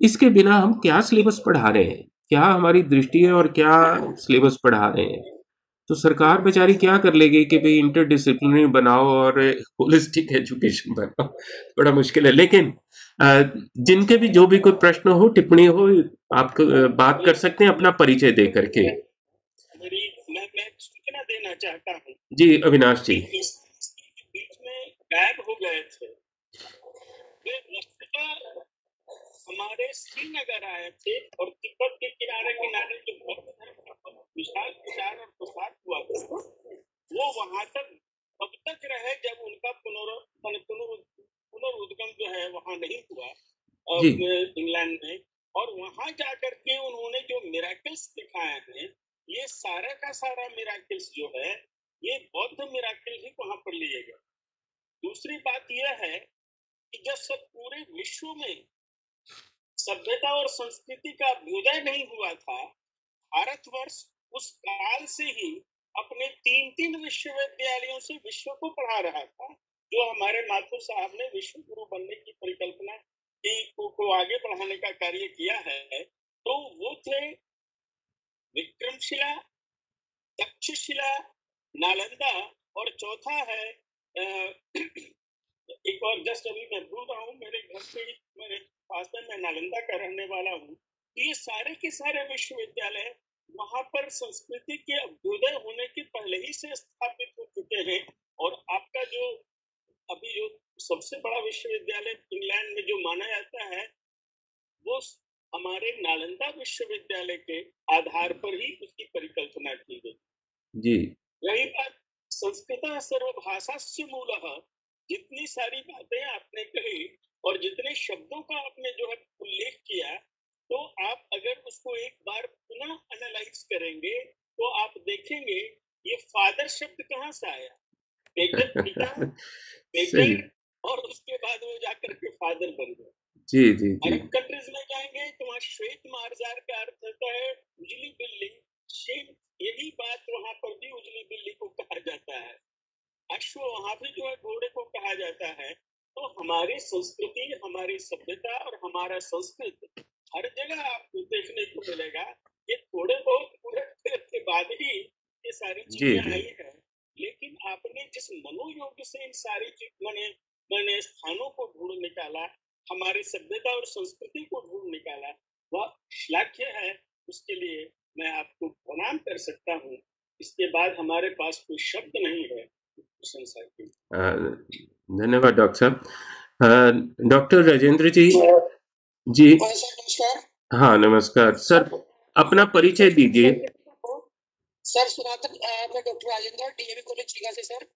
इसके बिना हम क्या सिलेबस पढ़ा रहे हैं? क्या हमारी दृष्टि है और क्या सिलेबस पढ़ा रहे हैं? तो सरकार बेचारी क्या कर लेगी कि भाई इंटर डिसिप्लिनरी बनाओ और होलिस्टिक एजुकेशन <laughs> बनाओ? बड़ा मुश्किल है, लेकिन जिनके भी जो भी कोई प्रश्न हो टिप्पणी हो आप बात कर सकते हैं अपना परिचय दे करके। देना चाहता हूँ। जी अविनाश जी। बीच में गायब हो गए थे। हमारे श्रीनगर आए थे और तिब्बत के किनारे किनारे जो विशाल प्रचार और प्रसार हुआ था वो वहाँ तक तब तक रहे जब उनका पुनर पुनर पुनरुद्गम जो है वहाँ नहीं हुआ। इंग्लैंड में और वहाँ जाकर के उन्होंने जो मिराकल्स दिखाए हैं ये सारा का सारा मिराकल्स जो है ये बौद्ध मिराकल ही वहाँ पर लिए गए। दूसरी बात यह है कि जब सब पूरे विश्व में सभ्यता और संस्कृति का अभ्युदय नहीं हुआ था भारतवर्ष उस काल से ही अपने तीन तीन विश्वविद्यालयों से विश्व को पढ़ा रहा था। जो हमारे माथुर साहब ने विश्व गुरु बनने की परिकल्पना की को, को आगे बढ़ाने का कार्य किया है तो वो थे विक्रमशिला तक्षशिला नालंदा और चौथा है एक और जस्ट अभी मैं भूल रहा हूँ मेरे घर से ही मेरे पास में मैं नालंदा का रहने वाला हूँ ये सारे के सारे विश्वविद्यालय वहाँ पर संस्कृति के अभ्युदय होने के पहले ही से स्थापित हो चुके हैं और आपका जो अभी जो सबसे बड़ा विश्वविद्यालय इंग्लैंड में जो माना जाता है वो हमारे नालंदा विश्वविद्यालय के आधार पर ही उसकी परिकल्पना की गई। जी। रही बात संस्कृत सर्वभाषा से मूल जितनी सारी बातें आपने कही और जितने शब्दों का आपने जो है उल्लेख किया तो आप अगर उसको एक बार पुनः एनालाइज करेंगे तो आप देखेंगे ये फादर शब्द कहाँ से आया? <laughs> पिता और उसके बाद वो जाकर के फादर बन गए जी जी जी। अरब कंट्रीज़ में जाएँगे तो वहाँ श्वेत मार्जार का अर्थ होता है उजली बिल्ली। शेप यही बात वहाँ पर भी उजली बिल्ली को कहा जाता है। अश्व वहाँ भी जो है घोड़े को कहा जाता है। तो हमारी संस्कृति हमारी सभ्यता और हमारा संस्कृत हर जगह आपको देखने को मिलेगा। ये थोड़े बहुत फिरत के बाद ही ये सारी चीज़ें आई है। लेकिन आपने जिस मनोयोग से इन सारी चीज़ मैंने मैंने स्थानों को ढूंढ निकाला हमारी सभ्यता और संस्कृति को ढूंढ निकाला वह श्लाघ्य है उसके लिए मैं आपको प्रणाम कर सकता हूँ। इसके बाद हमारे पास कोई शब्द नहीं है। प्रशंसा की। धन्यवाद डॉक्टर साहब। डॉक्टर राजेंद्र जी। जी। हाँ नमस्कार। हाँ नमस्कार। सर अपना परिचय दीजिए। सर सनातन अ, मैं doctor Rajendra DAV college Riga से सर।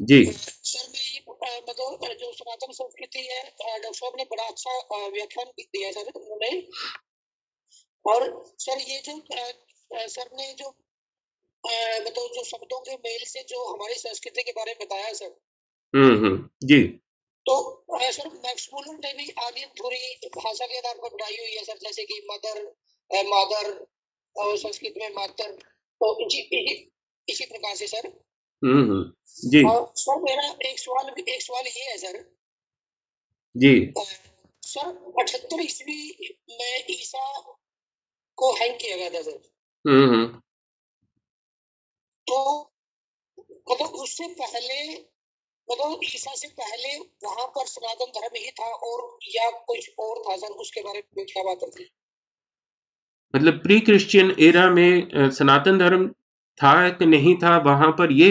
जी। सर मैं ये मतलब जो सनातन संस्कृति है डॉक्टर साहब ने बड़ा अच्छा व्याख्यान दिया सर उन्होंने। और सर ये जो सर ने जो मतलब जो शब्दों के मेल से जो हमारी संस्कृति के बारे में बताया सर। हम्म हम्म। जी। तो सर मैक्स मुलर ने भी आगे थोड़ी भाषा के आधार पर बनाई हुई है सर जैसे कि मदर मादर और संस्कृत में मातर तो इसी इसी- प्रकार से सर। हम्म हम्म। जी। और सर मेरा एक सवाल एक सवाल ये है सर। जी। सर अठहत्तर ईस्वी में ईसा को हैंग किया गया था सर। हम्म हम्म। तो मतलब उससे पहले मतलब ईसा से पहले वहाँ पर सनातन धर्म ही था और या कुछ और था सर उसके बारे में क्या बात है मतलब प्री क्रिश्चियन एरा में सनातन धर्म था कि नहीं था वहाँ पर ये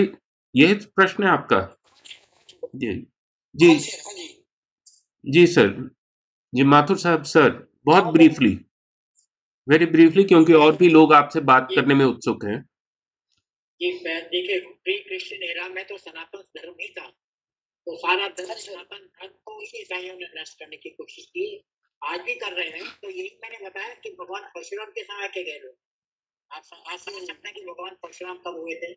ये प्रश्न है आपका? जी जी। हाँ जी हाँ जी। जी सर जी माथुर साहब सर बहुत ब्रीफली वेरी ब्रीफली क्योंकि और भी लोग आपसे बात करने में उत्सुक हैं। ये देखिए प्री क्रिश्चियन एरा में तो सनातन धर्म ही था। तो सारा धर्म सनातन धर्म को ही ईसाइयों ने नष्ट करने की कोशिश की। आज भी कर रहे हैं तो यही मैंने बताया कि भगवान परशुराम के समय के गए लोग। आप आप समझ सकते हैं कि भगवान परशुराम कब हुए थे।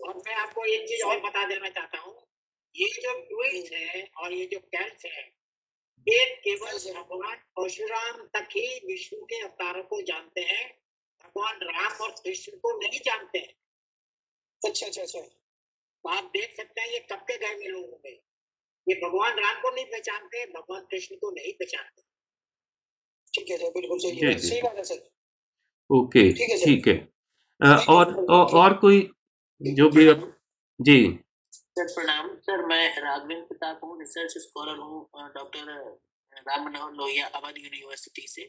और मैं आपको एक चीज़ और बता देना चाहता हूँ। ये जो ट्वीट है और ये जो कैल्स है ये केवल भगवान परशुराम तक ही विष्णु के अवतारों को जानते हैं। भगवान राम और कृष्ण को नहीं जानते हैं। अच्छा अच्छा अच्छा। आप देख सकते हैं ये कब के गए हुए लोग होंगे ये भगवान राम को नहीं पहचानते भगवान कृष्ण को नहीं पहचानते। ठीक है सर बिल्कुल सही बात है सर। ओके ठीक है और और और कोई जो भी अब जी। सर प्रणाम। सर मैं राघवेंद्र प्रताप हूँ रिसर्च स्कॉलर हूँ डॉक्टर राम मनोहर लोहिया अवध यूनिवर्सिटी से।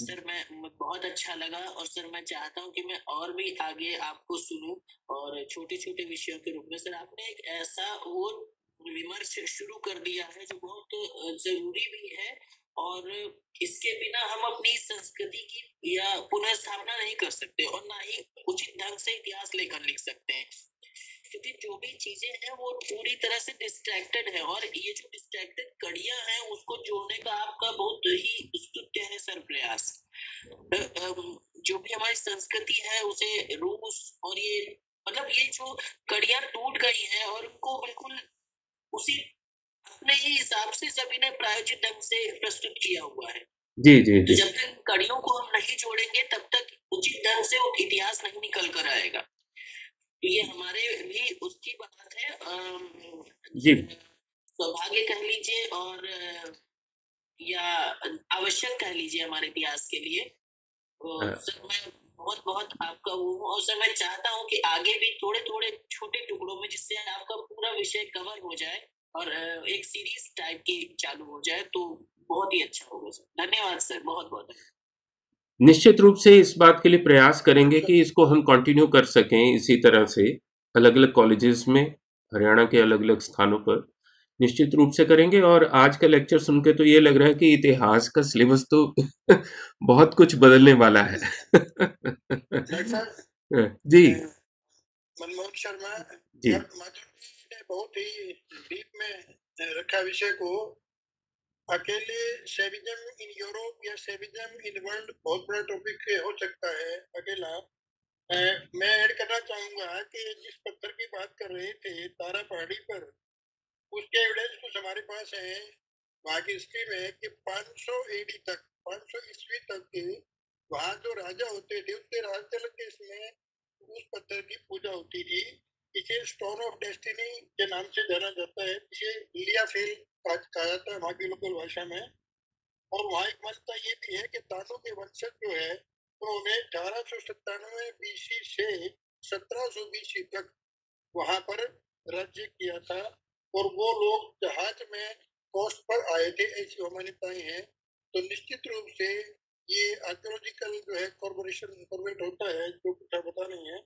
सर मैं बहुत अच्छा लगा और सर मैं चाहता हूँ कि मैं और भी आगे आपको सुनूं और छोटे छोटे विषयों के रूप में। सर आपने एक ऐसा वो विमर्श शुरू कर दिया है, जो बहुत ज़रूरी भी है और इसके बिना हम अपनी संस्कृति की या पुनर्स्थापना नहीं कर सकते और ना ही उचित ढंग से इतिहास लेखन लिख सकते हैं। क्योंकि जो भी चीज़ें हैं, वो पूरी तरह से डिस्ट्रैक्टेड है और ये जो डिस्ट्रैक्टेड कड़ियाँ हैं, उसको जोड़ने का आपका बहुत ही स्तुत्य है सर प्रयास जो भी हमारी संस्कृति है, उसे रूस और ये मतलब ये जो कड़ियाँ टूट गई है और उनको बिल्कुल उसी अपने ही हिसाब से सभी ने प्रायोजित ढंग से प्रस्तुत किया हुआ है। जी जी तो जब तक कड़ियों को हम नहीं जोड़ेंगे तब तक उचित ढंग से वो इतिहास नहीं निकल कर आएगा। तो ये हमारे भी उसकी बात है। जी। सौभाग्य कह लीजिए और या आवश्यक कह लीजिए हमारे इतिहास के लिए। तो मैं बहुत बहुत आपका वो और सर, मैं चाहता हूँ कि आगे भी थोड़े थोड़े छोटे टुकड़ों में जिससे आपका पूरा विषय कवर हो जाए और एक सीरीज़ टाइप की चालू हो जाए तो बहुत ही अच्छा होगा सर। धन्यवाद सर बहुत बहुत निश्चित रूप से इस बात के लिए प्रयास करेंगे कि इसको हम कंटिन्यू कर सकें इसी तरह से अलग अलग कॉलेजेस में, हरियाणा के अलग अलग स्थानों पर। निश्चित रूप से करेंगे। और आज का लेक्चर सुन के तो ये लग रहा है कि इतिहास का सिलेबस तो <laughs> बहुत कुछ बदलने वाला है। <laughs> जी। मनमोहन शर्मा जी। ने बहुत ही डीप में रखा विषय को अकेले सेविजम इन यूरोप या सेविजम इन वर्ल्ड बहुत बड़ा टॉपिक हो सकता है अकेला। मैं ऐड करना चाहूँगा कि जिस पत्थर की बात कर रहे थे तारा पहाड़ी पर उसके एविडेंस कुछ हमारे पास है। वहाँ की हिस्ट्री में कि 500 एडी तक 500 ईस्वी तक के वहाँ जो राजा होते थे, उसके राज के इसमें उस पत्थर की पूजा होती थी। इसे स्टोन ऑफ़ डेस्टिनी के नाम से जाना जाता है। इसे लिया फेल कहा जाता है वहाँ की लोकल भाषा में। और वहाँ एक मान्यता ये भी है कि दानों के वंशज जो है उन्होंने अठारह सौ सत्तानवे बीसी से सत्रह सौ बीसी तक वहाँ पर राज्य किया था। और वो लोग जहाज़ में कोस्ट पर आए थे ऐसी मान्यताएँ हैं। तो निश्चित रूप से ये आर्कोलॉजिकल जो है कॉर्पोरेशन कॉर्पोरेट होता है, जो कुछ पता नहीं है,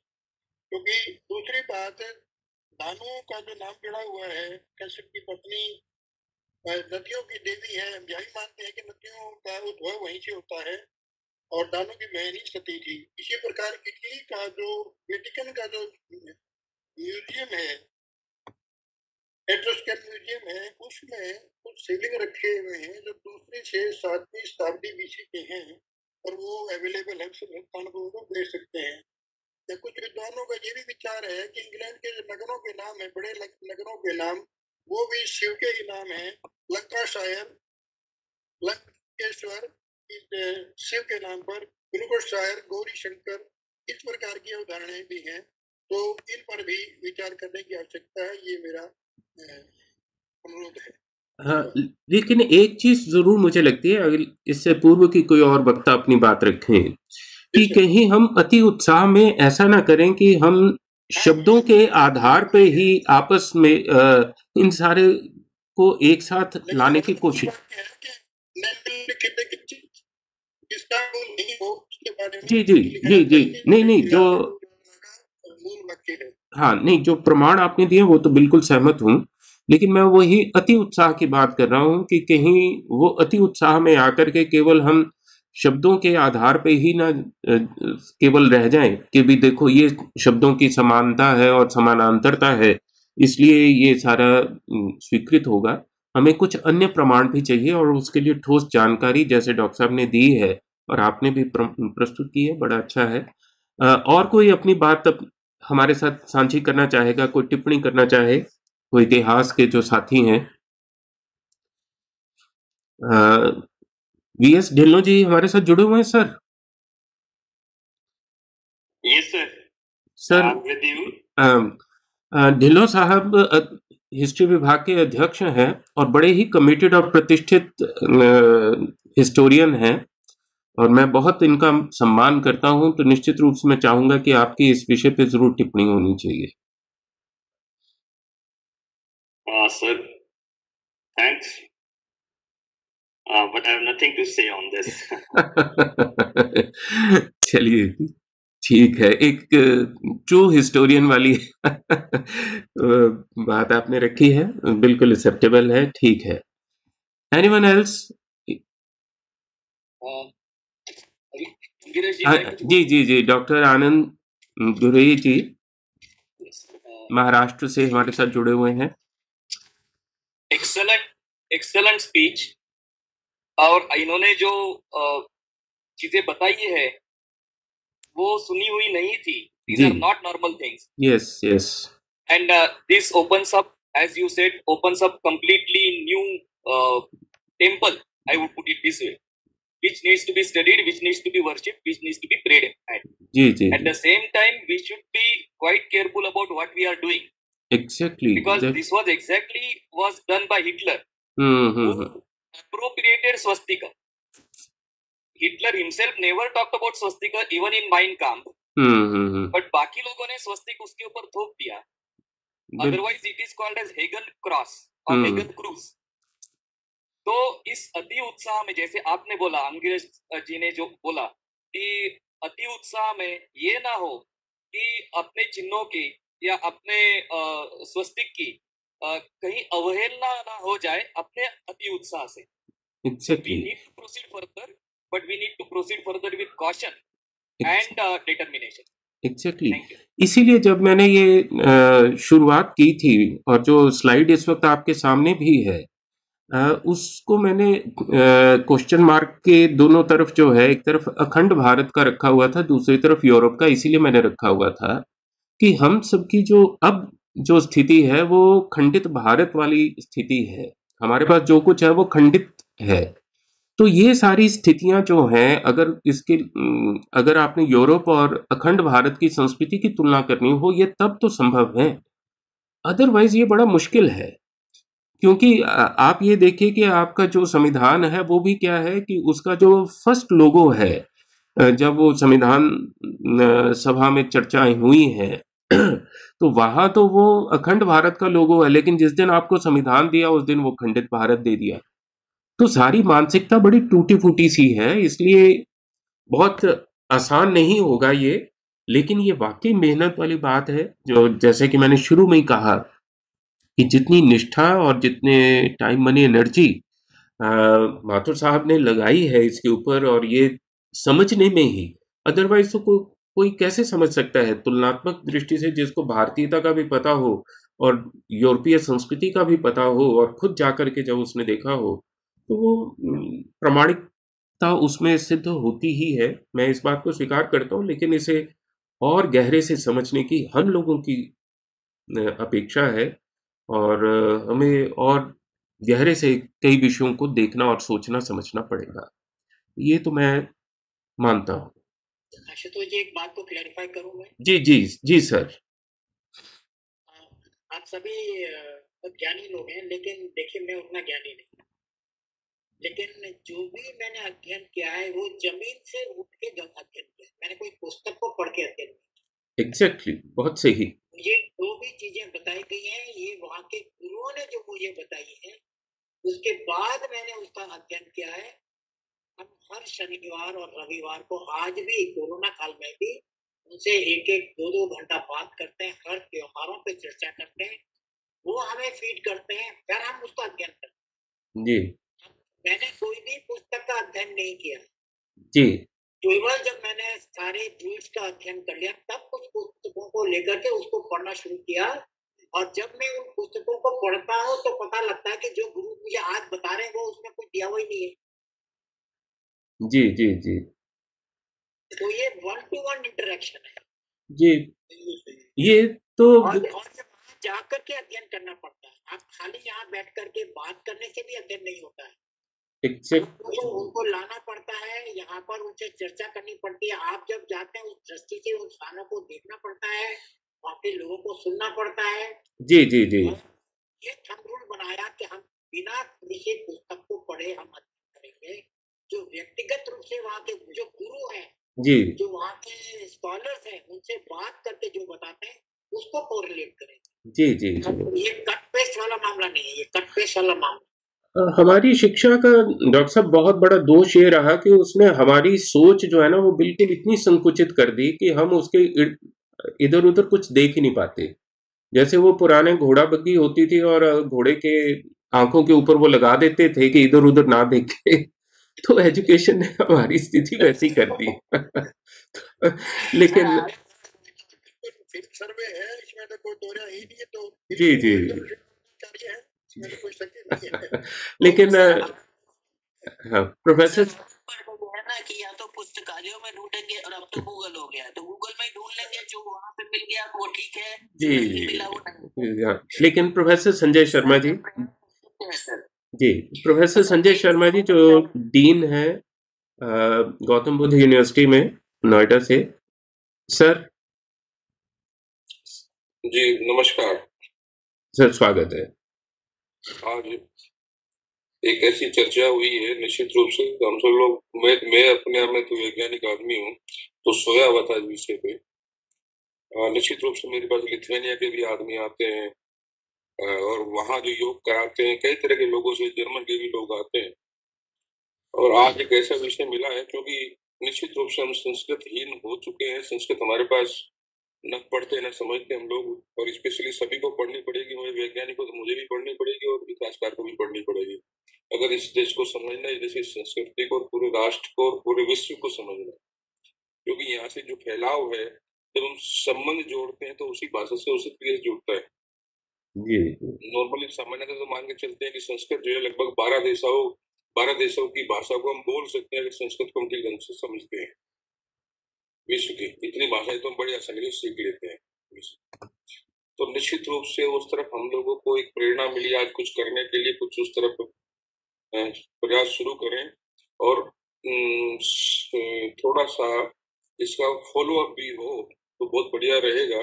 क्योंकि दूसरी बात दानों का जो नाम जुड़ा हुआ है कश्यप की पत्नी नदियों की देवी है, हम यही मानते हैं कि नदियों का उद्भव वहीं से होता है, और दानों की बहन सती थी। इसी प्रकार इटली का जो वेटिकन का जो म्यूज़ियम है एट्रोस्कैन म्यूज़ियम है, उसमें कुछ शिवलिंग रखे हुए हैं, जो दूसरी से सातवीं शताब्दी बीसी के हैं, और वो अवेलेबल है भक्तान को देख सकते हैं। या कुछ विद्वानों का ये भी विचार है कि इंग्लैंड के जो नगरों के नाम है, बड़े नगरों के नाम, वो भी शिव के ही नाम है लंकाशायर लंकेश्वर शिव के नाम पर गुरुकुशायर गौरी शंकर, इस प्रकार की उदाहरणें भी हैं। तो इन पर भी विचार करने की आवश्यकता है, ये मेरा अनुरोध है हाँ लेकिन एक चीज़ ज़रूर मुझे लगती है अगर इससे पूर्व की कोई और वक्ता अपनी बात रखें कि कहीं हम अति उत्साह में ऐसा ना करें कि हम शब्दों के आधार पे ही आपस में अ, इन सारे को एक साथ लाने की कोशिश जी जी जी जी। नहीं नहीं जो मूल वाक्य है हाँ नहीं, जो प्रमाण आपने दिए वो तो बिल्कुल सहमत हूँ, लेकिन मैं वही अति उत्साह की बात कर रहा हूँ कि कहीं वो अति उत्साह में आकर के केवल हम शब्दों के आधार पे ही ना केवल रह जाएँ कि भी देखो ये शब्दों की समानता है और समानांतरता है, इसलिए ये सारा स्वीकृत होगा। हमें कुछ अन्य प्रमाण भी चाहिए और उसके लिए ठोस जानकारी जैसे डॉक्टर साहब ने दी है और आपने भी प्रस्तुत की है, बड़ा अच्छा है। और कोई अपनी बात हमारे साथ साझी करना चाहेगा कोई टिप्पणी करना चाहे कोई इतिहास के जो साथी हैं। वी एस ढिल्लो जी हमारे साथ जुड़े हुए हैं सर? सर ढिल्लो साहब हिस्ट्री विभाग के अध्यक्ष हैं और बड़े ही कमिटेड और प्रतिष्ठित हिस्टोरियन हैं। और मैं बहुत इनका सम्मान करता हूँ तो निश्चित रूप से मैं चाहूँगा कि आपकी इस विषय पे ज़रूर टिप्पणी होनी चाहिए। Uh, sir, thanks. Uh, but I have nothing to say on this. <laughs> चलिए ठीक है। एक ट्रू हिस्टोरियन वाली बात आपने रखी है। बिल्कुल एक्सेप्टेबल है ठीक है। एनीवन एल्स जी हाँ, जी जी जी डॉक्टर आनंद गुरई जी। महाराष्ट्र से हमारे साथ जुड़े हुए हैं। एक्सलेंट एक्सलेंट स्पीच और इन्होंने जो चीज़ें बताई है वो सुनी हुई नहीं थी। Not normal things yes yes and uh, this opens up as you said opens up completely new uh, temple i would put it this way. Which needs to be studied which needs to be worshipped which needs to be prayed at जी जी at the same time we should be quite careful about what we are doing exactly because that... this was exactly was done by hitler hmm hmm hmm, appropriated swastika hitler himself never talked about swastika even in mein kampf hmm hmm hmm, but बाकी लोगों ने स्वस्तिक उसके ऊपर थोप दिया bill- otherwise it is called as hagen cross और हम्म। हेगन क्रूज तो इस अति उत्साह में जैसे आपने बोला अंग्रेज़ जी ने जो बोला कि अति उत्साह में ये ना हो कि अपने चिन्हों की या अपने स्वस्तिक की कहीं अवहेलना ना हो जाए अपने अति उत्साह से। Proceed further but we need to proceed further with caution and determination exactly इसीलिए जब मैंने ये शुरुआत की थी और जो स्लाइड इस वक्त आपके सामने भी है उसको मैंने क्वेश्चन मार्क के दोनों तरफ़ जो है, एक तरफ़ अखंड भारत का रखा हुआ था, दूसरी तरफ़ यूरोप का, इसीलिए मैंने रखा हुआ था कि हम सबकी जो अब जो स्थिति है, वो खंडित भारत वाली स्थिति है। हमारे पास जो कुछ है, वो खंडित है। तो ये सारी स्थितियाँ जो हैं, अगर इसके अगर आपने यूरोप और अखंड भारत की संस्कृति की तुलना करनी हो, ये तब तो संभव है। अदरवाइज़ ये बड़ा मुश्किल है। क्योंकि आप ये देखिए कि आपका जो संविधान है, वो भी क्या है कि उसका जो फ़र्स्ट लोगो है जब वो संविधान सभा में चर्चाएँ हुई हैं तो वहाँ तो वो अखंड भारत का लोगो है, लेकिन जिस दिन आपको संविधान दिया, उस दिन वो खंडित भारत दे दिया। तो सारी मानसिकता बड़ी टूटी फूटी सी है, इसलिए बहुत आसान नहीं होगा ये, लेकिन ये वाकई मेहनत वाली बात है, जो जैसे कि मैंने शुरू में ही कहा कि जितनी निष्ठा और जितने टाइम मनी एनर्जी माथुर साहब ने लगाई है इसके ऊपर और ये समझने में ही अदरवाइज़ तो को, कोई कैसे समझ सकता है? तुलनात्मक दृष्टि से जिसको भारतीयता का भी पता हो और यूरोपीय संस्कृति का भी पता हो और खुद जाकर के जब उसने देखा हो तो वो प्रमाणिकता उसमें सिद्ध होती ही है। मैं इस बात को स्वीकार करता हूँ लेकिन इसे और गहरे से समझने की हम लोगों की अपेक्षा है। और हमें और गहरे से कई विषयों को देखना और सोचना समझना पड़ेगा। ये तो मैं मानता हूँ। अच्छा तो ये एक बात को क्लैरिफाई करूँ मैं? जी जी जी सर। आप सभी ज्ञानी लोग हैं लेकिन देखिए मैं उतना ज्ञानी नहीं लेकिन जो भी मैंने अध्ययन किया है वो ज़मीन से उठ के अध्ययन किया मैंने कोई पुस्तक को पढ़ के अध्ययन किया। एग्जैक्टली exactly, बहुत सही। ये जो भी चीज़ें बताई गई हैं ये वहाँ के गुरुओं ने जो मुझे बताई है उसके बाद मैंने उसका अध्ययन किया है। हम हर शनिवार और रविवार को आज भी कोरोना काल में भी उनसे एक एक दो दो घंटा बात करते हैं हर त्योहारों पे चर्चा करते हैं। वो हमें फ़ीड करते हैं फिर हम उसका अध्ययन करते हैं। जी। मैंने कोई भी पुस्तक का अध्ययन नहीं किया। जी। केवल जब मैंने सारे रूल्स का अध्ययन कर लिया तब उस पुस्तकों को लेकर के उसको पढ़ना शुरू किया। और जब मैं उन पुस्तकों को पढ़ता हूँ तो पता लगता है कि जो गुरु मुझे आज बता रहे हैं वो उसमें कुछ दिया हुआ ही नहीं है। जी जी जी। तो ये वन टू वन इंटरेक्शन है। जी। ये तो और, और जाकर के अध्ययन करना पड़ता है। आप खाली यहाँ बैठ करके बात करने से भी अध्ययन नहीं होता है। एग्जैक्ट उनको लाना पड़ता है यहाँ पर उनसे चर्चा करनी पड़ती है। आप जब जाते हैं उस दृष्टि से उन स्थानों को देखना पड़ता है वहाँ के लोगों को सुनना पड़ता है। जी जी जी। ये थम रूल बनाया कि हम बिना किसी पुस्तक को पढ़े हम अध्ययन करेंगे। जो व्यक्तिगत रूप से वहाँ के जो गुरु है जी। जो वहाँ के स्कॉलर्स हैं उनसे बात करके जो बताते हैं उसको कोरिलेट करें जी जी जी। ये कट पेस्ट वाला मामला नहीं है ये कट पेस्ट वाला मामला। हमारी शिक्षा का डॉक्टर साहब बहुत बड़ा दोष ये रहा कि उसने हमारी सोच जो है ना वो बिल्कुल इतनी संकुचित कर दी कि हम उसके इधर उधर कुछ देख ही नहीं पाते। जैसे वो पुराने घोड़ा बग्गी होती थी और घोड़े के आँखों के ऊपर वो लगा देते थे कि इधर उधर ना देखे तो एजुकेशन ने हमारी स्थिति वैसी कर दी। लेकिन तो तो जी जी। <laughs> लेकिन <laughs> हाँ प्रोफेसर? ना कि या तो पुस्तकालयों में ढूंढेंगे और अब तो गूगल हो गया। तो गूगल में ढूंढ लेंगे जो वहाँ पे मिल गया वो ठीक है जी हाँ। लेकिन प्रोफेसर संजय शर्मा जी जी प्रोफेसर संजय शर्मा जी जो डीन है गौतम बुद्ध यूनिवर्सिटी में नोएडा से। सर? जी नमस्कार। सर स्वागत है। आज एक ऐसी चर्चा हुई है, निश्चित रूप से। हम सब लोग, मैं मैं अपने आप में तो वैज्ञानिक आदमी हूँ तो सोया हुआ था विषय पे। निश्चित रूप से मेरे पास लिथुआनिया के भी आदमी आते हैं और वहाँ जो योग कराते हैं, कई तरह के लोगों से, जर्मन के भी लोग आते हैं। और आज एक ऐसा विषय मिला है क्योंकि निश्चित रूप से हम संस्कृत हीन हो चुके हैं। संस्कृत हमारे पास न पढ़ते न समझते हम लोग और स्पेशली सभी को पढ़नी पड़ेगी मुझे वैज्ञानिक को तो मुझे भी पढ़नी पड़ेगी और विकासकार को भी पढ़नी पड़ेगी। अगर इस देश को समझना है जैसे संस्कृति को और पूरे राष्ट्र को और पूरे विश्व को समझना क्योंकि यहाँ से जो फैलाव है जब हम संबंध जोड़ते हैं तो उसी भाषा से उसी प्लेस जुड़ता है। नॉर्मली सामान्यतः तो मान के चलते हैं कि संस्कृत जो है लगभग बारह देशों बारह देशों की भाषा को हम बोल सकते हैं अगर संस्कृत को हम ठीक ढंग से समझते हैं। विश्व की इतनी भाषाएँ तो हम बड़ी आसानी से सीख लेते हैं। तो निश्चित रूप से उस तरफ़ हम लोगों को एक प्रेरणा मिली आज कुछ करने के लिए, कुछ उस तरफ़ प्रयास शुरू करें और थोड़ा सा इसका फॉलो अप भी हो तो बहुत बढ़िया रहेगा।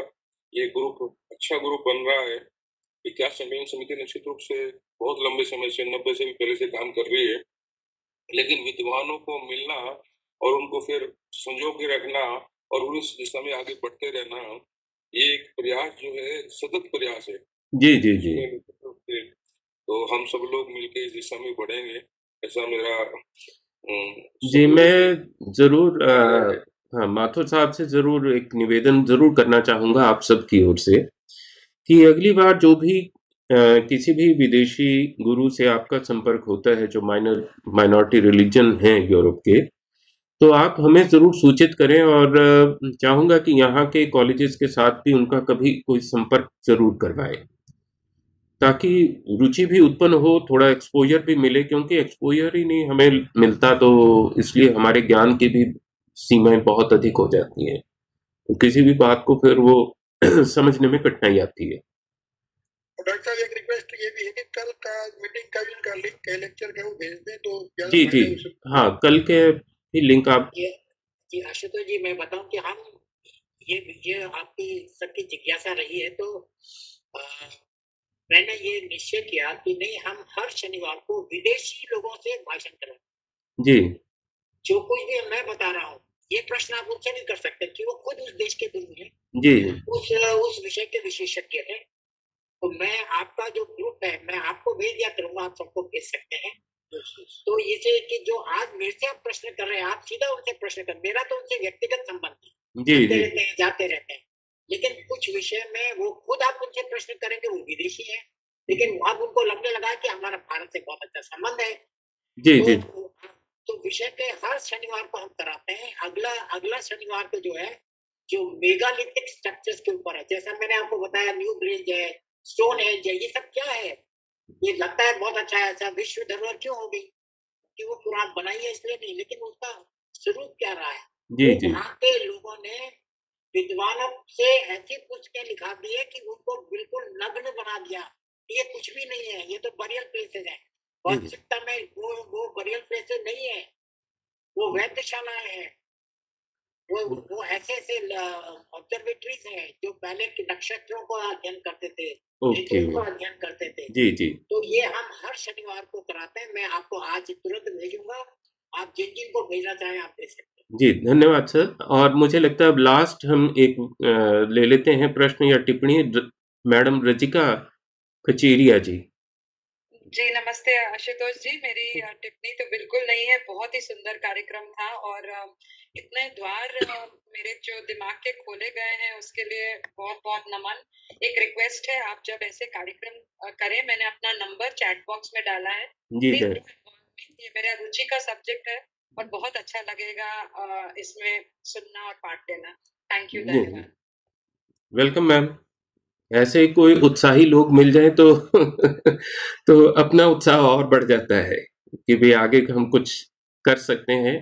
ये ग्रुप अच्छा ग्रुप बन रहा है। इतिहास संमेलन समिति निश्चित रूप से बहुत लंबे समय से, नब्बे से भी पहले से काम कर रही है। लेकिन विद्वानों को मिलना और उनको फिर संजो के रखना और उस दिशा में आगे बढ़ते रहना ये एक प्रयास जो है सतत प्रयास है। जी जी जी। तो हम सब लोग मिलके इस दिशा में बढ़ेंगे ऐसा मेरा जी सब मैं ज़रूर हाँ माथुर साहब से ज़रूर एक निवेदन ज़रूर करना चाहूँगा आप सबकी ओर से कि अगली बार जो भी अ, किसी भी विदेशी गुरु से आपका संपर्क होता है जो माइनर माइनॉरिटी रिलीजन हैं यूरोप के तो आप हमें ज़रूर सूचित करें और चाहूँगा कि यहाँ के कॉलेजेस के साथ भी उनका कभी कोई संपर्क ज़रूर करवाएँ। ताकि रुचि भी उत्पन्न हो थोड़ा एक्सपोजर भी मिले क्योंकि एक्सपोजर ही नहीं हमें मिलता तो इसलिए हमारे ज्ञान की भी सीमाएँ बहुत अधिक हो जाती हैं। तो किसी भी बात को फिर वो <clears throat> समझने में कठिनाई आती है। डॉक्टर एक रिक्वेस्ट ये भी है कि कल का मीटिंग का लिंक लेक्चर का वो भेज दें तो जी जी। हो कल के लिंक आप ये जी आशुतोष जी मैं बताऊँ कि हम ये ये आपकी सबकी जिज्ञासा रही है तो अ, मैंने ये निश्चय किया कि नहीं हम हर शनिवार को विदेशी लोगों से भाषण करें जी जो कुछ भी मैं बता रहा हूँ ये प्रश्न आप उनसे नहीं कर सकते कि वो खुद उस देश के गुरु हैं जी उस उस विषय के विशेषज्ञ हैं तो मैं आपका जो ग्रुप है मैं आपको भेज दिया करूँगा आप सबको भेज सकते हैं तो इसे कि जो आज मेरे से आप प्रश्न कर रहे हैं आप सीधा उनसे प्रश्न कर मेरा तो उनसे व्यक्तिगत संबंध है। जी जी। रहते हैं जाते रहते हैं। लेकिन कुछ विषय में वो खुद आप उनसे प्रश्न करेंगे वो विदेशी है। लेकिन अब उनको लगने लगा कि हमारा भारत से बहुत अच्छा संबंध है। जी जी। तो तो विषय के हर शनिवार को हम कराते हैं। अगला अगला शनिवार को जो है जो मेगालिथिक स्ट्रक्चर्स के ऊपर है जैसा मैंने आपको बताया न्यू ब्रिज है स्टोन एज है ये सब क्या है? ये लगता है बहुत अच्छा है ऐसा विश्व धरोहर क्यों होगी कि वो पुराण बनाई है इसलिए नहीं लेकिन उसका स्वरूप क्या रहा है? जी जी। वहाँ के लोगों ने विद्वानों से ऐसी पूछ के लिखा दी है कि उनको बिल्कुल नग्न बना दिया। ये कुछ भी नहीं है ये तो बरियल प्लेसेस है। वास्तविकता में वो वो बरियल प्लेसेस नहीं है। वो वैद्यशालाएँ हैं। वो वो ऐसे ऐसे ऑब्जर्वेटरीज हैं जो पहले के नक्षत्रों को अध्ययन करते थे को अध्ययन करते थे। जी जी। तो ये हम हर शनिवार को कराते हैं। मैं आपको आज तुरंत भेजूँगा। आप जिन जिन को भेजना चाहें आप भेज सकते हैं। जी धन्यवाद सर। और मुझे लगता है अब लास्ट हम एक ले लेते हैं प्रश्न या टिप्पणी। मैडम रजिका कचेरिया जी। जी नमस्ते आशुतोष जी। मेरी टिप्पणी तो बिल्कुल नहीं है। बहुत ही सुंदर कार्यक्रम था और इतने द्वार मेरे जो दिमाग के खोले गए हैं उसके लिए बहुत बहुत नमन। एक रिक्वेस्ट है आप जब ऐसे कार्यक्रम करें मैंने अपना नंबर चैट बॉक्स में डाला है। जी सर ये मेरा रुचि का सब्जेक्ट है और बहुत अच्छा लगेगा इसमें सुनना और पार्ट लेना। थैंक यू धन्यवाद। वेलकम मैम ऐसे कोई उत्साही लोग मिल जाए तो <laughs> तो अपना उत्साह और बढ़ जाता है कि भाई आगे हम कुछ कर सकते हैं।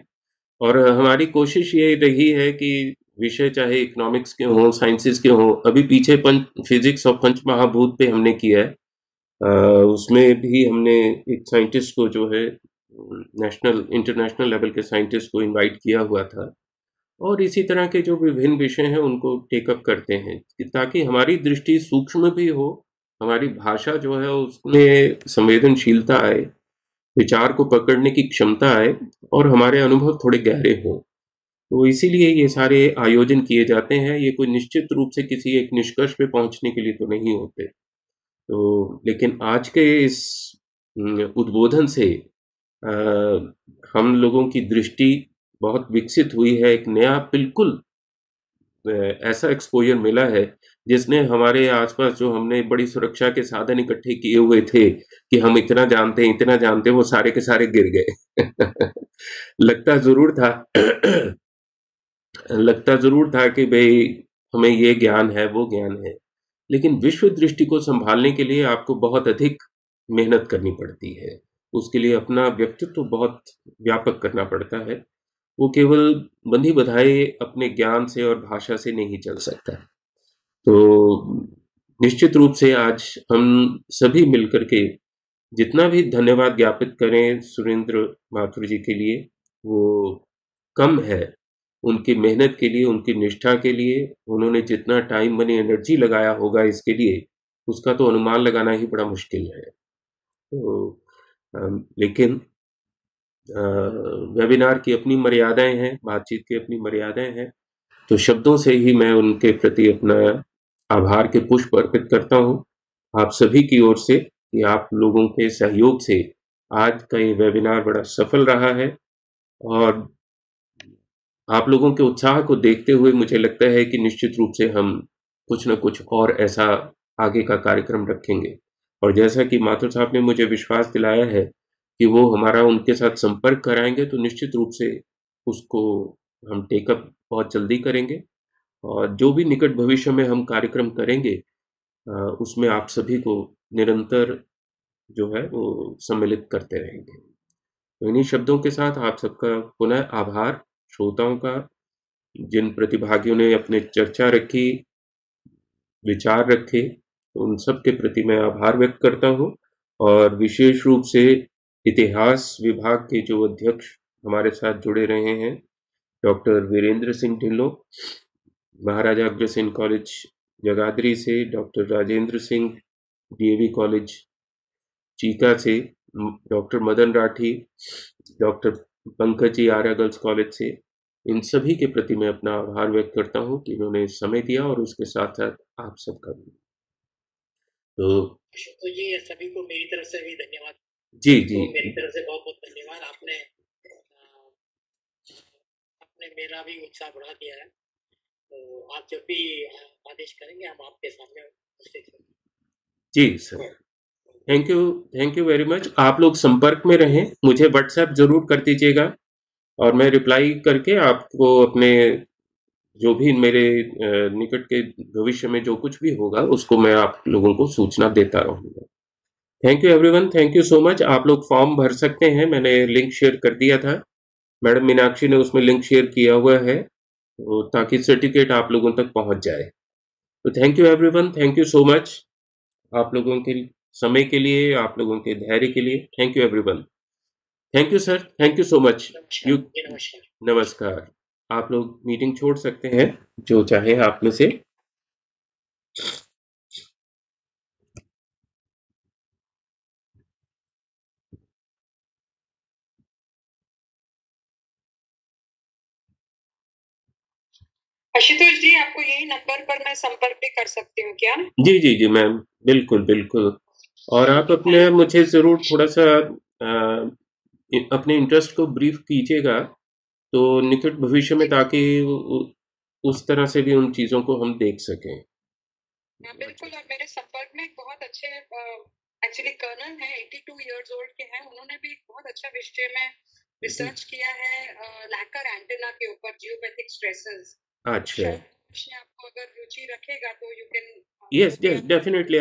और हमारी कोशिश ये रही है कि विषय चाहे इकोनॉमिक्स के हों साइंसेस के हों, अभी पीछे पंच फिजिक्स और पंच महाभूत पे हमने किया है। उसमें भी हमने एक साइंटिस्ट को जो है नेशनल इंटरनेशनल लेवल के साइंटिस्ट को इनवाइट किया हुआ था। और इसी तरह के जो विभिन्न विषय हैं, उनको टेकअप करते हैं ताकि हमारी दृष्टि सूक्ष्म भी हो, हमारी भाषा जो है, उसमें संवेदनशीलता आए। विचार को पकड़ने की क्षमता आए और हमारे अनुभव थोड़े गहरे हों। तो इसीलिए ये सारे आयोजन किए जाते हैं ये कोई निश्चित रूप से किसी एक निष्कर्ष पे पहुँचने के लिए तो नहीं होते। तो लेकिन आज के इस उद्बोधन से अ, हम लोगों की दृष्टि बहुत विकसित हुई है एक नया बिल्कुल ऐसा एक्सपोजर मिला है जिसने हमारे आसपास जो हमने बड़ी सुरक्षा के साधन इकट्ठे किए हुए थे कि हम इतना जानते हैं, इतना जानते हैं, वो सारे के सारे गिर गए। <laughs> लगता ज़रूर था, <clears throat> लगता ज़रूर था कि भाई हमें ये ज्ञान है, वो ज्ञान है। लेकिन विश्व दृष्टि को संभालने के लिए आपको बहुत अधिक मेहनत करनी पड़ती है। उसके लिए अपना व्यक्तित्व तो बहुत व्यापक करना पड़ता है। वो केवल बंधी बधाए अपने ज्ञान से और भाषा से नहीं चल सकता। तो निश्चित रूप से आज हम सभी मिलकर के जितना भी धन्यवाद ज्ञापित करें सुरेंद्र माथुर जी के लिए वो कम है। उनकी मेहनत के लिए उनकी निष्ठा के लिए उन्होंने जितना टाइम मनी एनर्जी लगाया होगा इसके लिए उसका तो अनुमान लगाना ही बड़ा मुश्किल है। तो अम, लेकिन वेबिनार की अपनी मर्यादाएँ हैं बातचीत की अपनी मर्यादाएँ हैं तो शब्दों से ही मैं उनके प्रति अपना आभार के पुष्प अर्पित करता हूँ। आप सभी की ओर से कि आप लोगों के सहयोग से आज का ये वेबिनार बड़ा सफल रहा है और आप लोगों के उत्साह को देखते हुए मुझे लगता है कि निश्चित रूप से हम कुछ न कुछ और ऐसा आगे का कार्यक्रम रखेंगे। और जैसा कि माथुर साहब ने मुझे विश्वास दिलाया है कि वो हमारा उनके साथ संपर्क कराएँगे तो निश्चित रूप से उसको हम टेकअप बहुत जल्दी करेंगे। और जो भी निकट भविष्य में हम कार्यक्रम करेंगे उसमें आप सभी को निरंतर जो है वो सम्मिलित करते रहेंगे। तो इन्हीं शब्दों के साथ आप सबका पुनः आभार। श्रोताओं का, जिन प्रतिभागियों ने अपने चर्चा रखी, विचार रखे, उन सब के प्रति मैं आभार व्यक्त करता हूँ और विशेष रूप से इतिहास विभाग के जो अध्यक्ष हमारे साथ जुड़े रहे हैं, डॉक्टर वीरेंद्र सिंह ढिल्लो महाराजा अग्रसेन कॉलेज जगाधरी से doctor Rajendra Singh DAV college Cheeka से doctor Madan Rathi doctor Pankaj ji Arya girls college से। इन सभी के प्रति मैं अपना आभार व्यक्त करता हूँ कि इन्होंने समय दिया और उसके साथ साथ आप सबका भी। तो तो जी ये सभी को मेरी तरफ़ से भी धन्यवाद। जी जी। तो मेरी तरफ़ से बहुत बहुत धन्यवाद। आपने आपने मेरा भी उत्साह बढ़ा दिया है। तो आप जब भी आदेश करेंगे हम आपके सामने जी sir. Thank you thank you very much आप लोग संपर्क में रहें मुझे व्हाट्सएप ज़रूर कर दीजिएगा और मैं रिप्लाई करके आपको अपने जो भी मेरे निकट के भविष्य में जो कुछ भी होगा उसको मैं आप लोगों को सूचना देता रहूँगा। Thank you everyone thank you so much आप लोग फॉर्म भर सकते हैं मैंने लिंक शेयर कर दिया था। मैडम मीनाक्षी ने उसमें लिंक शेयर किया हुआ है। तो ताकि सर्टिफिकेट आप लोगों तक पहुँच जाए। तो thank you everyone thank you so much आप लोगों के समय के लिए आप लोगों के धैर्य के लिए thank you everyone thank you sir thank you so much you नमस्कार। नमस्कार। आप लोग मीटिंग छोड़ सकते हैं जो चाहे आप में से। आशुतोष जी आपको यही नंबर पर मैं संपर्क भी कर सकती हूँ क्या? जी जी जी मैम बिल्कुल बिल्कुल। और आप अपने मुझे ज़रूर थोड़ा सा इ- अपने इंटरेस्ट को ब्रीफ कीजिएगा तो निकट भविष्य में ताकि उस तरह से भी उन चीज़ों को हम देख सकें। हाँ, बिल्कुल और मेरे संपर्क में बहुत अच्छे एक्चुअली कर्नल है 82 इयर्स ओल्ड के हैं उन्होंने भी बहुत अच्छा विषय में रिसर्च किया है लैकर एंटेना के ऊपर जियोपैथिक स्ट्रेसेस अच्छा। आपको अगर रुचि रखेगा तो you can yes yes definitely